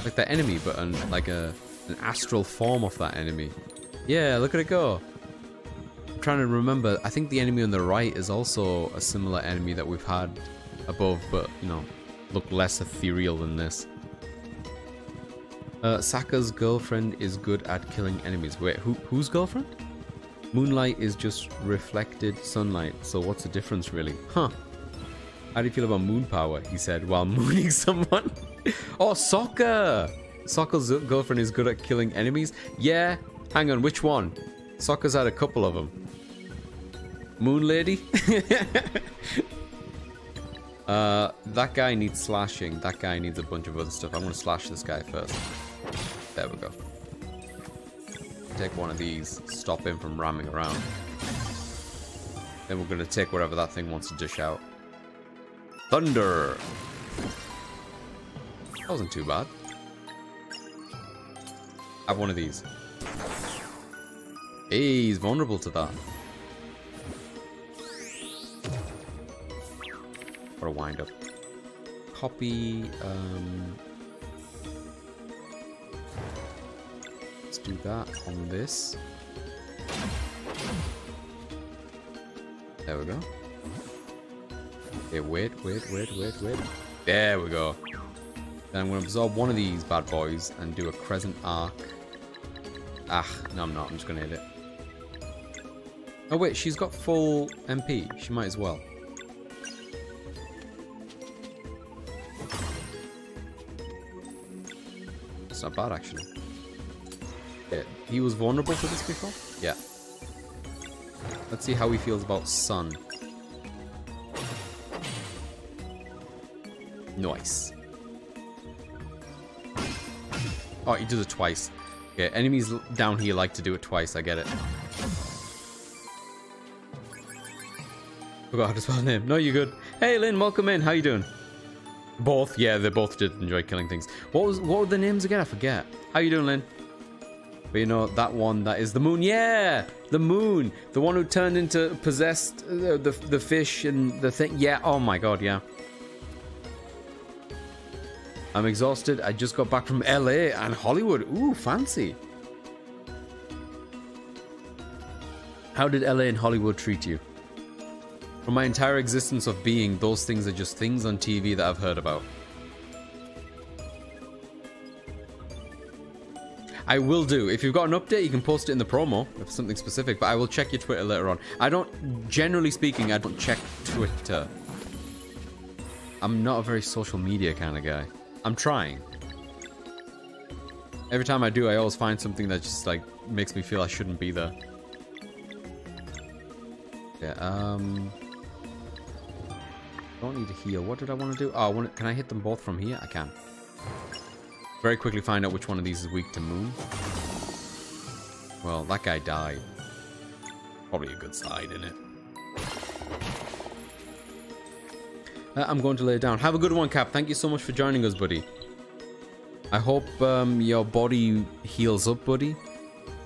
like the enemy, but an, like a an astral form of that enemy. Yeah, look at it go. I'm trying to remember. I think the enemy on the right is also a similar enemy that we've had above, but you know, look less ethereal than this. Uh, Sokka's girlfriend is good at killing enemies. Wait, who whose girlfriend? Moonlight is just reflected sunlight, so what's the difference really? Huh. How do you feel about moon power? He said while [laughs] mooning someone. oh, Sokka! Sokka's girlfriend is good at killing enemies? Yeah. Hang on, which one? Sokka's had a couple of them. Moon Lady? [laughs] uh, that guy needs slashing. That guy needs a bunch of other stuff. I'm gonna slash this guy first. There we go. Take one of these, stop him from ramming around. Then we're gonna take whatever that thing wants to dish out. Thunder! That wasn't too bad. Have one of these. Hey, he's vulnerable to that. What a wind up. Copy, um... Let's do that on this. There we go. Okay, wait, wait, wait, wait, wait. There we go. Then I'm going to absorb one of these bad boys and do a crescent arc. Ah, no I'm not. I'm just going to hit it. Oh wait, she's got full MP. She might as well. It's not bad actually. Yeah, he was vulnerable to this before? Yeah. Let's see how he feels about sun. Nice. Oh, he does it twice. Okay, enemies down here like to do it twice, I get it. Forgot how to spell name. No, you're good. Hey, Lynn, welcome in. How you doing? Both, yeah, they both did enjoy killing things. What was what were the names again? I forget. How you doing, Lynn? But you know, that one, that is the moon. Yeah! The moon! The one who turned into possessed uh, the, the fish and the thing. Yeah, oh my god, yeah. I'm exhausted. I just got back from LA and Hollywood. Ooh, fancy. How did LA and Hollywood treat you? For my entire existence of being, those things are just things on TV that I've heard about. I will do. If you've got an update, you can post it in the promo if something specific, but I will check your Twitter later on. I don't, generally speaking, I don't check Twitter. I'm not a very social media kind of guy. I'm trying. Every time I do, I always find something that just like makes me feel I shouldn't be there. Yeah, um... Don't need to heal. What did I want to do? Oh, I want to, can I hit them both from here? I can. Very quickly find out which one of these is weak to moon. Well, that guy died. Probably a good side, isn't it? Uh, I'm going to lay down. Have a good one, Cap. Thank you so much for joining us, buddy. I hope um, your body heals up, buddy.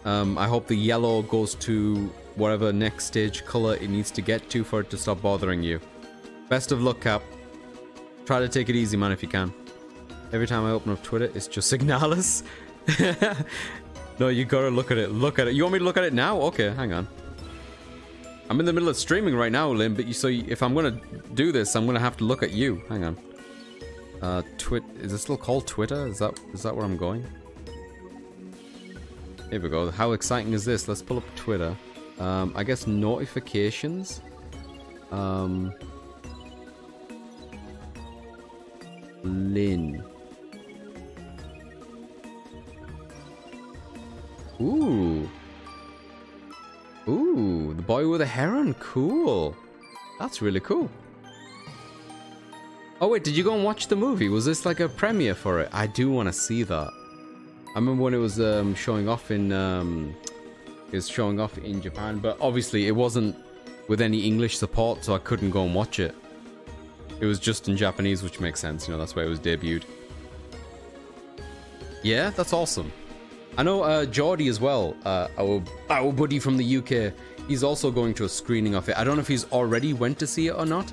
Um, I hope the yellow goes to whatever next stage color it needs to get to for it to stop bothering you. Best of luck, Cap. Try to take it easy, man, if you can. Every time I open up Twitter, it's just Signalis. [laughs] no, you gotta look at it. Look at it. You want me to look at it now? Okay, hang on. I'm in the middle of streaming right now, Lim, but you, so if I'm gonna do this, I'm gonna have to look at you. Hang on. Uh, twit. Is this still called Twitter? Is that is that where I'm going? Here we go. How exciting is this? Let's pull up Twitter. Um, I guess notifications. Um, Lin. Ooh. Ooh, the boy with a heron. Cool. That's really cool. Oh wait, did you go and watch the movie? Was this like a premiere for it? I do want to see that. I remember when it was um, showing off in um, it was showing off in Japan, but obviously it wasn't with any English support, so I couldn't go and watch it. It was just in Japanese, which makes sense. You know, that's why it was debuted. Yeah, that's awesome. I know uh, Geordie as well, uh, our, our buddy from the UK. He's also going to a screening of it. I don't know if he's already went to see it or not,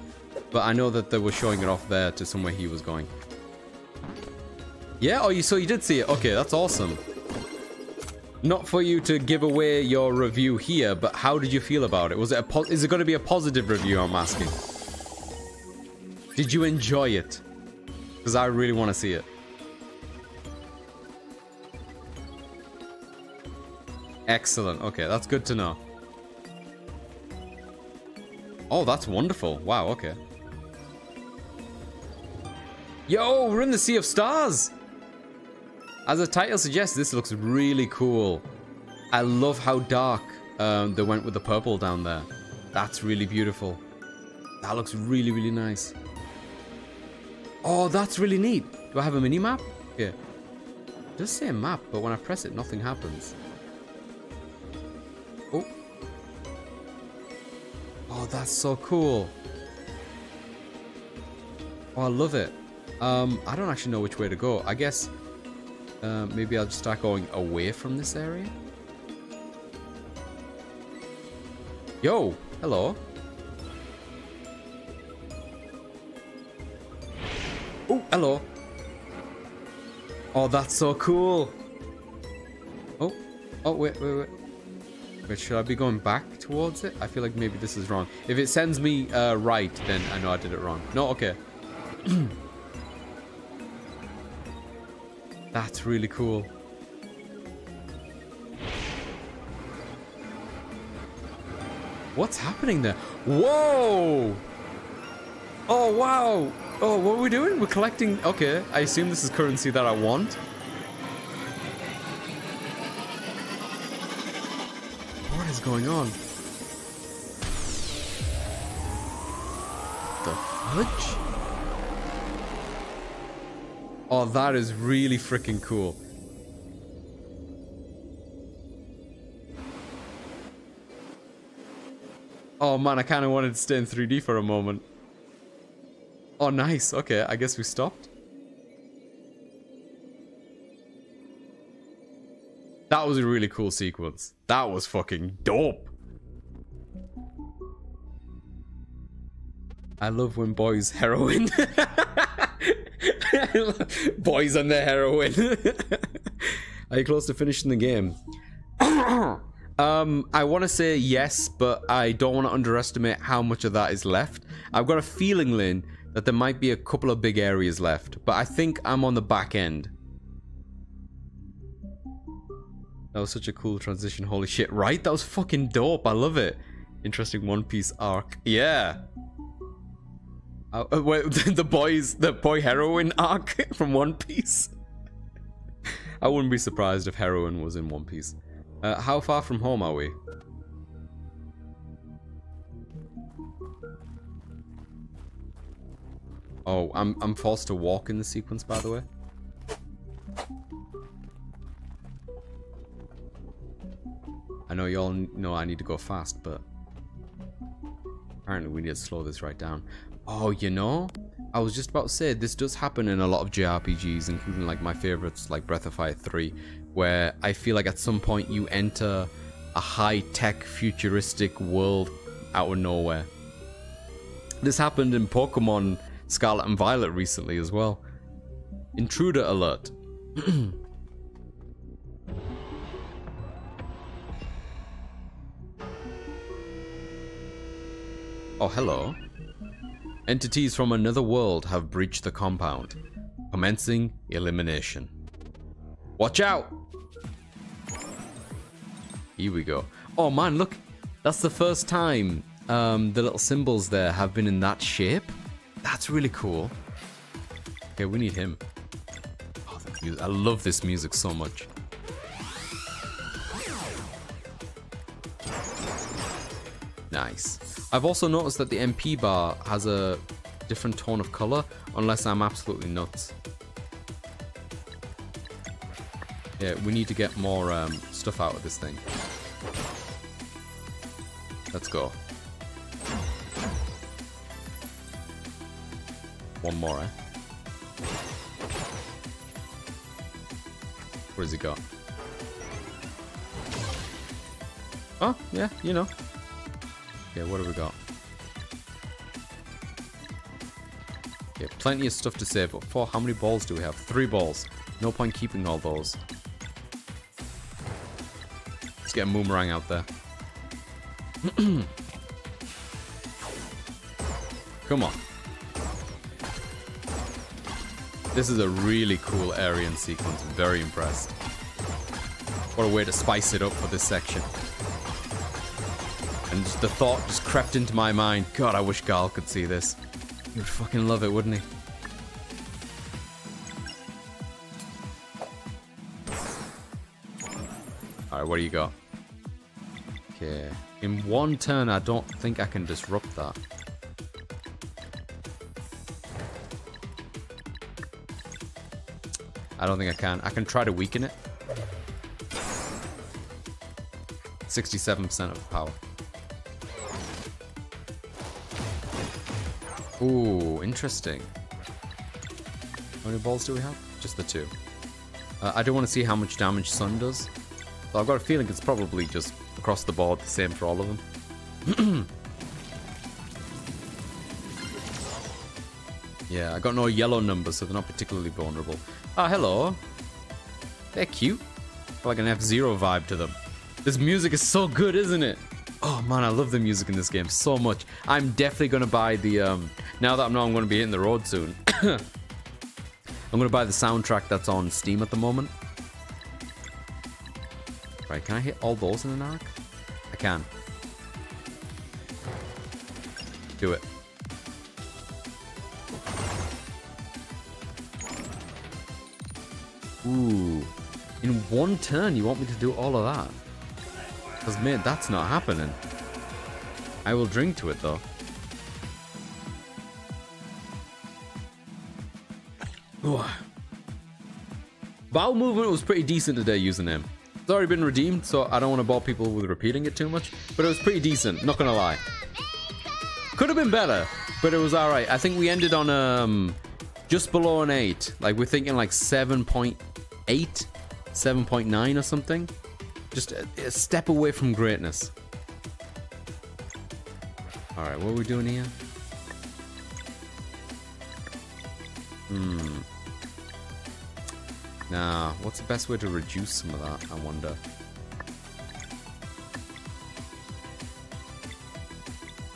but I know that they were showing it off there to somewhere he was going. Yeah, oh, you so you did see it. Okay, that's awesome. Not for you to give away your review here, but how did you feel about it? Was it a is it going to be a positive review? I'm asking. Did you enjoy it? Because I really want to see it. Excellent. Okay, that's good to know. Oh, that's wonderful. Wow, okay. Yo, we're in the Sea of Stars! As the title suggests, this looks really cool. I love how dark um, they went with the purple down there. That's really beautiful. That looks really, really nice. Oh, that's really neat. Do I have a mini map? Yeah. It does say map, but when I press it, nothing happens. Oh, that's so cool. Oh, I love it. Um, I don't actually know which way to go. I guess uh, maybe I'll just start going away from this area. Yo, hello. Oh, hello. Oh, that's so cool. Oh, oh, wait, wait, wait. Wait, should I be going back towards it? I feel like maybe this is wrong. If it sends me uh, right, then I know I did it wrong. No, okay. [clears throat] That's really cool. What's happening there? Whoa! Oh, wow! Oh, what are we doing? We're collecting... Okay, I assume this is currency that I want. What is going on? Oh, that is really freaking cool. Oh man, I kind of wanted to stay in 3D for a moment. Oh, nice. Okay, I guess we stopped. That was a really cool sequence. That was fucking dope. I love when boys heroin. [laughs] Boys and the heroin. [laughs] Are you close to finishing the game? [coughs] um, I want to say yes, but I don't want to underestimate how much of that is left. I've got a feeling, Lynn, that there might be a couple of big areas left, but I think I'm on the back end. That was such a cool transition. Holy shit, right? That was fucking dope. I love it. Interesting One Piece arc. Yeah. Uh, uh wait, [laughs] the boys, the boy heroine arc [laughs] from One Piece. I wouldn't be surprised if heroin was in One Piece. Uh, how far from home are we? Oh, I'm I'm forced to walk in the sequence, by the way. I know you all know I need to go fast, but apparently we need to slow this right down. Oh, you know, I was just about to say, this does happen in a lot of JRPGs, including like my favorites like Breath of Fire 3, where I feel like at some point you enter a high-tech futuristic world out of nowhere. This happened in Pokemon Scarlet and Violet recently as well. Intruder alert. [clears throat] oh, hello. Entities from another world have breached the compound, commencing elimination. Watch out! Here we go. Oh man, look! That's the first time um, the little symbols there have been in that shape. That's really cool. Okay, we need him. Oh, I love this music so much. Nice. I've also noticed that the MP bar has a different tone of color, unless I'm absolutely nuts. Yeah, we need to get more um, stuff out of this thing. Let's go. One more, eh? What Where's he got? Oh, yeah, you know. Okay, what have we got? Yeah, plenty of stuff to save, but for how many balls do we have? Three balls. No point keeping all those. Let's get a boomerang out there. [clears throat] Come on. This is a really cool Aryan sequence. Very impressed. What a way to spice it up for this section. The thought just crept into my mind. God, I wish Garl could see this. He would fucking love it, wouldn't he? Alright, what do you got? Okay. In one turn, I don't think I can disrupt that. I don't think I can. I can try to weaken it. 67% of power. Ooh, interesting. How many balls do we have? Just the two. Uh, I don't want to see how much damage Sun does. I've got a feeling it's probably just across the board the same for all of them. [clears throat] yeah, I got no yellow numbers, so they're not particularly vulnerable. Ah, hello. They're cute. Like an F-Zero vibe to them. This music is so good, isn't it? Oh man, I love the music in this game so much. I'm definitely gonna buy the um now that I know I'm gonna be hitting the road soon. [coughs] I'm gonna buy the soundtrack that's on Steam at the moment. Right, can I hit all those in an arc? I can. Do it. Ooh. In one turn, you want me to do all of that? Because, mate, that's not happening. I will drink to it, though. Bowel movement was pretty decent today using him. It's already been redeemed, so I don't want to bore people with repeating it too much. But it was pretty decent, not gonna lie. Could have been better, but it was alright. I think we ended on um just below an 8. Like, we're thinking like 7.8, 7.9 or something. Just a, a step away from greatness. Alright, what are we doing here? Hmm. Now, what's the best way to reduce some of that, I wonder?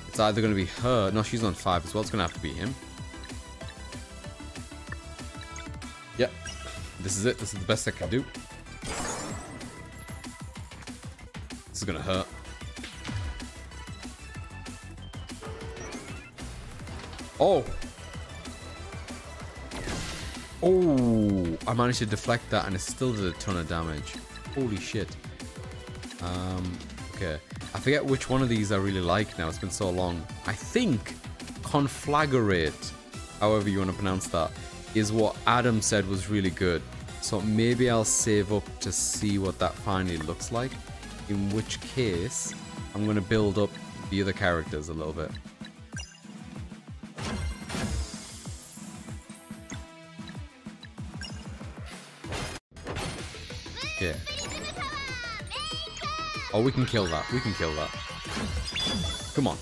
It's either going to be her. No, she's on 5 as well. It's going to have to be him. Yep. This is it. This is the best I can do. This is to hurt. Oh! Oh, I managed to deflect that and it still did a ton of damage. Holy shit. Um, okay. I forget which one of these I really like now. It's been so long. I think Conflagrate, however you want to pronounce that, is what Adam said was really good. So maybe I'll save up to see what that finally looks like. In which case, I'm going to build up the other characters a little bit. Yeah. Oh, we can kill that. We can kill that. Come on.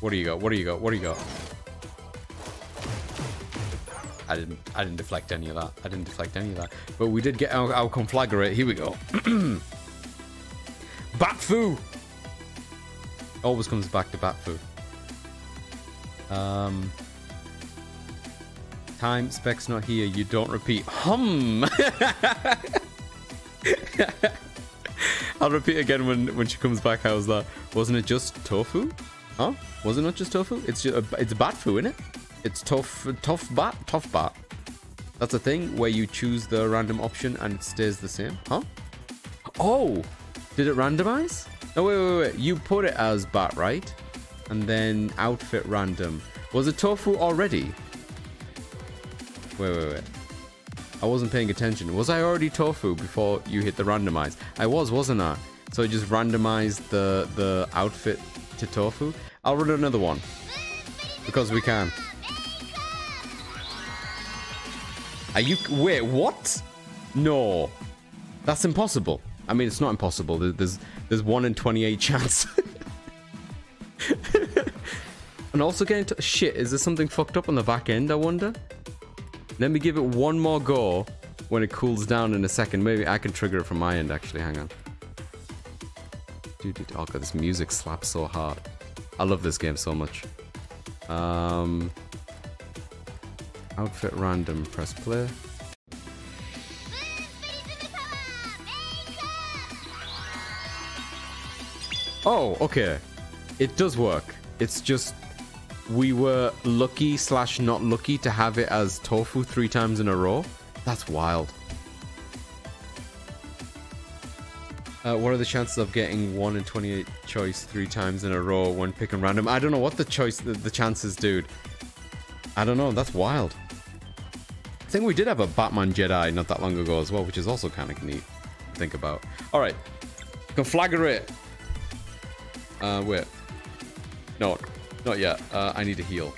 What do you got? What do you got? What do you got? I didn't. I didn't deflect any of that. I didn't deflect any of that. But we did get our, our conflagrate. Here we go. [clears throat] Batfu. Always comes back to Batfu. Um. Time, specs not here, you don't repeat. Hum! [laughs] I'll repeat again when, when she comes back. How's that? Wasn't it just tofu? Huh? Was it not just tofu? It's just, it's bat isn't it? It's tough, tough bat, tough bat. That's a thing where you choose the random option and it stays the same. Huh? Oh! Did it randomize? No, wait, wait, wait. You put it as bat, right? And then outfit random. Was it tofu already? Wait, wait, wait. I wasn't paying attention. Was I already tofu before you hit the randomize? I was, wasn't I? So it just randomized the, the outfit to tofu. I'll run another one. Because we can. Are you... Wait, what? No. That's impossible. I mean, it's not impossible. There's there's 1 in 28 chance. [laughs] and also getting to... Shit, is there something fucked up on the back end, I wonder? Let me give it one more go when it cools down in a second. Maybe I can trigger it from my end, actually. Hang on. Dude, dude, oh god, this music slaps so hard. I love this game so much. Um, outfit random, press play. Oh, okay. It does work. It's just we were lucky slash not lucky to have it as tofu three times in a row. That's wild. Uh, what are the chances of getting 1 in 28 choice three times in a row when picking random? I don't know what the choice, the, the chances, dude. I don't know. That's wild. Think we did have a Batman Jedi not that long ago as well, which is also kind of neat to think about. All right. Conflagrate. Uh, wait. No, not yet. Uh, I need to heal.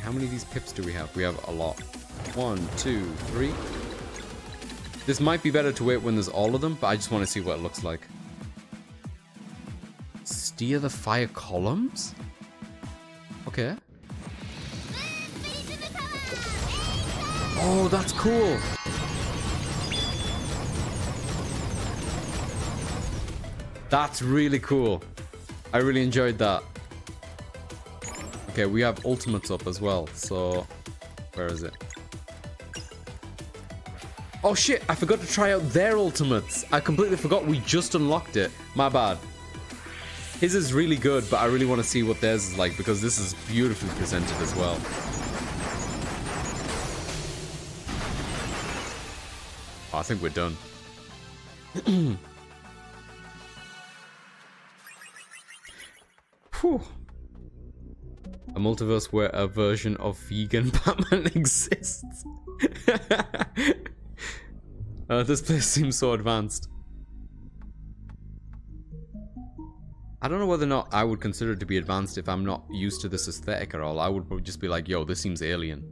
How many of these pips do we have? We have a lot. One, two, three. This might be better to wait when there's all of them, but I just want to see what it looks like. Steer the fire columns? Okay. Oh, that's cool. That's really cool. I really enjoyed that. Okay, we have ultimates up as well, so... Where is it? Oh shit, I forgot to try out their ultimates. I completely forgot we just unlocked it. My bad. His is really good, but I really want to see what theirs is like because this is beautifully presented as well. Oh, I think we're done. Whew. A multiverse where a version of vegan [laughs] Batman exists. [laughs] uh, this place seems so advanced. I don't know whether or not I would consider it to be advanced if I'm not used to this aesthetic at all. I would just be like, yo, this seems alien.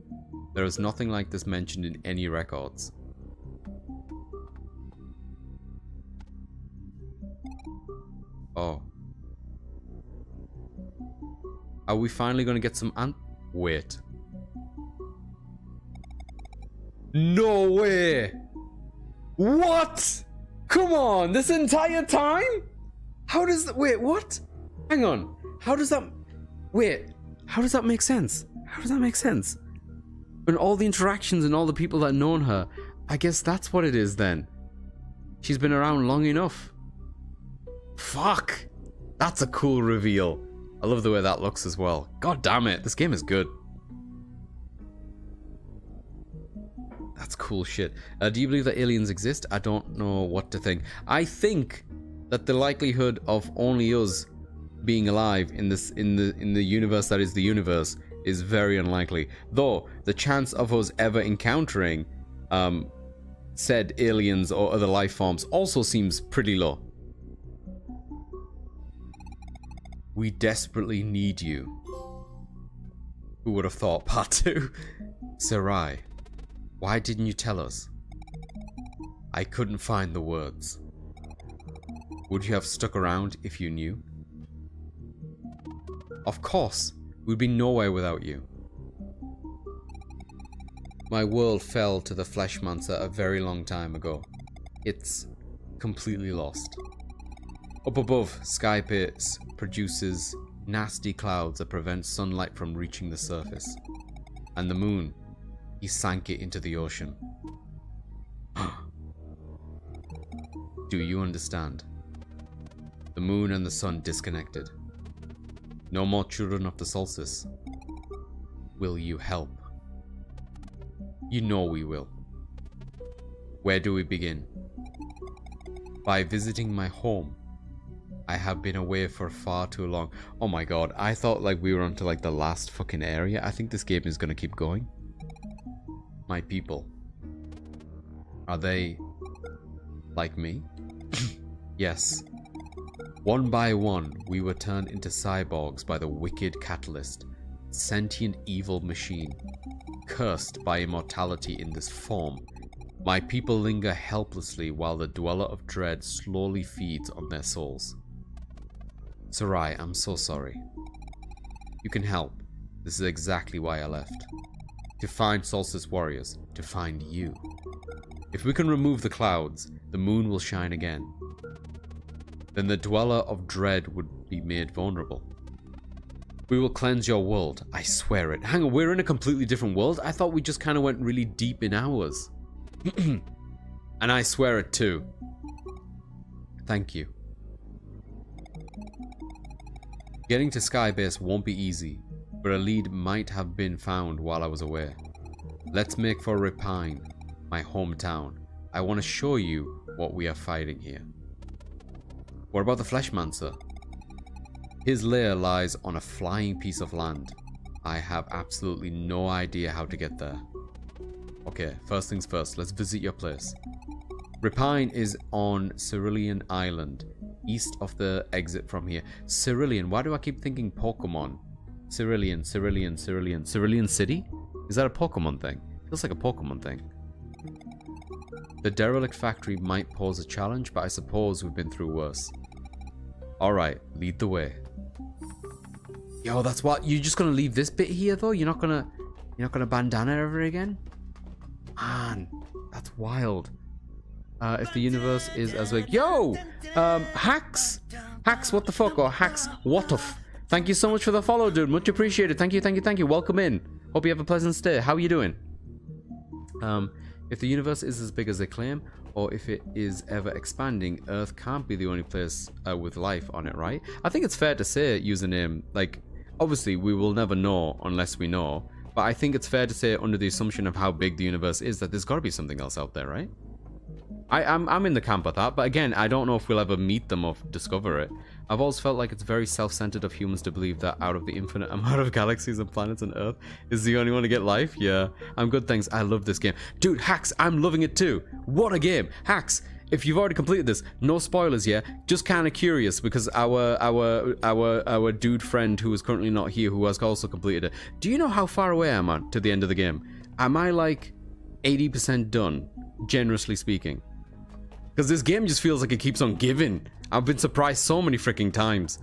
There is nothing like this mentioned in any records. Oh. Are we finally gonna get some ant- Wait. No way! What? Come on, this entire time? How does that- wait, what? Hang on. How does that- wait, how does that make sense? How does that make sense? And all the interactions and all the people that known her, I guess that's what it is then. She's been around long enough. Fuck! That's a cool reveal. I love the way that looks as well. God damn it, this game is good. That's cool shit. Uh, do you believe that aliens exist? I don't know what to think. I think that the likelihood of only us being alive in this in the in the universe that is the universe is very unlikely. Though the chance of us ever encountering um, said aliens or other life forms also seems pretty low. We desperately need you. Who would have thought [laughs] part two? Serai, why didn't you tell us? I couldn't find the words. Would you have stuck around if you knew? Of course, we'd be nowhere without you. My world fell to the Fleshmancer a very long time ago. It's completely lost. Up above, Sky Pits produces nasty clouds that prevent sunlight from reaching the surface. And the moon, he sank it into the ocean. [gasps] Do you understand? The moon and the sun disconnected. No more children of the solstice. Will you help? You know we will. Where do we begin? By visiting my home. I have been away for far too long. Oh my god, I thought like we were onto like the last fucking area. I think this game is gonna keep going. My people. Are they like me? [coughs] yes. One by one, we were turned into cyborgs by the wicked catalyst, sentient evil machine, cursed by immortality in this form, My people linger helplessly while the Dweller of Dread slowly feeds on their souls. Serai, I'm so sorry. You can help. This is exactly why I left. To find Solstice Warriors. To find you. If we can remove the clouds, the moon will shine again. Then the Dweller of Dread would be made vulnerable. We will cleanse your world. I swear it. Hang on, we're in a completely different world? I thought we just kind of went really deep in ours. [clears throat] and I swear it too. Thank you. Getting to Skybase won't be easy, but a lead might have been found while I was away. Let's make for Repine, my hometown. I want to show you what we are fighting here. What about the Fleshmancer? His lair lies on a flying piece of land. I have absolutely no idea how to get there. Okay, first things first, let's visit your place. Repine is on Cerulean Island, east of the exit from here. Cerulean, why do I keep thinking Pokemon? Cerulean, Cerulean, Cerulean. Cerulean City? Is that a Pokemon thing? Feels like a Pokemon thing. The derelict factory might pose a challenge, but I suppose we've been through worse. Alright, lead the way. Yo, that's what you're just gonna leave this bit here though? You're not gonna you're not gonna bandana ever again? Man, that's wild. Uh, if the universe is as big. Yo! Um, Hacks! Hacks, what the fuck? Or Hacks, what the f- Thank you so much for the follow, dude. Much appreciated. Thank you, thank you, thank you. Welcome in. Hope you have a pleasant stay. How are you doing? Um, if the universe is as big as they claim, or if it is ever expanding, Earth can't be the only place uh, with life on it, right? I think it's fair to say, username, like, obviously we will never know unless we know, but I think it's fair to say, under the assumption of how big the universe is, that there's got to be something else out there, right? I, I'm, I'm in the camp of that, but again, I don't know if we'll ever meet them or discover it. I've always felt like it's very self-centered of humans to believe that out of the infinite [laughs] amount of galaxies and planets and Earth is the only one to get life. Yeah, I'm good, thanks. I love this game. Dude, Hacks, I'm loving it too. What a game. Hacks, if you've already completed this, no spoilers, yeah. Just kind of curious because our our our our dude friend who is currently not here, who has also completed it. Do you know how far away I am I to the end of the game? Am I like 80% done, generously speaking? Because this game just feels like it keeps on giving. I've been surprised so many freaking times.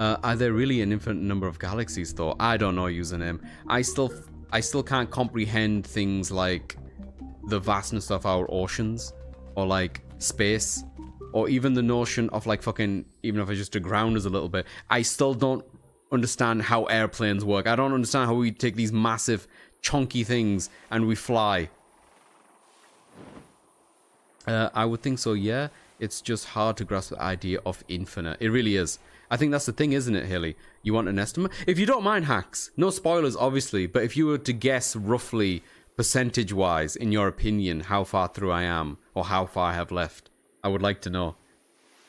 Uh, are there really an infinite number of galaxies though? I don't know username. I still I still can't comprehend things like the vastness of our oceans or like space or even the notion of like fucking even if I just ground us a little bit I still don't understand how airplanes work I don't understand how we take these massive chunky things and we fly uh, I would think so yeah. It's just hard to grasp the idea of infinite. It really is. I think that's the thing isn't it Haley you want an estimate? If you don't mind hacks. No spoilers obviously but if you were to guess roughly percentage wise, in your opinion, how far through I am or how far I have left? I would like to know.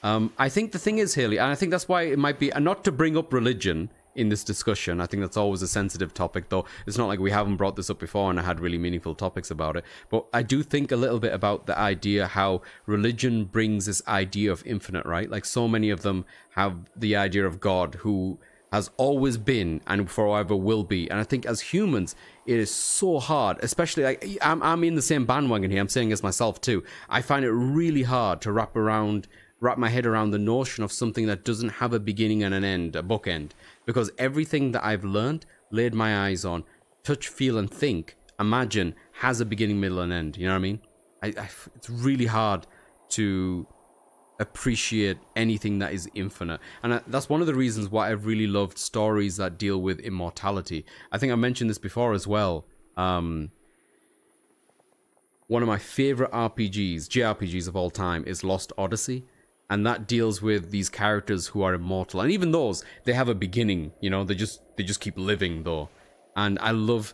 Um, I think the thing is, Haley, and I think that's why it might be, and not to bring up religion in this discussion. I think that's always a sensitive topic, though. It's not like we haven't brought this up before and I had really meaningful topics about it. But I do think a little bit about the idea how religion brings this idea of infinite, right? Like so many of them have the idea of God who has always been and forever will be. And I think as humans, it is so hard, especially like I'm, I'm in the same bandwagon here. I'm saying this myself too. I find it really hard to wrap around, wrap my head around the notion of something that doesn't have a beginning and an end, a bookend. Because everything that I've learned, laid my eyes on, touch, feel, and think, imagine has a beginning, middle, and end. You know what I mean? I, I, it's really hard to appreciate anything that is infinite. And that's one of the reasons why I've really loved stories that deal with immortality. I think I mentioned this before as well. Um, one of my favorite RPGs, JRPGs of all time, is Lost Odyssey. And that deals with these characters who are immortal. And even those, they have a beginning, you know, they just they just keep living though. And I love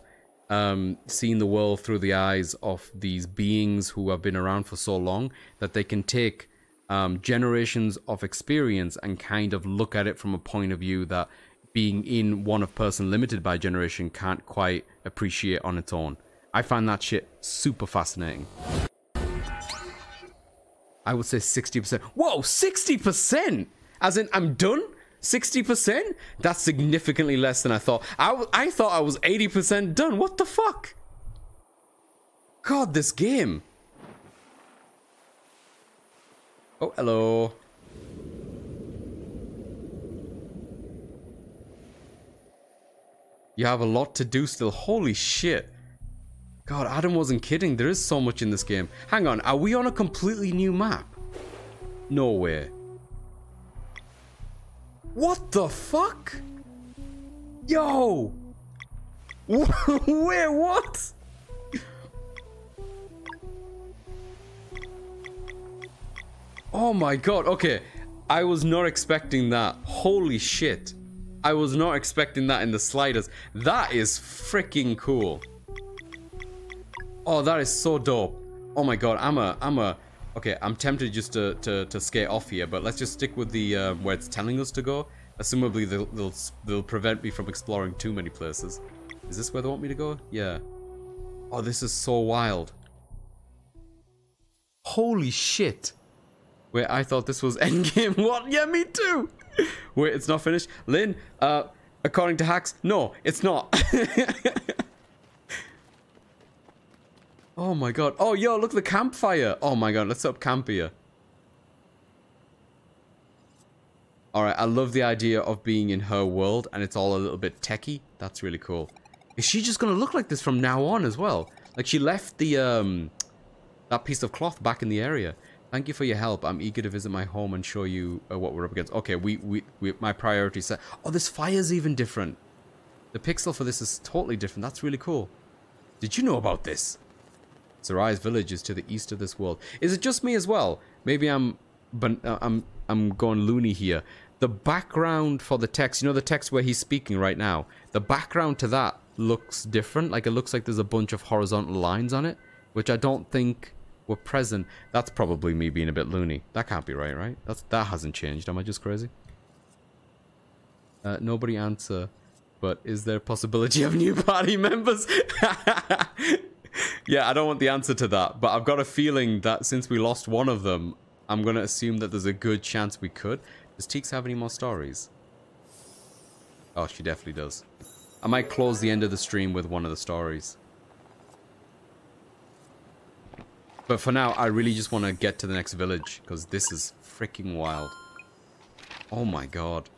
um, seeing the world through the eyes of these beings who have been around for so long that they can take um, generations of experience and kind of look at it from a point of view that being in one of person limited by generation can't quite appreciate on its own. I find that shit super fascinating. I would say 60%. Whoa, 60%! As in, I'm done? 60%? That's significantly less than I thought. I, I thought I was 80% done. What the fuck? God, this game. Oh, hello. You have a lot to do still. Holy shit. God, Adam wasn't kidding. There is so much in this game. Hang on, are we on a completely new map? No way. What the fuck? Yo! [laughs] Where, what? Oh my god, okay. I was not expecting that. Holy shit. I was not expecting that in the slightest. That is freaking cool. Oh, that is so dope. Oh my god, I'm a, I'm a, okay, I'm tempted just to, to, to skate off here, but let's just stick with the, uh, where it's telling us to go. Assumably they'll, they'll, they'll prevent me from exploring too many places. Is this where they want me to go? Yeah. Oh, this is so wild. Holy shit. Wait, I thought this was [laughs] endgame. What? Yeah, me too. [laughs] Wait, it's not finished? Lynn, uh, according to hacks, no, it's not. [laughs] oh my god. Oh, yo, look, the campfire. Oh my god, let's up camp here. Alright, I love the idea of being in her world and it's all a little bit techy. That's really cool. Is she just gonna look like this from now on as well? Like she left the, um, that piece of cloth back in the area. Thank you for your help. I'm eager to visit my home and show you uh, what we're up against. Okay, we, we, we my priority set. Oh, this fire's even different. The pixel for this is totally different. That's really cool. Did you know about this? Serai's village is to the east of this world. Is it just me as well? Maybe I'm, but uh, I'm, I'm going loony here. The background for the text, you know the text where he's speaking right now? The background to that looks different. Like it looks like there's a bunch of horizontal lines on it, which I don't think were present. That's probably me being a bit loony. That can't be right, right? That's That hasn't changed. Am I just crazy? Uh, nobody answer. But is there a possibility of new party [laughs] members? [laughs] yeah, I don't want the answer to that. But I've got a feeling that since we lost one of them, I'm going to assume that there's a good chance we could. Does Teaks have any more stories? Oh, she definitely does. I might close the end of the stream with one of the stories. But for now, I really just want to get to the next village, because this is freaking wild. Oh my god.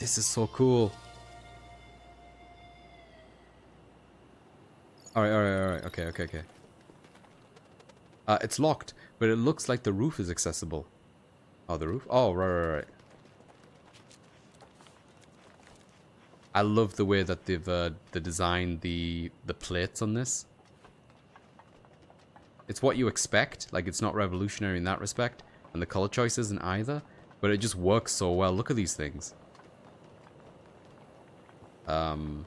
This is so cool. Alright, alright, alright. Okay, okay, okay. Uh, it's locked, but it looks like the roof is accessible. Oh, the roof? Oh, right, right, right. I love the way that they've uh, they designed the the plates on this. It's what you expect. Like it's not revolutionary in that respect, and the color choice isn't either. But it just works so well. Look at these things. Um.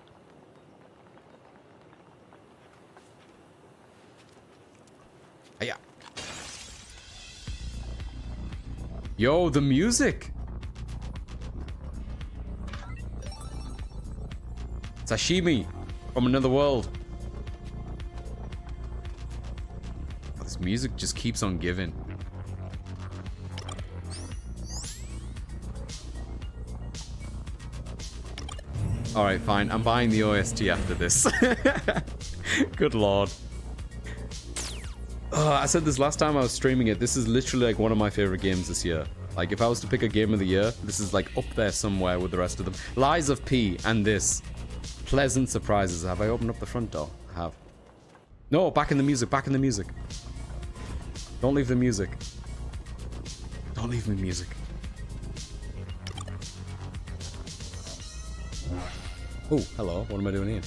Yo, the music! Sashimi from another world. Oh, this music just keeps on giving. Alright, fine. I'm buying the OST after this. [laughs] Good lord. Oh, I said this last time I was streaming it. This is literally like one of my favorite games this year. Like, if I was to pick a game of the year, this is like up there somewhere with the rest of them. Lies of P and this pleasant surprises. Have I opened up the front door? I have. No, back in the music, back in the music. Don't leave the music. Don't leave me music. Oh, hello. What am I doing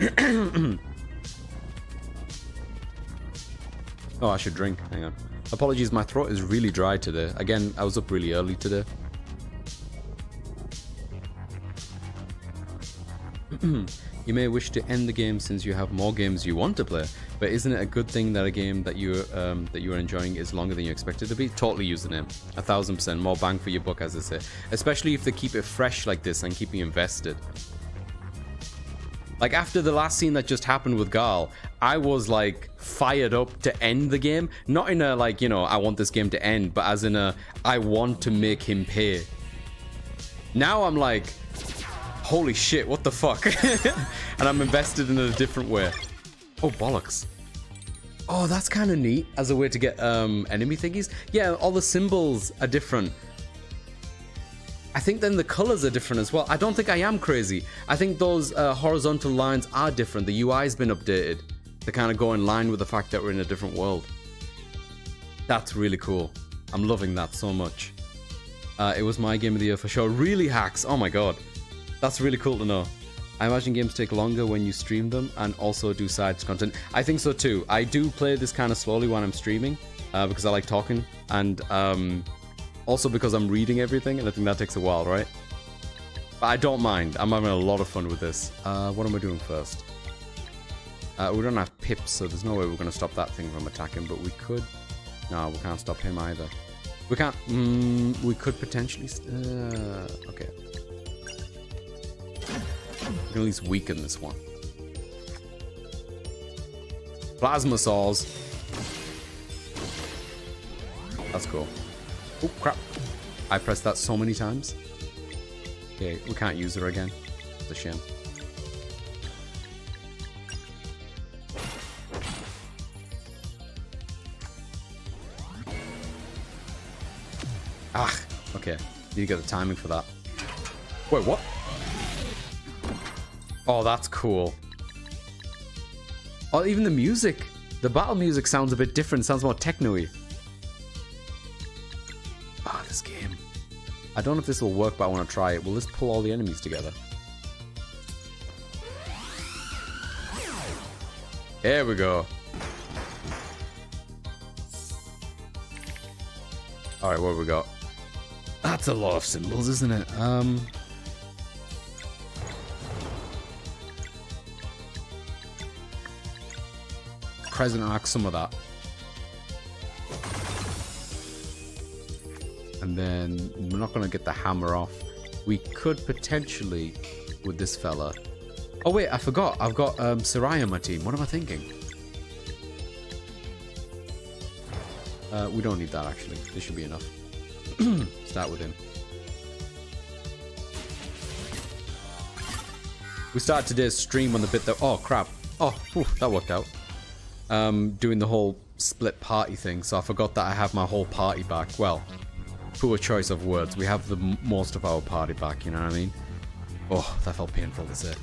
here? [clears throat] [clears throat] oh, I should drink. Hang on. Apologies, my throat is really dry today. Again, I was up really early today. [clears throat] you may wish to end the game since you have more games you want to play, but isn't it a good thing that a game that you um, that you are enjoying is longer than you expected to be? Totally username, a thousand percent more bang for your buck, as I say. Especially if they keep it fresh like this and keep you invested. Like after the last scene that just happened with Garl, I was like fired up to end the game. Not in a like, you know, I want this game to end, but as in a I want to make him pay. Now I'm like, holy shit, what the fuck? [laughs] and I'm invested in a different way. Oh, bollocks. Oh, that's kind of neat as a way to get um, enemy thingies. Yeah, all the symbols are different. I think then the colors are different as well. I don't think I am crazy. I think those uh, horizontal lines are different. The UI's been updated to kind of go in line with the fact that we're in a different world. That's really cool. I'm loving that so much. Uh, it was my game of the year for sure. Really hacks. Oh my god. That's really cool to know. I imagine games take longer when you stream them and also do sides content. I think so too. I do play this kind of slowly when I'm streaming uh, because I like talking and um, also because I'm reading everything and I think that takes a while, right? But I don't mind. I'm having a lot of fun with this. Uh, what am I doing first? Uh, we don't have pips, so there's no way we're going to stop that thing from attacking, but we could... No, we can't stop him either. We can't... Mm, we could potentially... Uh, okay. We can at least weaken this one. Plasma saws. That's cool. Oh, crap. I pressed that so many times. Okay, we can't use her again. It's a shame. Ah, okay. Need to get the timing for that. Wait, what? Oh, that's cool. Oh, even the music. The battle music sounds a bit different. Sounds more techno-y. Ah, this game. I don't know if this will work, but I want to try it. Will this pull all the enemies together? There we go. Alright, what have we got? That's a lot of symbols, isn't it? Um... Crescent arc some of that. And then we're not going to get the hammer off. We could potentially, with this fella... Oh wait, I forgot. I've got um, Serai on my team. What am I thinking? Uh, we don't need that actually. This should be enough. [clears throat] Start with him. We started today's stream on the bit that... Oh, crap. Oh, whew, that worked out. Um, doing the whole split party thing, so I forgot that I have my whole party back. Well, poor choice of words. We have the most of our party back, you know what I mean? Oh, that felt painful to say.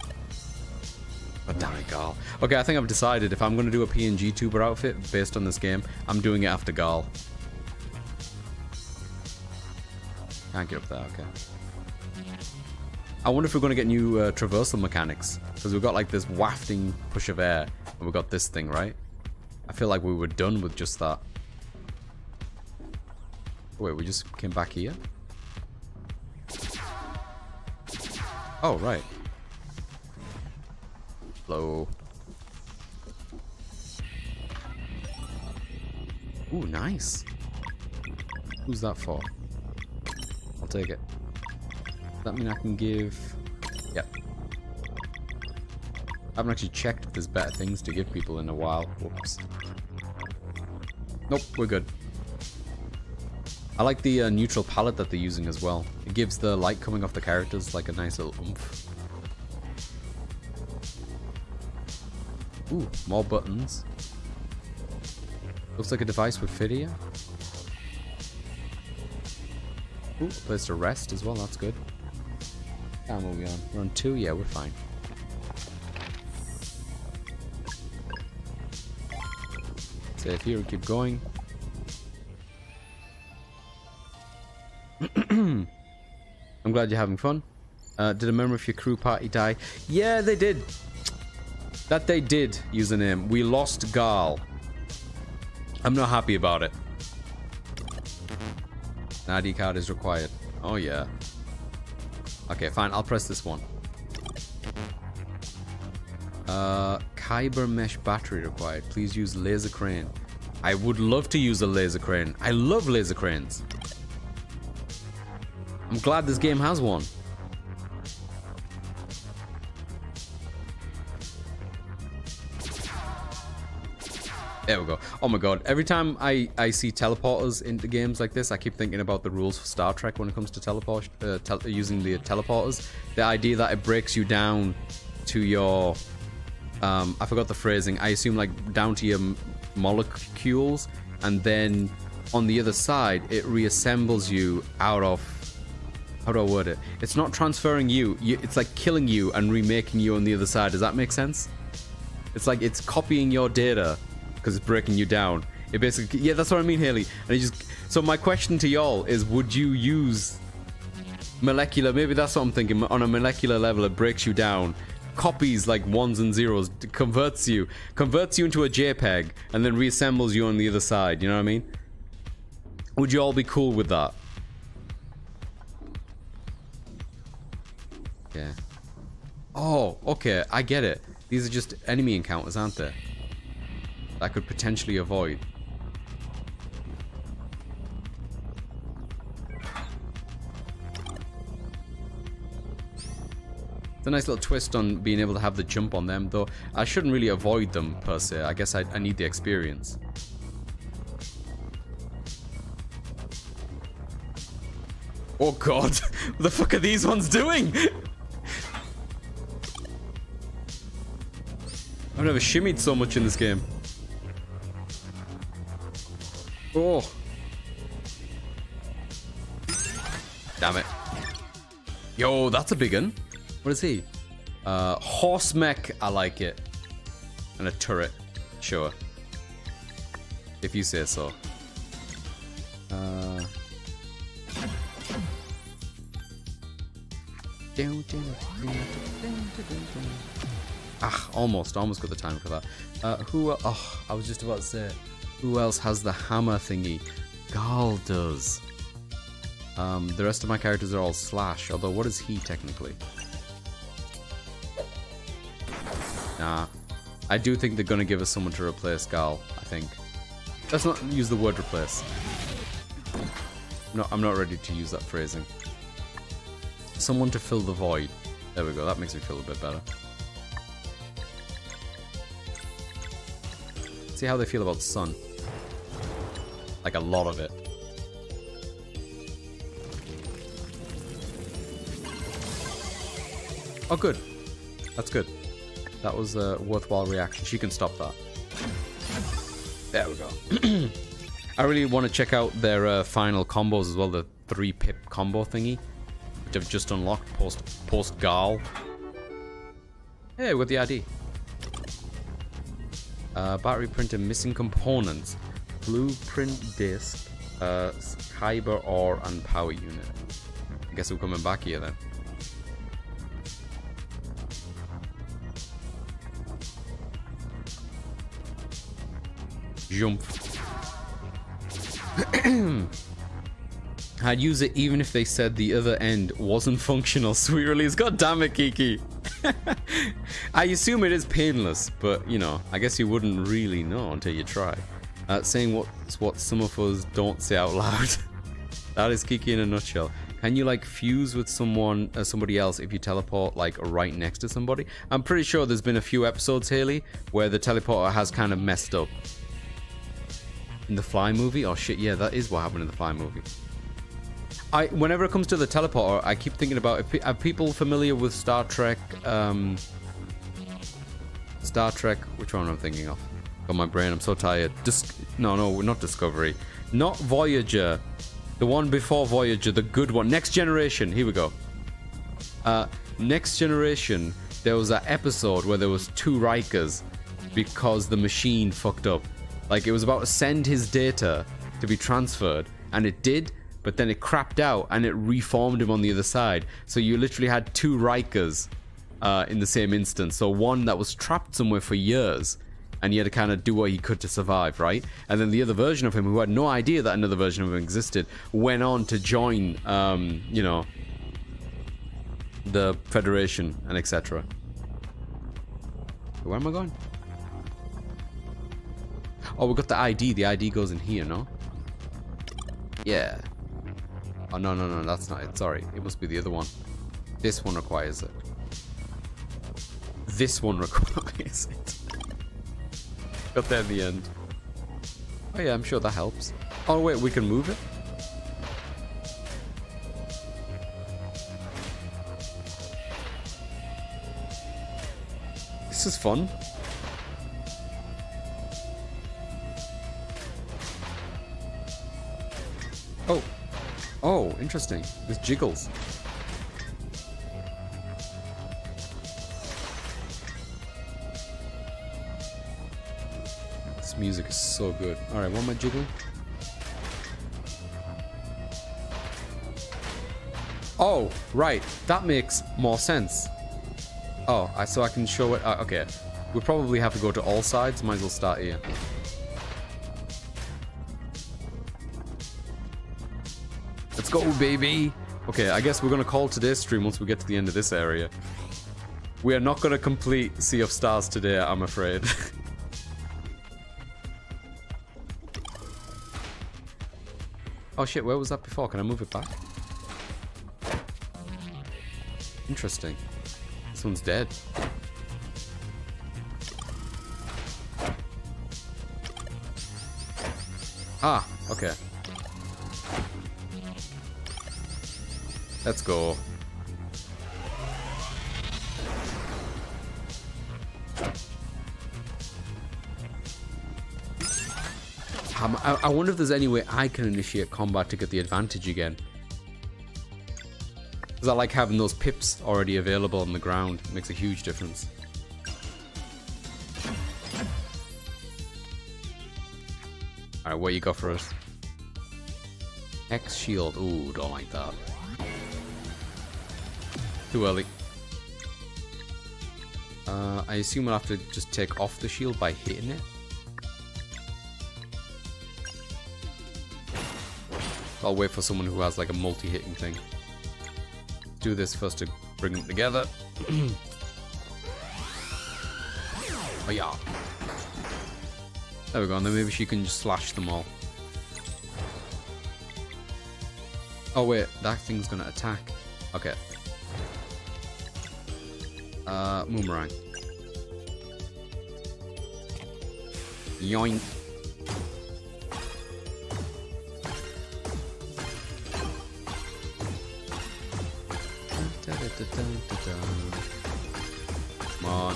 But damn it, Garl. Okay, I think I've decided if I'm going to do a PNG tuber outfit based on this game, I'm doing it after Garl. Can't get up there, okay. I wonder if we're going to get new uh, traversal mechanics. Because we've got like this wafting push of air, and we've got this thing, right? I feel like we were done with just that. Wait, we just came back here? Oh, right. Hello. Ooh, nice. Who's that for? I'll take it. Does that mean I can give... Yep. I haven't actually checked if there's better things to give people in a while. Whoops. Nope, we're good. I like the uh, neutral palette that they're using as well. It gives the light coming off the characters like a nice little oomph. Ooh, more buttons. Looks like a device would fit here. Ooh, place to rest as well, that's good. How are we on? We're on two? Yeah, we're fine. Save here, we keep going. Glad you're having fun. Uh, did a member of your crew party die? Yeah, they did. That they did, username. We lost Garl. I'm not happy about it. An ID card is required. Oh, yeah. Okay, fine. I'll press this one. Uh, Kyber mesh battery required. Please use laser crane. I would love to use a laser crane. I love laser cranes. I'm glad this game has one. There we go. Oh my god. Every time I, I see teleporters into games like this, I keep thinking about the rules for Star Trek when it comes to teleport, uh, te using the teleporters. The idea that it breaks you down to your... Um, I forgot the phrasing. I assume like down to your molecules, and then on the other side, it reassembles you out of. How do I word it? It's not transferring you. you it's like killing you and remaking you on the other side. Does that make sense? It's like it's copying your data because it's breaking you down. It basically, yeah, that's what I mean, Haley. And it just. So my question to y'all is: Would you use molecular? Maybe that's what I'm thinking. On a molecular level, it breaks you down copies like ones and zeros, converts you, converts you into a JPEG, and then reassembles you on the other side. You know what I mean? Would you all be cool with that? Yeah. Oh, okay, I get it. These are just enemy encounters, aren't they? I could potentially avoid. It's a nice little twist on being able to have the jump on them, though I shouldn't really avoid them per se. I guess I, I need the experience. Oh god, [laughs] what the fuck are these ones doing? [laughs] I've never shimmied so much in this game. Oh. Damn it. Yo, that's a big one. What is he? Uh, horse mech. I like it. And a turret. Sure. If you say so. Uh... Ah, almost, almost got the time for that. Uh, who? Oh, I was just about to say, who else has the hammer thingy? Garl does. Um, the rest of my characters are all slash. Although, what is he technically? Nah. I do think they're gonna give us someone to replace Garl, I think. Let's not use the word replace. No, I'm not ready to use that phrasing. Someone to fill the void. There we go, that makes me feel a bit better. See how they feel about sun. Like a lot of it. Oh good. That's good. That was a worthwhile reaction. She can stop that. There we go. [clears throat] I really want to check out their uh, final combos as well, the three pip combo thingy, which I've just unlocked post post Garl. Hey, with the ID. Uh, battery printer missing components, blueprint disc, uh, kyber ore, and power unit. I guess we're coming back here then. Jump. [clears throat] I'd use it even if they said the other end wasn't [laughs] functional. Sweet release. God damn it, Kiki. [laughs] I assume it is painless, but you know, I guess you wouldn't really know until you try. Uh, saying what's what some of us don't say out loud. [laughs] that is Kiki in a nutshell. Can you like fuse with someone, uh, somebody else if you teleport like right next to somebody? I'm pretty sure there's been a few episodes, Haley, where the teleporter has kind of messed up. In the Fly movie? Oh shit, yeah, that is what happened in the Fly movie. I, whenever it comes to the teleporter, I keep thinking about, are people familiar with Star Trek, um, Star Trek, which one am I thinking of? Got my brain, I'm so tired. Dis no, no, not Discovery. Not Voyager. The one before Voyager, the good one. Next Generation, here we go. Uh, Next Generation, there was that episode where there was two Rikers because the machine fucked up. Like it was about to send his data to be transferred, and it did, but then it crapped out and it reformed him on the other side. So you literally had two Rikers uh, in the same instance. So one that was trapped somewhere for years, and he had to kind of do what he could to survive, right? And then the other version of him, who had no idea that another version of him existed, went on to join, um, you know, the Federation and etc. Where am I going? Oh, we got the ID. The ID goes in here, no? Yeah. Oh, no, no, no, that's not it. Sorry. It must be the other one. This one requires it. This one [laughs] requires it. got there in the end. Oh, yeah, I'm sure that helps. Oh, wait, we can move it? This is fun. Interesting. This jiggles. This music is so good. Alright, am I jiggling? Oh, right. That makes more sense. Oh, I, so I can show it. Uh, okay. We'll probably have to go to all sides. Might as well start here. Go, baby. Okay, I guess we're going to call today's stream once we get to the end of this area. We are not going to complete Sea of Stars today, I'm afraid. [laughs] oh shit, where was that before? Can I move it back? Interesting. This one's dead. Ah, okay. Let's go. Um, I, I wonder if there's any way I can initiate combat to get the advantage again. Because I like having those pips already available on the ground. It makes a huge difference. Alright, what you got for us? X shield. Ooh, don't like that. Too early. Uh, I assume I'll have to just take off the shield by hitting it. I'll wait for someone who has like a multi-hitting thing. Do this first to bring them together. [clears throat] oh yeah. There we go, and then maybe she can just slash them all. Oh wait, that thing's gonna attack. Okay. Uh, Boomerang. Yoink. Come on.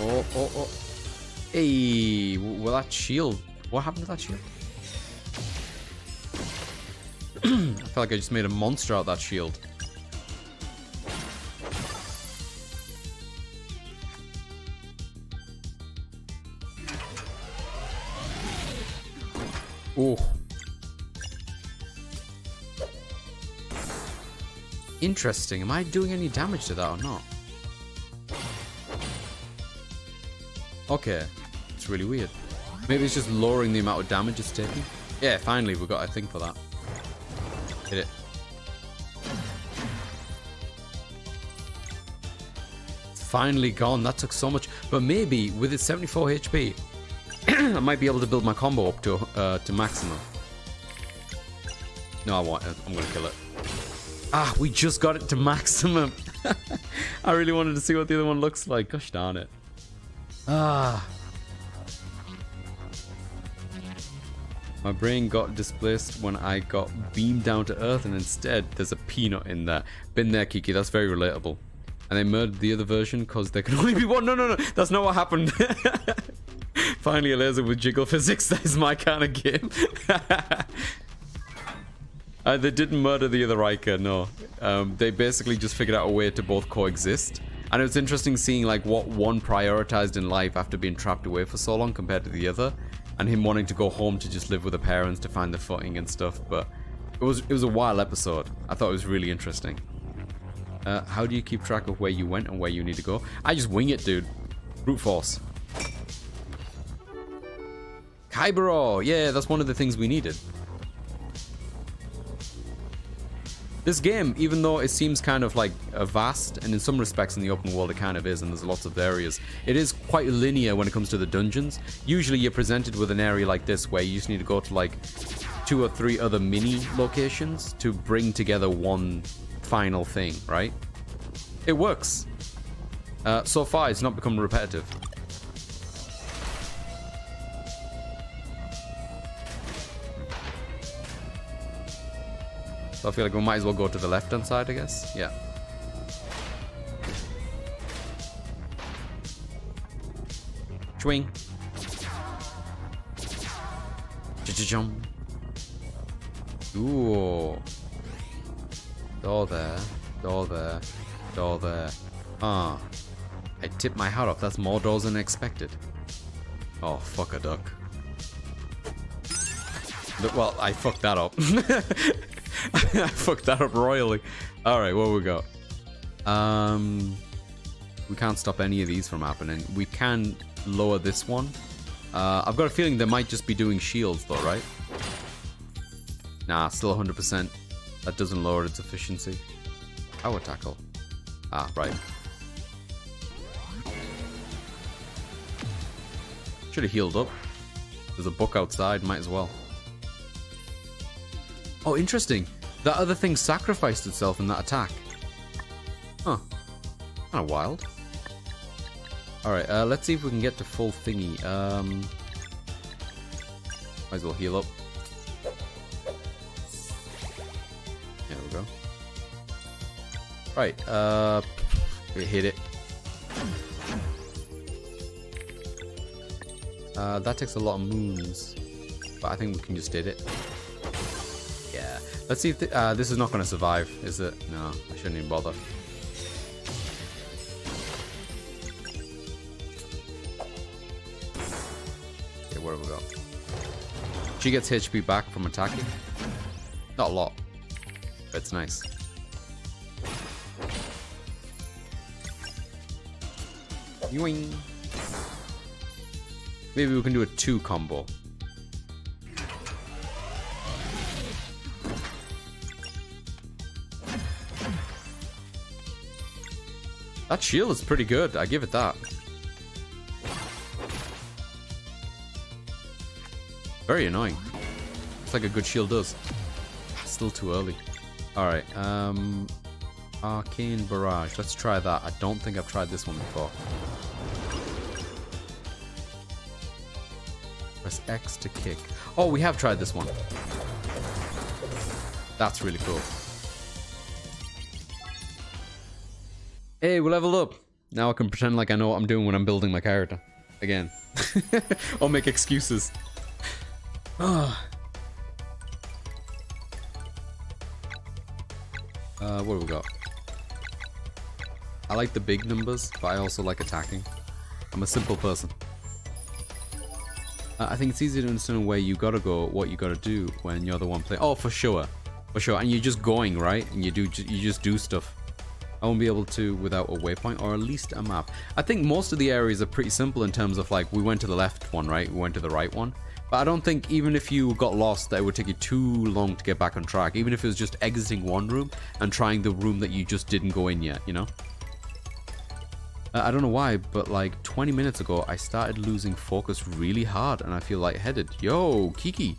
Oh, oh, oh. Hey, well that shield. What happened to that shield? [clears throat] I feel like I just made a monster out of that shield. Interesting. Am I doing any damage to that or not? Okay. It's really weird. Maybe it's just lowering the amount of damage it's taking. Yeah, finally we've got a thing for that. Hit it. Finally gone. That took so much. But maybe with its 74 HP, [clears throat] I might be able to build my combo up to uh, to maximum. No, I want it. I'm gonna kill it. Ah, we just got it to maximum. [laughs] I really wanted to see what the other one looks like. Gosh darn it. Ah. My brain got displaced when I got beamed down to Earth, and instead there's a peanut in there. Been there, Kiki. That's very relatable. And they murdered the other version because there can [laughs] only be one. No, no, no. That's not what happened. [laughs] Finally, a laser with jiggle physics. That is my kind of game. Uh, they didn't murder the other Riker, no. Um, they basically just figured out a way to both coexist. And it was interesting seeing like what one prioritized in life after being trapped away for so long compared to the other. And him wanting to go home to just live with the parents to find the footing and stuff. But it was it was a wild episode. I thought it was really interesting. Uh, how do you keep track of where you went and where you need to go? I just wing it, dude. Brute force. Kybero! Yeah, that's one of the things we needed. This game, even though it seems kind of like a vast, and in some respects in the open world it kind of is, and there's lots of areas, it is quite linear when it comes to the dungeons. Usually you're presented with an area like this where you just need to go to like two or three other mini locations to bring together one final thing, right? It works. Uh, so far, it's not become repetitive. So I feel like we might as well go to the left-hand side, I guess. Yeah. Swing. Jump. Ooh. Door there. Door there. Door there. Ah. I tipped my hat off. That's more doors than expected. Oh, fuck a duck. Well, I fucked that up. [laughs] [laughs] I fucked that up royally. Alright, what we got? Um, we can't stop any of these from happening. We can lower this one. Uh, I've got a feeling they might just be doing shields though, right? Nah, still 100%. That doesn't lower its efficiency. Power tackle. Ah, right. Should have healed up. There's a book outside, might as well. Oh, interesting. That other thing sacrificed itself in that attack. Huh. Kind of wild. Alright, uh, let's see if we can get to full thingy. Um, might as well heal up. There we go. Right, uh, hit it. Uh, that takes a lot of moons, but I think we can just hit it. Let's see if th uh, this is not going to survive, is it? No, I shouldn't even bother. Okay, where do we go? She gets HP back from attacking. Not a lot, but it's nice. Maybe we can do a two combo. That shield is pretty good, I give it that. Very annoying. It's like a good shield does. Still too early. Alright, um... Arcane Barrage. Let's try that. I don't think I've tried this one before. Press X to kick. Oh, we have tried this one. That's really cool. Hey, we leveled up. Now I can pretend like I know what I'm doing when I'm building my character. Again. [laughs] or make excuses. [sighs] Uh, what do we got? I like the big numbers, but I also like attacking. I'm a simple person. Uh, I think it's easy to understand where you gotta go, what you gotta do when you're the one playing. Oh, for sure, for sure. And you're just going right, and you do you just do stuff. I won't be able to without a waypoint or at least a map. I think most of the areas are pretty simple in terms of like we went to the left one, right? We went to the right one. But I don't think even if you got lost that it would take you too long to get back on track. Even if it was just exiting one room and trying the room that you just didn't go in yet, you know? I don't know why, but like 20 minutes ago, I started losing focus really hard and I feel lightheaded. Yo, Kiki,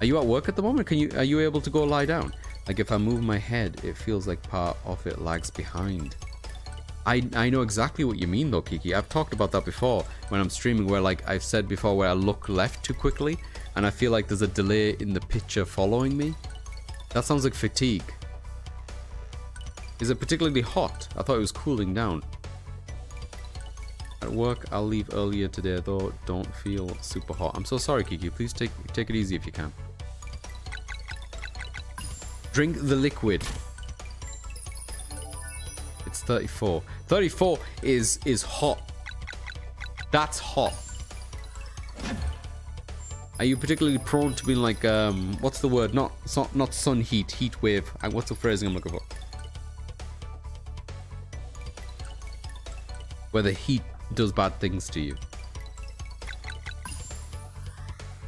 are you at work at the moment? Can you Are you able to go lie down? Like if I move my head, it feels like part of it lags behind. I, I know exactly what you mean though, Kiki. I've talked about that before when I'm streaming where like I've said before where I look left too quickly and I feel like there's a delay in the picture following me. That sounds like fatigue. Is it particularly hot? I thought it was cooling down. At work, I'll leave earlier today though. Don't feel super hot. I'm so sorry, Kiki. Please take take it easy if you can. Drink the liquid. It's 34. 34 is is hot. That's hot. Are you particularly prone to being like um what's the word? Not not, not sun heat, heat wave. Uh, What's the phrasing I'm looking for? Where the heat does bad things to you.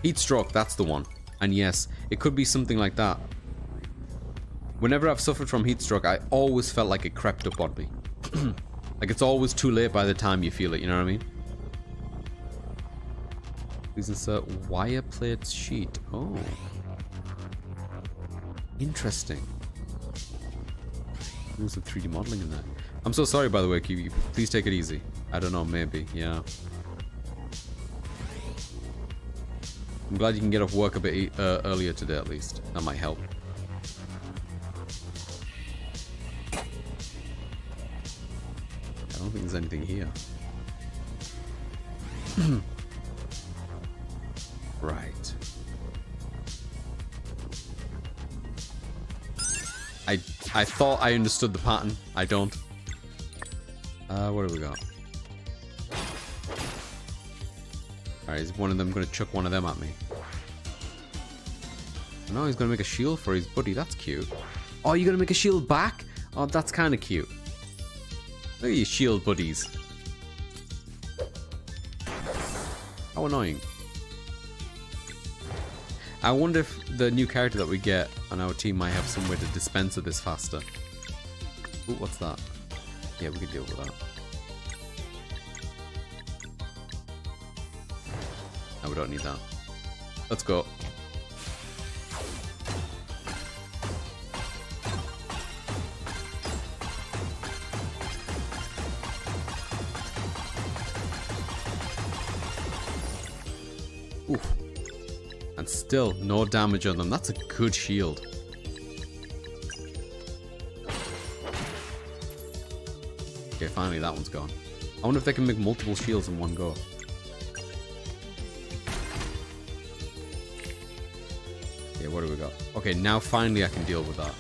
Heat stroke, that's the one. And yes, it could be something like that. Whenever I've suffered from heat stroke, I always felt like it crept up on me. [clears throat] like it's always too late by the time you feel it, you know what I mean? Please insert wire plate sheet. Oh. Interesting. There's some 3D modeling in there. I'm so sorry, by the way, Kiwi. Please take it easy. I don't know, maybe, yeah. I'm glad you can get off work a bit e- uh, earlier today, at least. That might help. I don't think there's anything here. [clears throat] right. I I thought I understood the pattern. I don't. Uh, what do we got? Alright, is one of them to chuck one of them at me? No, he's to make a shield for his buddy. That's cute. Oh, you're to make a shield back? Oh, that's kind of cute. Look at your shield buddies. How annoying. I wonder if the new character that we get on our team might have some way to dispense of this faster. Ooh, what's that? Yeah, we could deal with that. No, we don't need that. Let's go. Oof. And still, no damage on them. That's a good shield. Okay, finally that one's gone. I wonder if they can make multiple shields in one go. Okay, what do we got? Okay, now finally I can deal with that.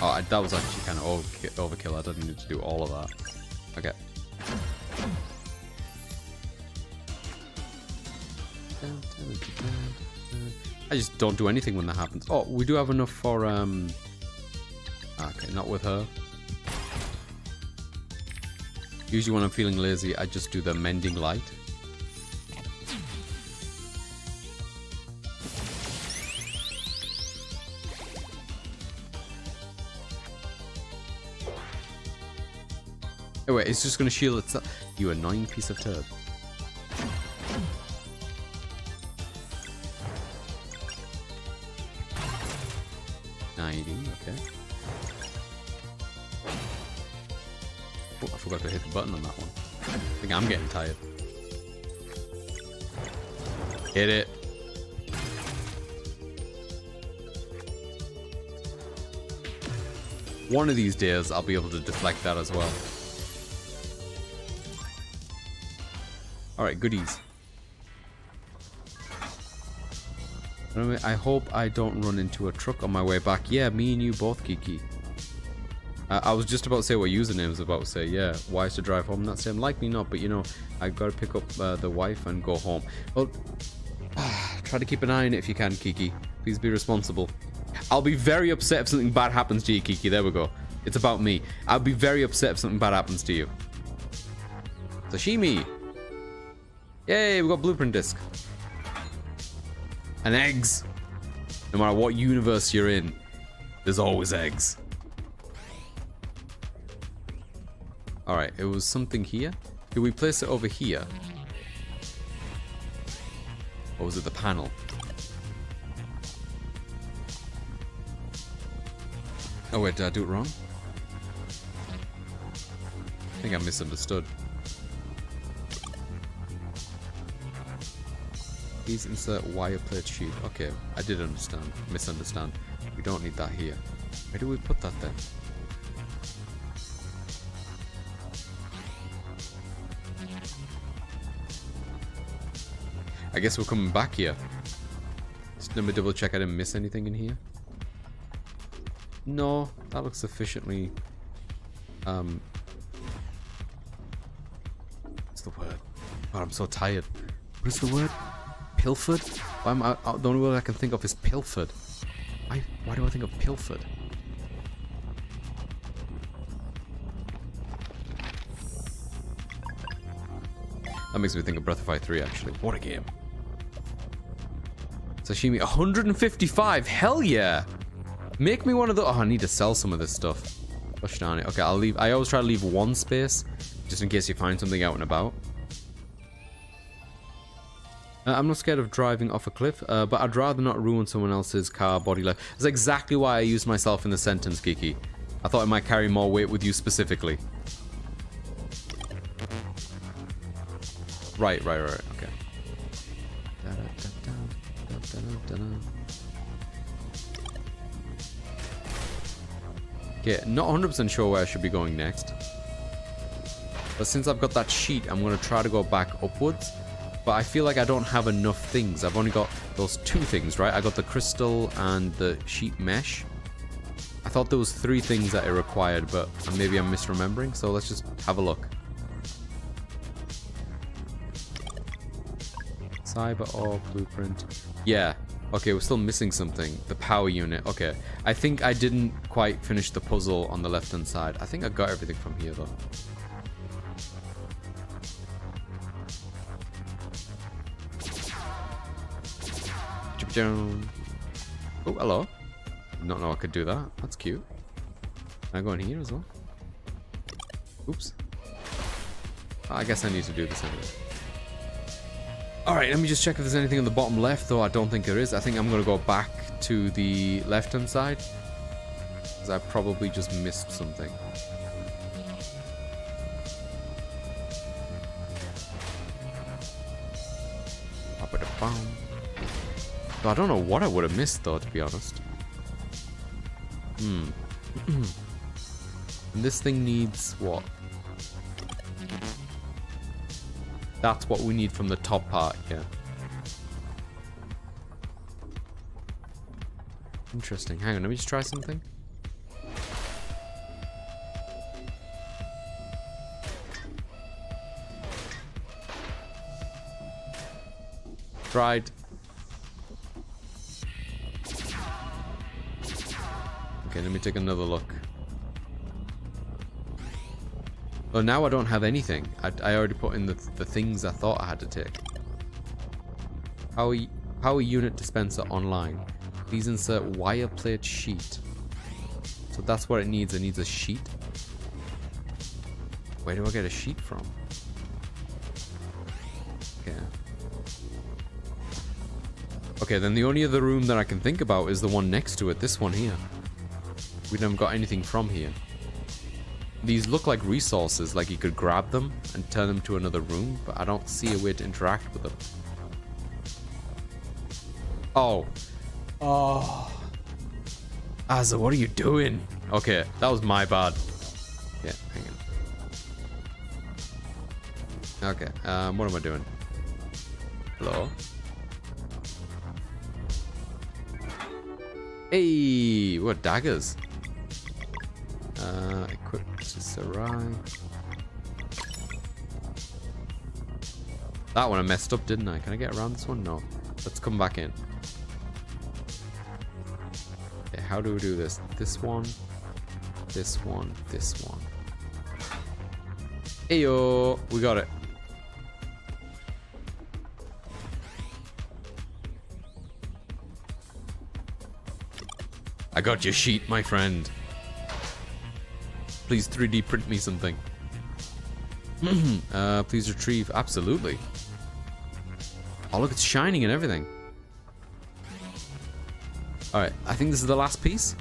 Oh, that was actually kind of overkill. I didn't need to do all of that. Okay. I just don't do anything when that happens. Oh, we do have enough for, um... Okay, not with her. Usually when I'm feeling lazy, I just do the mending light. Oh wait, it's just gonna shield itself. You annoying piece of turd. Okay. Oh, I forgot to hit the button on that one. I think I'm getting tired. Hit it. One of these days, I'll be able to deflect that as well. Alright, goodies. I hope I don't run into a truck on my way back. Yeah, me and you both, Kiki. Uh, I was just about to say what username was about to say. Yeah, wise to drive home that same. Likely not, but you know, I've gotta pick up uh, the wife and go home. Well, [sighs] try to keep an eye on it if you can, Kiki. Please be responsible. I'll be very upset if something bad happens to you, Kiki. There we go. It's about me. I'll be very upset if something bad happens to you. Sashimi! Yay, we got blueprint disc and eggs. No matter what universe you're in, there's always eggs. Alright, it was something here. Did we place it over here? Or was it the panel? Oh wait, did I do it wrong? I think I misunderstood. Please insert wire plate sheet. Okay, I did understand. Misunderstand. We don't need that here. Where do we put that then? I guess we're coming back here. Just let me double check I didn't miss anything in here. No, that looks sufficiently... Um... What's the word? God, I'm so tired. What is the word? Pilfered? Why am I, uh, the only word I can think of is Pilford. Why, why do I think of Pilford? That makes me think of Breath of Fire 3, actually. What a game. Sashimi, 155! Hell yeah! Make me one of the- Oh, I need to sell some of this stuff. Push down it. Okay, I'll leave- I always try to leave one space, just in case you find something out and about. Uh, I'm not scared of driving off a cliff, uh, but I'd rather not ruin someone else's car body life. That's exactly why I used myself in the sentence, Kiki. I thought it might carry more weight with you specifically. Right, right, right, okay. Okay, not 100% sure where I should be going next. But since I've got that sheet, I'm going to try to go back upwards but I feel like I don't have enough things. I've only got those two things, right? I got the crystal and the sheet mesh. I thought there was three things that it required, but maybe I'm misremembering, so let's just have a look. Cyber or blueprint. Yeah. Okay, we're still missing something. The power unit. Okay. I think I didn't quite finish the puzzle on the left-hand side. I think I got everything from here, though. Oh, hello. Not know I could do that. That's cute. Can I go in here as well? Oops. I guess I need to do this anyway. Alright, let me just check if there's anything on the bottom left, though I don't think there is. I think I'm going to go back to the left-hand side. Because I probably just missed something. Up at. I don't know what I would have missed, though, to be honest. Hmm. [clears throat] this thing needs what? That's what we need from the top part, yeah. Interesting. Hang on, let me just try something. Tried. Okay, let me take another look. Oh, now I don't have anything. I, I already put in the, the things I thought I had to take. Power, power unit dispenser online. Please insert wire plate sheet. So that's what it needs. It needs a sheet. Where do I get a sheet from? Okay. Okay, then the only other room that I can think about is the one next to it. This one here. We haven't got anything from here. These look like resources, like you could grab them and turn them to another room, but I don't see a way to interact with them. Oh. Oh. Azza, what are you doing? Okay, that was my bad. Yeah, hang on. Okay, um, what am I doing? Hello? Hey, what daggers? Uh, equip Serai. That one I messed up, didn't I? Can I get around this one? No. Let's come back in. Okay, how do we do this? This one, this one, this one. Heyo, we got it. I got your sheet, my friend. Please 3D print me something. [clears throat] uh, please retrieve. Absolutely. Oh, look, it's shining and everything. Alright, I think this is the last piece.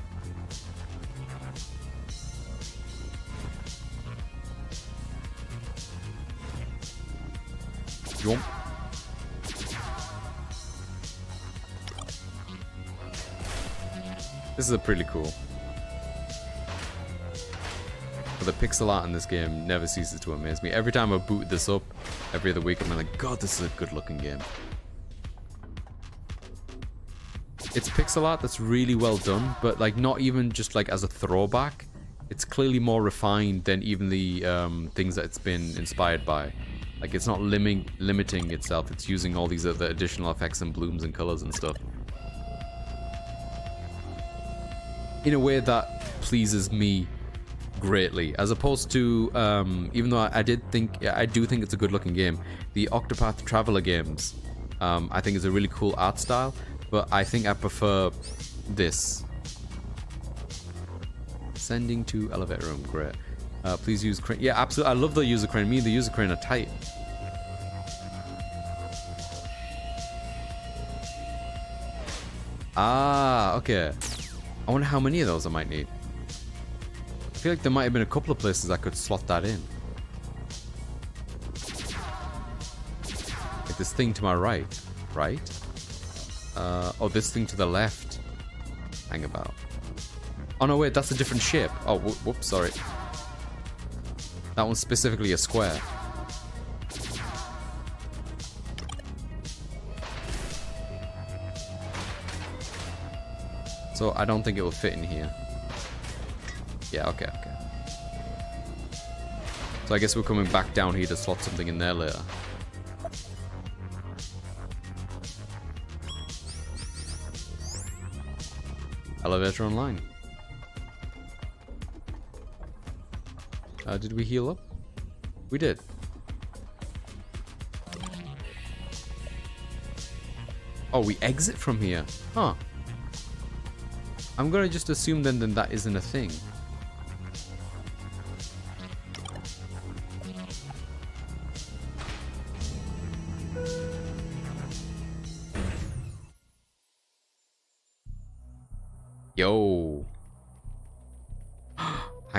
Jump. This is a pretty cool the pixel art in this game never ceases to amaze me. Every time I boot this up, every other week, I'm like, God, this is a good looking game. It's pixel art that's really well done, but like not even just like as a throwback. It's clearly more refined than even the um, things that it's been inspired by. Like it's not limiting limiting itself. It's using all these other additional effects and blooms and colors and stuff. In a way that pleases me greatly, as opposed to um, even though I, did think I do think it's a good looking game. The Octopath Traveler games, um, I think is a really cool art style, but I think I prefer this. Sending to elevator room, great. Uh, please use crane. Yeah, absolutely. I love the user crane. Me the user crane are tight. Ah, okay. I wonder how many of those I might need. I feel like there might have been a couple of places I could slot that in. Like this thing to my right, right? Uh, oh, this thing to the left. Hang about. Oh no, wait, that's a different shape. Oh, wh whoops, sorry. That one's specifically a square. So I don't think it will fit in here. Yeah, okay, okay. So I guess we're coming back down here to slot something in there later. Elevator online. Uh, did we heal up? We did. Oh, we exit from here. Huh. I'm gonna just assume then, then that isn't a thing.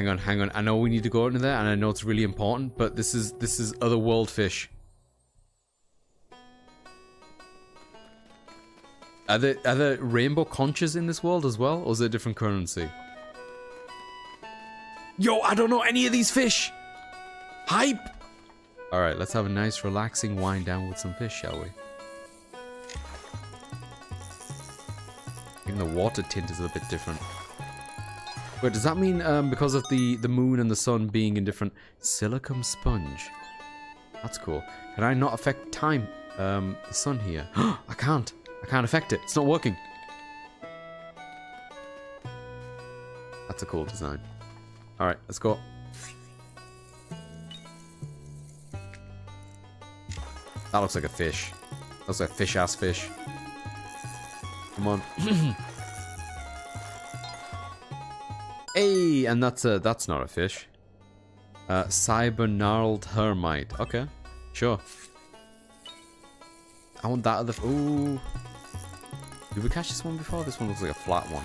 Hang on, hang on. I know we need to go into there and I know it's really important, but this is this is other world fish. Are there are there rainbow conches in this world as well, or is it a different currency? Yo, I don't know any of these fish. Hype. All right, let's have a nice, relaxing wind down with some fish, shall we? Even the water tint is a bit different. Wait, does that mean um, because of the the moon and the sun being in different silicon sponge? That's cool. Can I not affect time? Um, the sun here. [gasps] I can't. I can't affect it. It's not working. That's a cool design. Alright, let's go. That looks like a fish. Looks like a fish-ass fish. Come on. [laughs] hey, and that's a that's not a fish. Uh, cyber gnarled hermite. Okay, sure. I want that other. Ooh. Did we catch this one before? This one looks like a flat one.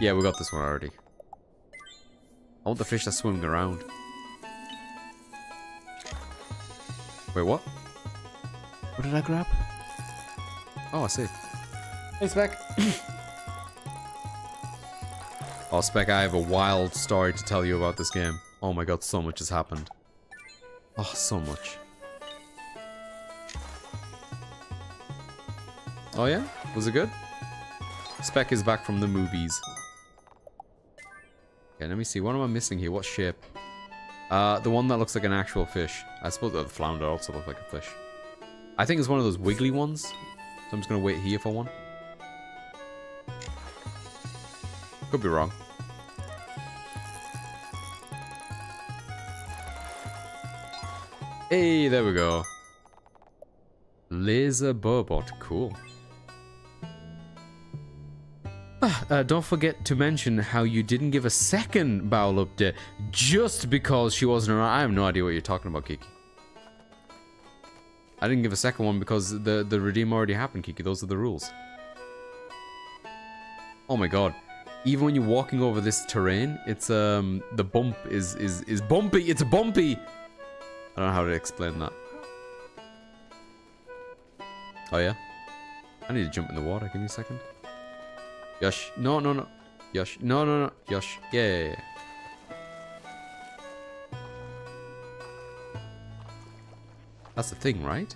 Yeah, we got this one already. I want the fish that's swimming around. Wait, what? What did I grab? Oh, I see. It's Spec. [clears throat] oh, Spec, I have a wild story to tell you about this game. Oh my god, so much has happened. Oh, so much. Oh yeah? Was it good? Spec is back from the movies. Okay, let me see. What am I missing here? What shape? Uh, the one that looks like an actual fish. I suppose the flounder also looks like a fish. I think it's one of those wiggly ones. So I'm just gonna wait here for one. Could be wrong. Hey, there we go. Laser Burbot, cool. Uh, don't forget to mention how you didn't give a second Bowel update just because she wasn't around. I have no idea what you're talking about, Kiki. I didn't give a second one because the, the redeem already happened, Kiki. Those are the rules. Oh my god. Even when you're walking over this terrain, it's, um, the bump is, is, is bumpy. It's bumpy. I don't know how to explain that. Oh yeah? I need to jump in the water. Give me a second. Yosh. No, no, no. Yosh. No, no, no. Yosh. Yeah, yeah, yeah. That's the thing, right?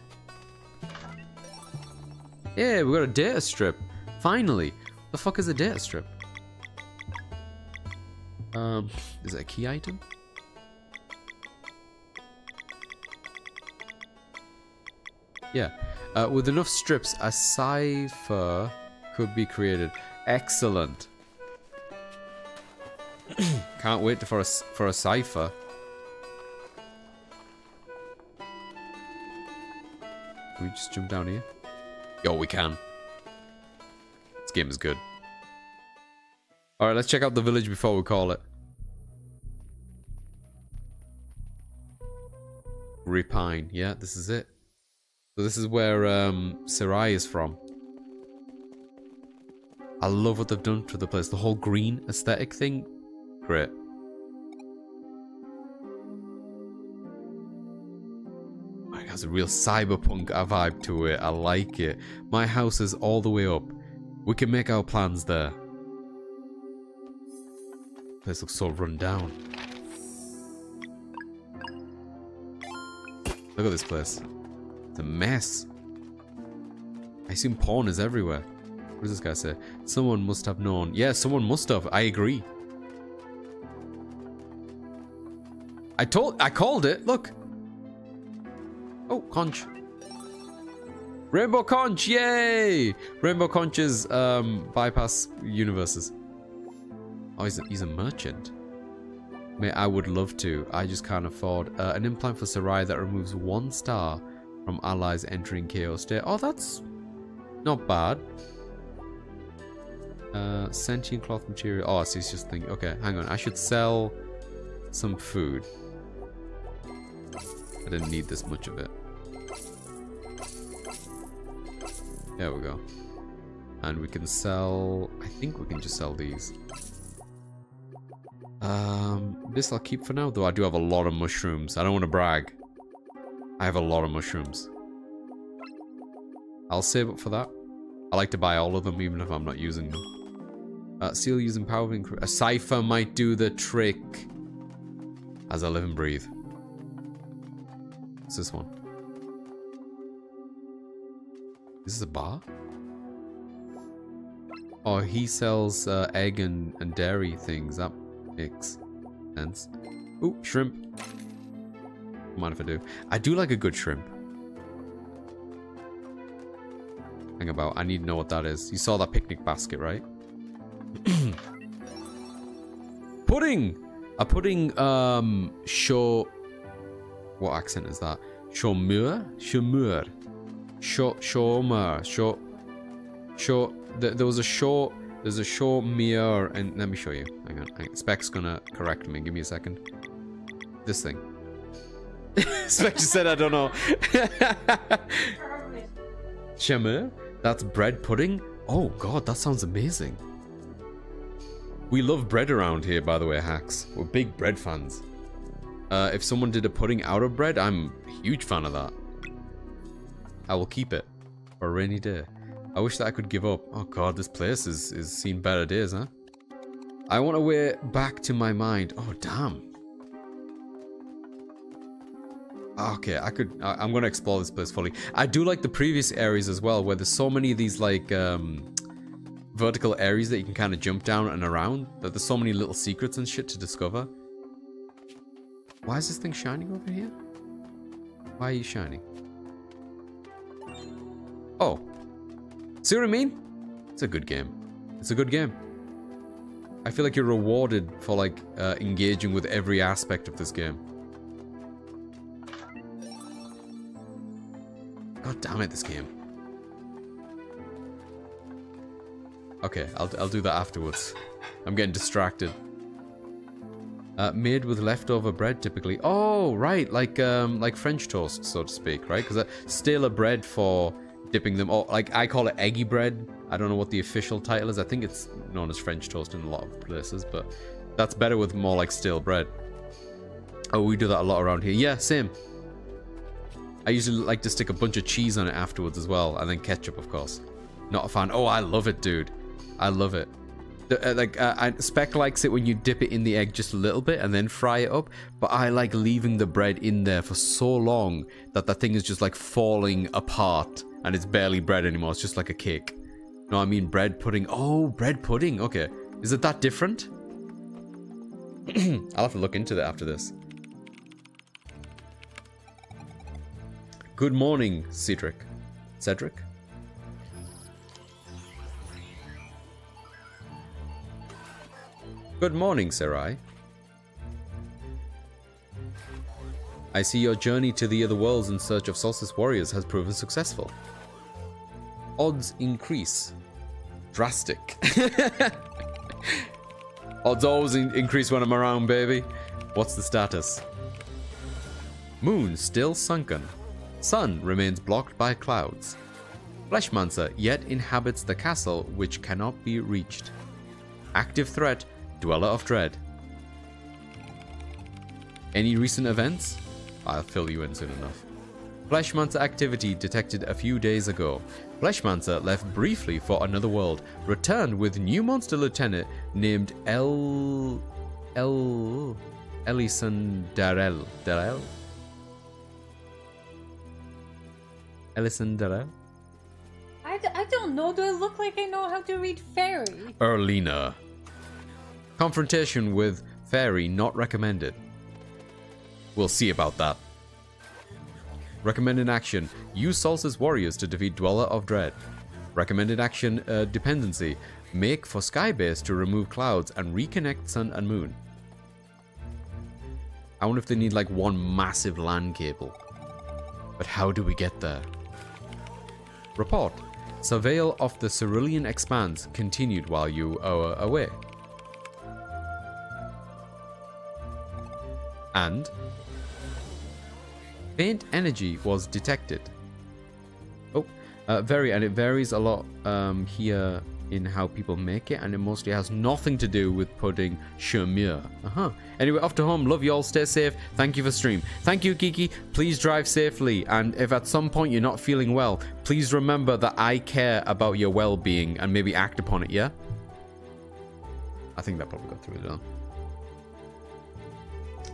Yeah, we got a data strip. Finally. The fuck is a data strip? Um, is that a key item? Yeah. Uh, with enough strips, a cipher could be created. Excellent. [coughs] Can't wait for a, for a cipher. Can we just jump down here? Yo, we can. This game is good. Alright, let's check out the village before we call it. Repine. Yeah, this is it. So this is where um, Serai is from. I love what they've done to the place. The whole green aesthetic thing. Great. It has a real cyberpunk vibe to it. I like it. My house is all the way up. We can make our plans there. Place looks so run down. Look at this place. It's a mess. I assume porn is everywhere. What does this guy say? Someone must have known. Yeah, someone must have. I agree. I told- I called it. Look. Oh, conch. Rainbow conch. Yay! Rainbow conches um, bypass universes. Oh, he's a, he's a merchant. Mate, I would love to. I just can't afford. Uh, an implant for Serai that removes one star from allies entering KO state. Oh, that's not bad. Uh, sentient cloth material. Oh, so he's just thinking. Okay, hang on. I should sell some food. I didn't need this much of it. There we go. And we can sell... I think we can just sell these. Um, this I'll keep for now, though I do have a lot of mushrooms. I don't want to brag. I have a lot of mushrooms. I'll save up for that. I like to buy all of them, even if I'm not using them. Uh, seal using power of A cipher might do the trick. As I live and breathe. What's this one? This is this a bar? Oh, he sells uh, egg and, and dairy things. That makes sense. Ooh, shrimp. Mind if I do? I do like a good shrimp. Hang about. I need to know what that is. You saw that picnic basket, right? [clears throat] pudding! A pudding, um, show... What accent is that? Shomur? Shomur. Show, shomur. Show... Show... There was a show there's a short mirror, and let me show you. Hang on, hang. Spec's gonna correct me. Give me a second. This thing. [laughs] Spec just said I don't know. [laughs] Chameur? That's bread pudding? Oh god, that sounds amazing. We love bread around here, by the way, hacks. We're big bread fans. Uh, if someone did a pudding out of bread, I'm a huge fan of that. I will keep it for a rainy day. I wish that I could give up. Oh god, this place is, is seen better days, huh? I want a way back to my mind. Oh, damn. Okay, I could... I, am going to explore this place fully. I do like the previous areas as well, where there's so many of these, like, um, vertical areas that you can kind of jump down and around. That there's so many little secrets and shit to discover. Why is this thing shining over here? Why are you shining? Oh, See what I mean? It's a good game. It's a good game. I feel like you're rewarded for like uh, engaging with every aspect of this game. God damn it, this game. Okay, I'll, I'll do that afterwards. I'm getting distracted. Uh, made with leftover bread, typically. Oh, right, like um, like French toast, so to speak, right? Because stale bread for dipping them or like I call it eggy bread. I don't know what the official title is. I think it's known as French toast in a lot of places, but that's better with more like stale bread. Oh, we do that a lot around here. Yeah, same. I usually like to stick a bunch of cheese on it afterwards as well, and then ketchup, of course. Not a fan. Oh, I love it, dude. I love it. Uh, like uh, I, Spec likes it when you dip it in the egg just a little bit and then fry it up. But I like leaving the bread in there for so long that the thing is just like falling apart and it's barely bread anymore. It's just like a cake. No, I mean bread pudding. Oh, bread pudding. Okay. Is it that different? [clears throat] I'll have to look into that after this. Good morning, Cedric. Cedric? Good morning, Serai. I see your journey to the other worlds in search of Solstice warriors has proven successful. Odds increase. Drastic. [laughs] Odds always in increase when I'm around, baby. What's the status? Moon still sunken. Sun remains blocked by clouds. Fleshmancer yet inhabits the castle which cannot be reached. Active threat, Dweller of Dread. Any recent events? I'll fill you in soon enough. Fleshmancer activity detected a few days ago. Fleshmancer left briefly for another world, returned with new monster lieutenant named El... El... Ellison Darrell. Darrell? Ellison Darrell? I d I don't know. Do I look like I know how to read fairy? Erlina. Confrontation with fairy not recommended. We'll see about that. Recommended action. Use Solstice Warriors to defeat Dweller of Dread. Recommended action uh, dependency. Make for Skybase to remove clouds and reconnect Sun and Moon. I wonder if they need like one massive LAN cable. But how do we get there? Report. Surveil of the Cerulean Expanse continued while you were away. And faint energy was detected. Oh, uh, very, and it varies a lot um, here in how people make it, and it mostly has nothing to do with putting Shamir. Uh-huh. Anyway, off to home. Love you all. Stay safe. Thank you for stream. Thank you, Geeky. Please drive safely. And if at some point you're not feeling well, please remember that I care about your well-being and maybe act upon it, yeah? I think that probably got through it, though.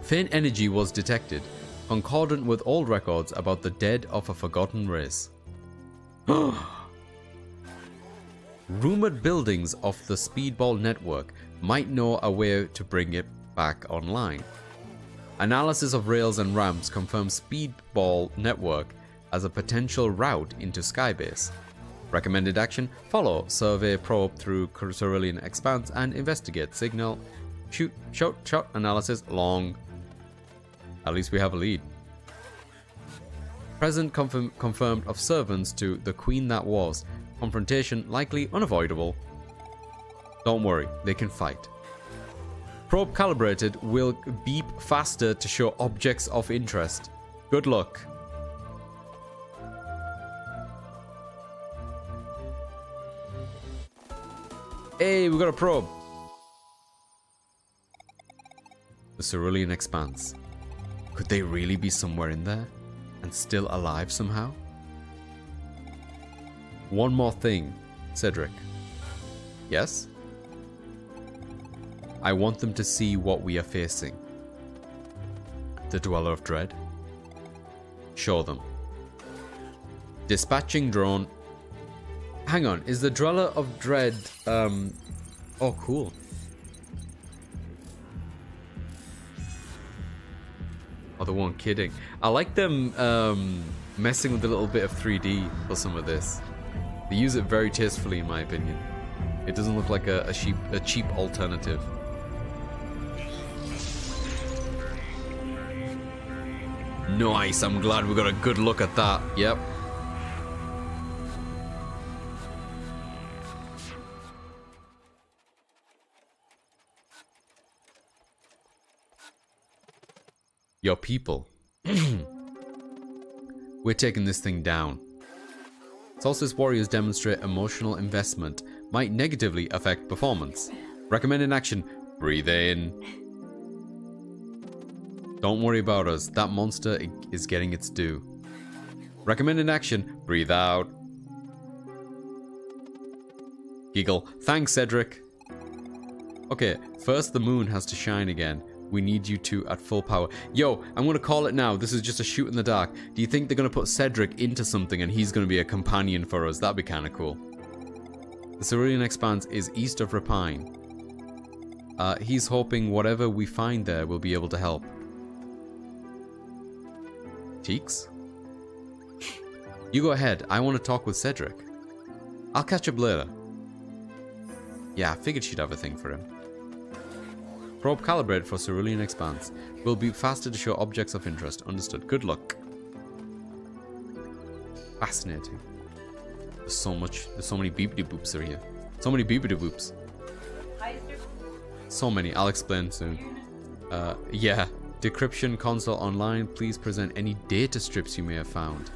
Faint energy was detected, concordant with old records about the dead of a forgotten race. [gasps] Rumored buildings of the Speedball network might know a way to bring it back online. Analysis of rails and ramps confirms Speedball network as a potential route into Skybase. Recommended action follow, survey, probe through Cerulean Expanse, and investigate. Signal, shoot, shot, shot analysis long. At least we have a lead. Present confirm, confirmed of servants to the Queen that was. Confrontation likely unavoidable. Don't worry, they can fight. Probe calibrated will beep faster to show objects of interest. Good luck. Hey, we got a probe. The Cerulean Expanse. Could they really be somewhere in there? And still alive somehow? One more thing, Cedric. Yes? I want them to see what we are facing. The Dweller of Dread. Show them. Dispatching drone. Hang on, is the Dweller of Dread, um... Oh, cool. The one kidding. I like them um, messing with a little bit of 3D for some of this. They use it very tastefully, in my opinion. It doesn't look like a, a, cheap, a cheap alternative. Nice, I'm glad we got a good look at that. Yep. Your people. [clears throat] We're taking this thing down. Solstice Warriors demonstrate emotional investment might negatively affect performance. Recommended action, breathe in. Don't worry about us, that monster is getting its due. Recommended action, breathe out. Giggle, thanks Cedric. Okay, first the moon has to shine again. We need you two at full power. Yo, I'm gonna call it now. This is just a shoot in the dark. Do you think they're gonna put Cedric into something and he's gonna be a companion for us? That'd be kinda cool. The Cerulean Expanse is east of Repine. Uh, he's hoping whatever we find there will be able to help. Cheeks? you go ahead. I want to talk with Cedric. I'll catch up later. Yeah, I figured she'd have a thing for him. Probe calibrated for Cerulean Expanse. Will be faster to show objects of interest. Understood. Good luck. Fascinating. There's so much. There's so many beepity boops are here. So many beepity boops. So many. I'll explain soon. Uh, yeah. Decryption console online. Please present any data strips you may have found.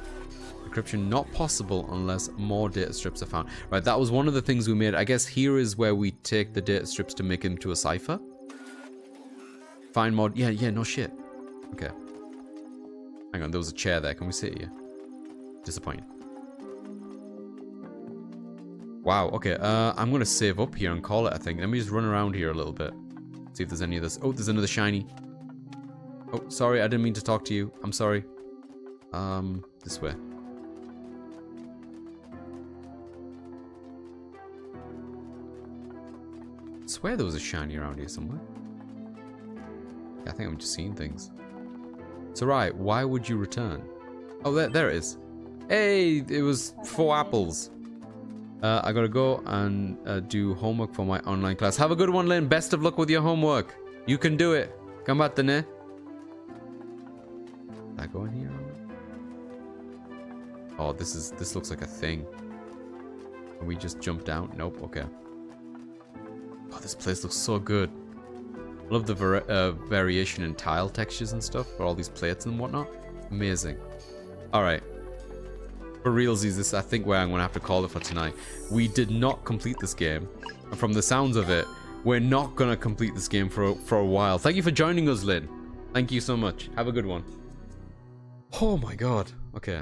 Decryption not possible unless more data strips are found. Right, that was one of the things we made. I guess here is where we take the data strips to make into a cipher. Find mod. Yeah, yeah, no shit. Okay. Hang on, there was a chair there. Can we sit here? Disappointing. Wow, okay. Uh, I'm going to save up here and call it, I think. Let me just run around here a little bit. See if there's any of this. Oh, there's another shiny. Oh, sorry. I didn't mean to talk to you. I'm sorry. Um, this way. I swear there was a shiny around here somewhere. I think I'm just seeing things. So right, why would you return? Oh, there, there it is. Hey, it was four apples. Uh, I gotta go and uh, do homework for my online class. Have a good one, Lynn. Best of luck with your homework. You can do it. Come back, Did I go in here? Oh, this is this looks like a thing. Can we just jump down? Nope. Okay. Oh, this place looks so good. Love the var uh, variation in tile textures and stuff for all these plates and whatnot. Amazing. All right. For realsies, this is I think where I'm gonna have to call it for tonight. We did not complete this game, and from the sounds of it, we're not gonna complete this game for for a while. Thank you for joining us, Lynn. Thank you so much. Have a good one. Oh my god. Okay.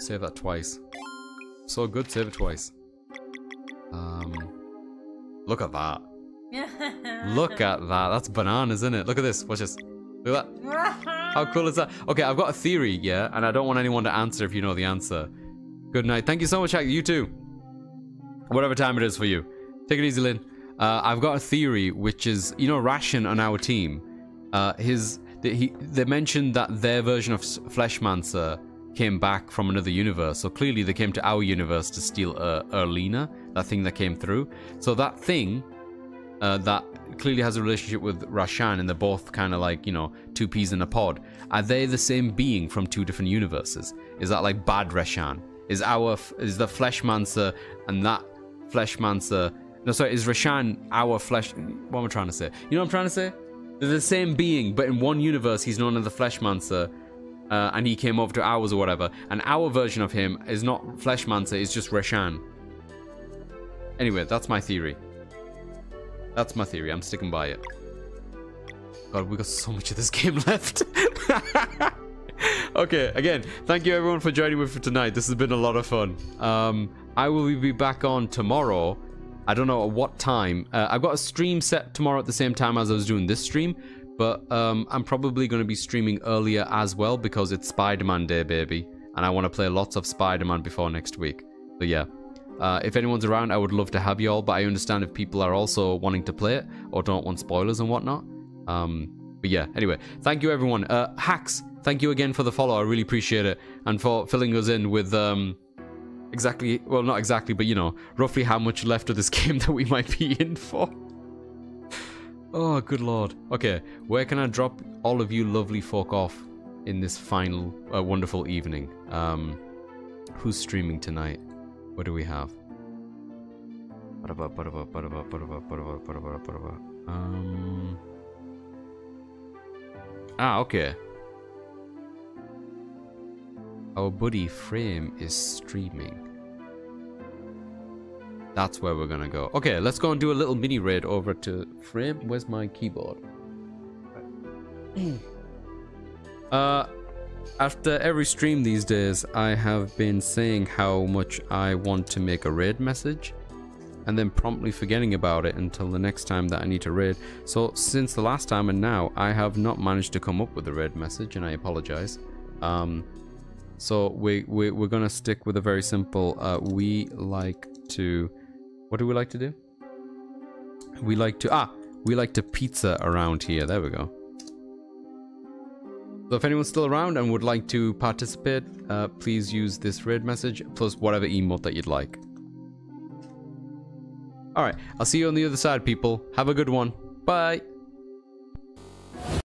Save that twice. So good, save it twice. Um, look at that. Look at that. That's bananas, isn't it? Look at this. Watch this. Look at that. How cool is that? Okay, I've got a theory, yeah, and I don't want anyone to answer if you know the answer. Good night. Thank you so much, You too. Whatever time it is for you. Take it easy, Lynn. Uh, I've got a theory, which is, you know, Resh'an on our team. Uh, his, they, he, they mentioned that their version of Fleshmancer came back from another universe. So clearly they came to our universe to steal uh, Erlina, that thing that came through. So that thing uh, that clearly has a relationship with Resh'an, and they're both kind of like, you know, two peas in a pod. Are they the same being from two different universes? Is that like bad Resh'an? Is our is the Fleshmancer and that Fleshmancer? No, sorry, is Resh'an our flesh? What am I trying to say? You know what I'm trying to say? They're the same being, but in one universe he's known as the Fleshmancer, uh, and he came over to ours or whatever. And our version of him is not Fleshmancer, it's just Resh'an. Anyway, that's my theory. That's my theory. I'm sticking by it. God, we got so much of this [laughs] game left. [laughs] okay, again, thank you everyone for joining me for tonight. This has been a lot of fun. Um, I will be back on tomorrow. I don't know at what time. Uh, I've got a stream set tomorrow at the same time as I was doing this stream, but um, I'm probably going to be streaming earlier as well because it's Spider-Man Day, baby, and I want to play lots of Spider-Man before next week. So yeah, uh, if anyone's around, I would love to have you all, but I understand if people are also wanting to play it or don't want spoilers and whatnot. Um, but yeah, anyway, thank you everyone. Uh, Hacks, thank you again for the follow. I really appreciate it. And for filling us in with um, exactly, well, not exactly, but you know, roughly how much left of this [laughs] game that we might be in for. oh, good lord. Okay, where can I drop all of you lovely folk off in this final uh, wonderful evening? Um, who's streaming tonight? What do we have? Um. Ah, okay. Our buddy Frame is streaming. That's where we're gonna go. Okay, let's go and do a little mini raid over to Frame. Where's my keyboard? [clears throat] uh, after every stream these days, I have been saying how much I want to make a raid message and then promptly forgetting about it until the next time that I need to raid. So since the last time and now, I have not managed to come up with a raid message and I apologize. Um, so we, we, we're going to stick with a very simple, uh, we like to, what do we like to do? We like to, ah, we like to pizza around here. There we go. So if anyone's still around and would like to participate, uh, please use this raid message plus whatever emote that you'd like. Alright, I'll see you on the other side, people. Have a good one. Bye.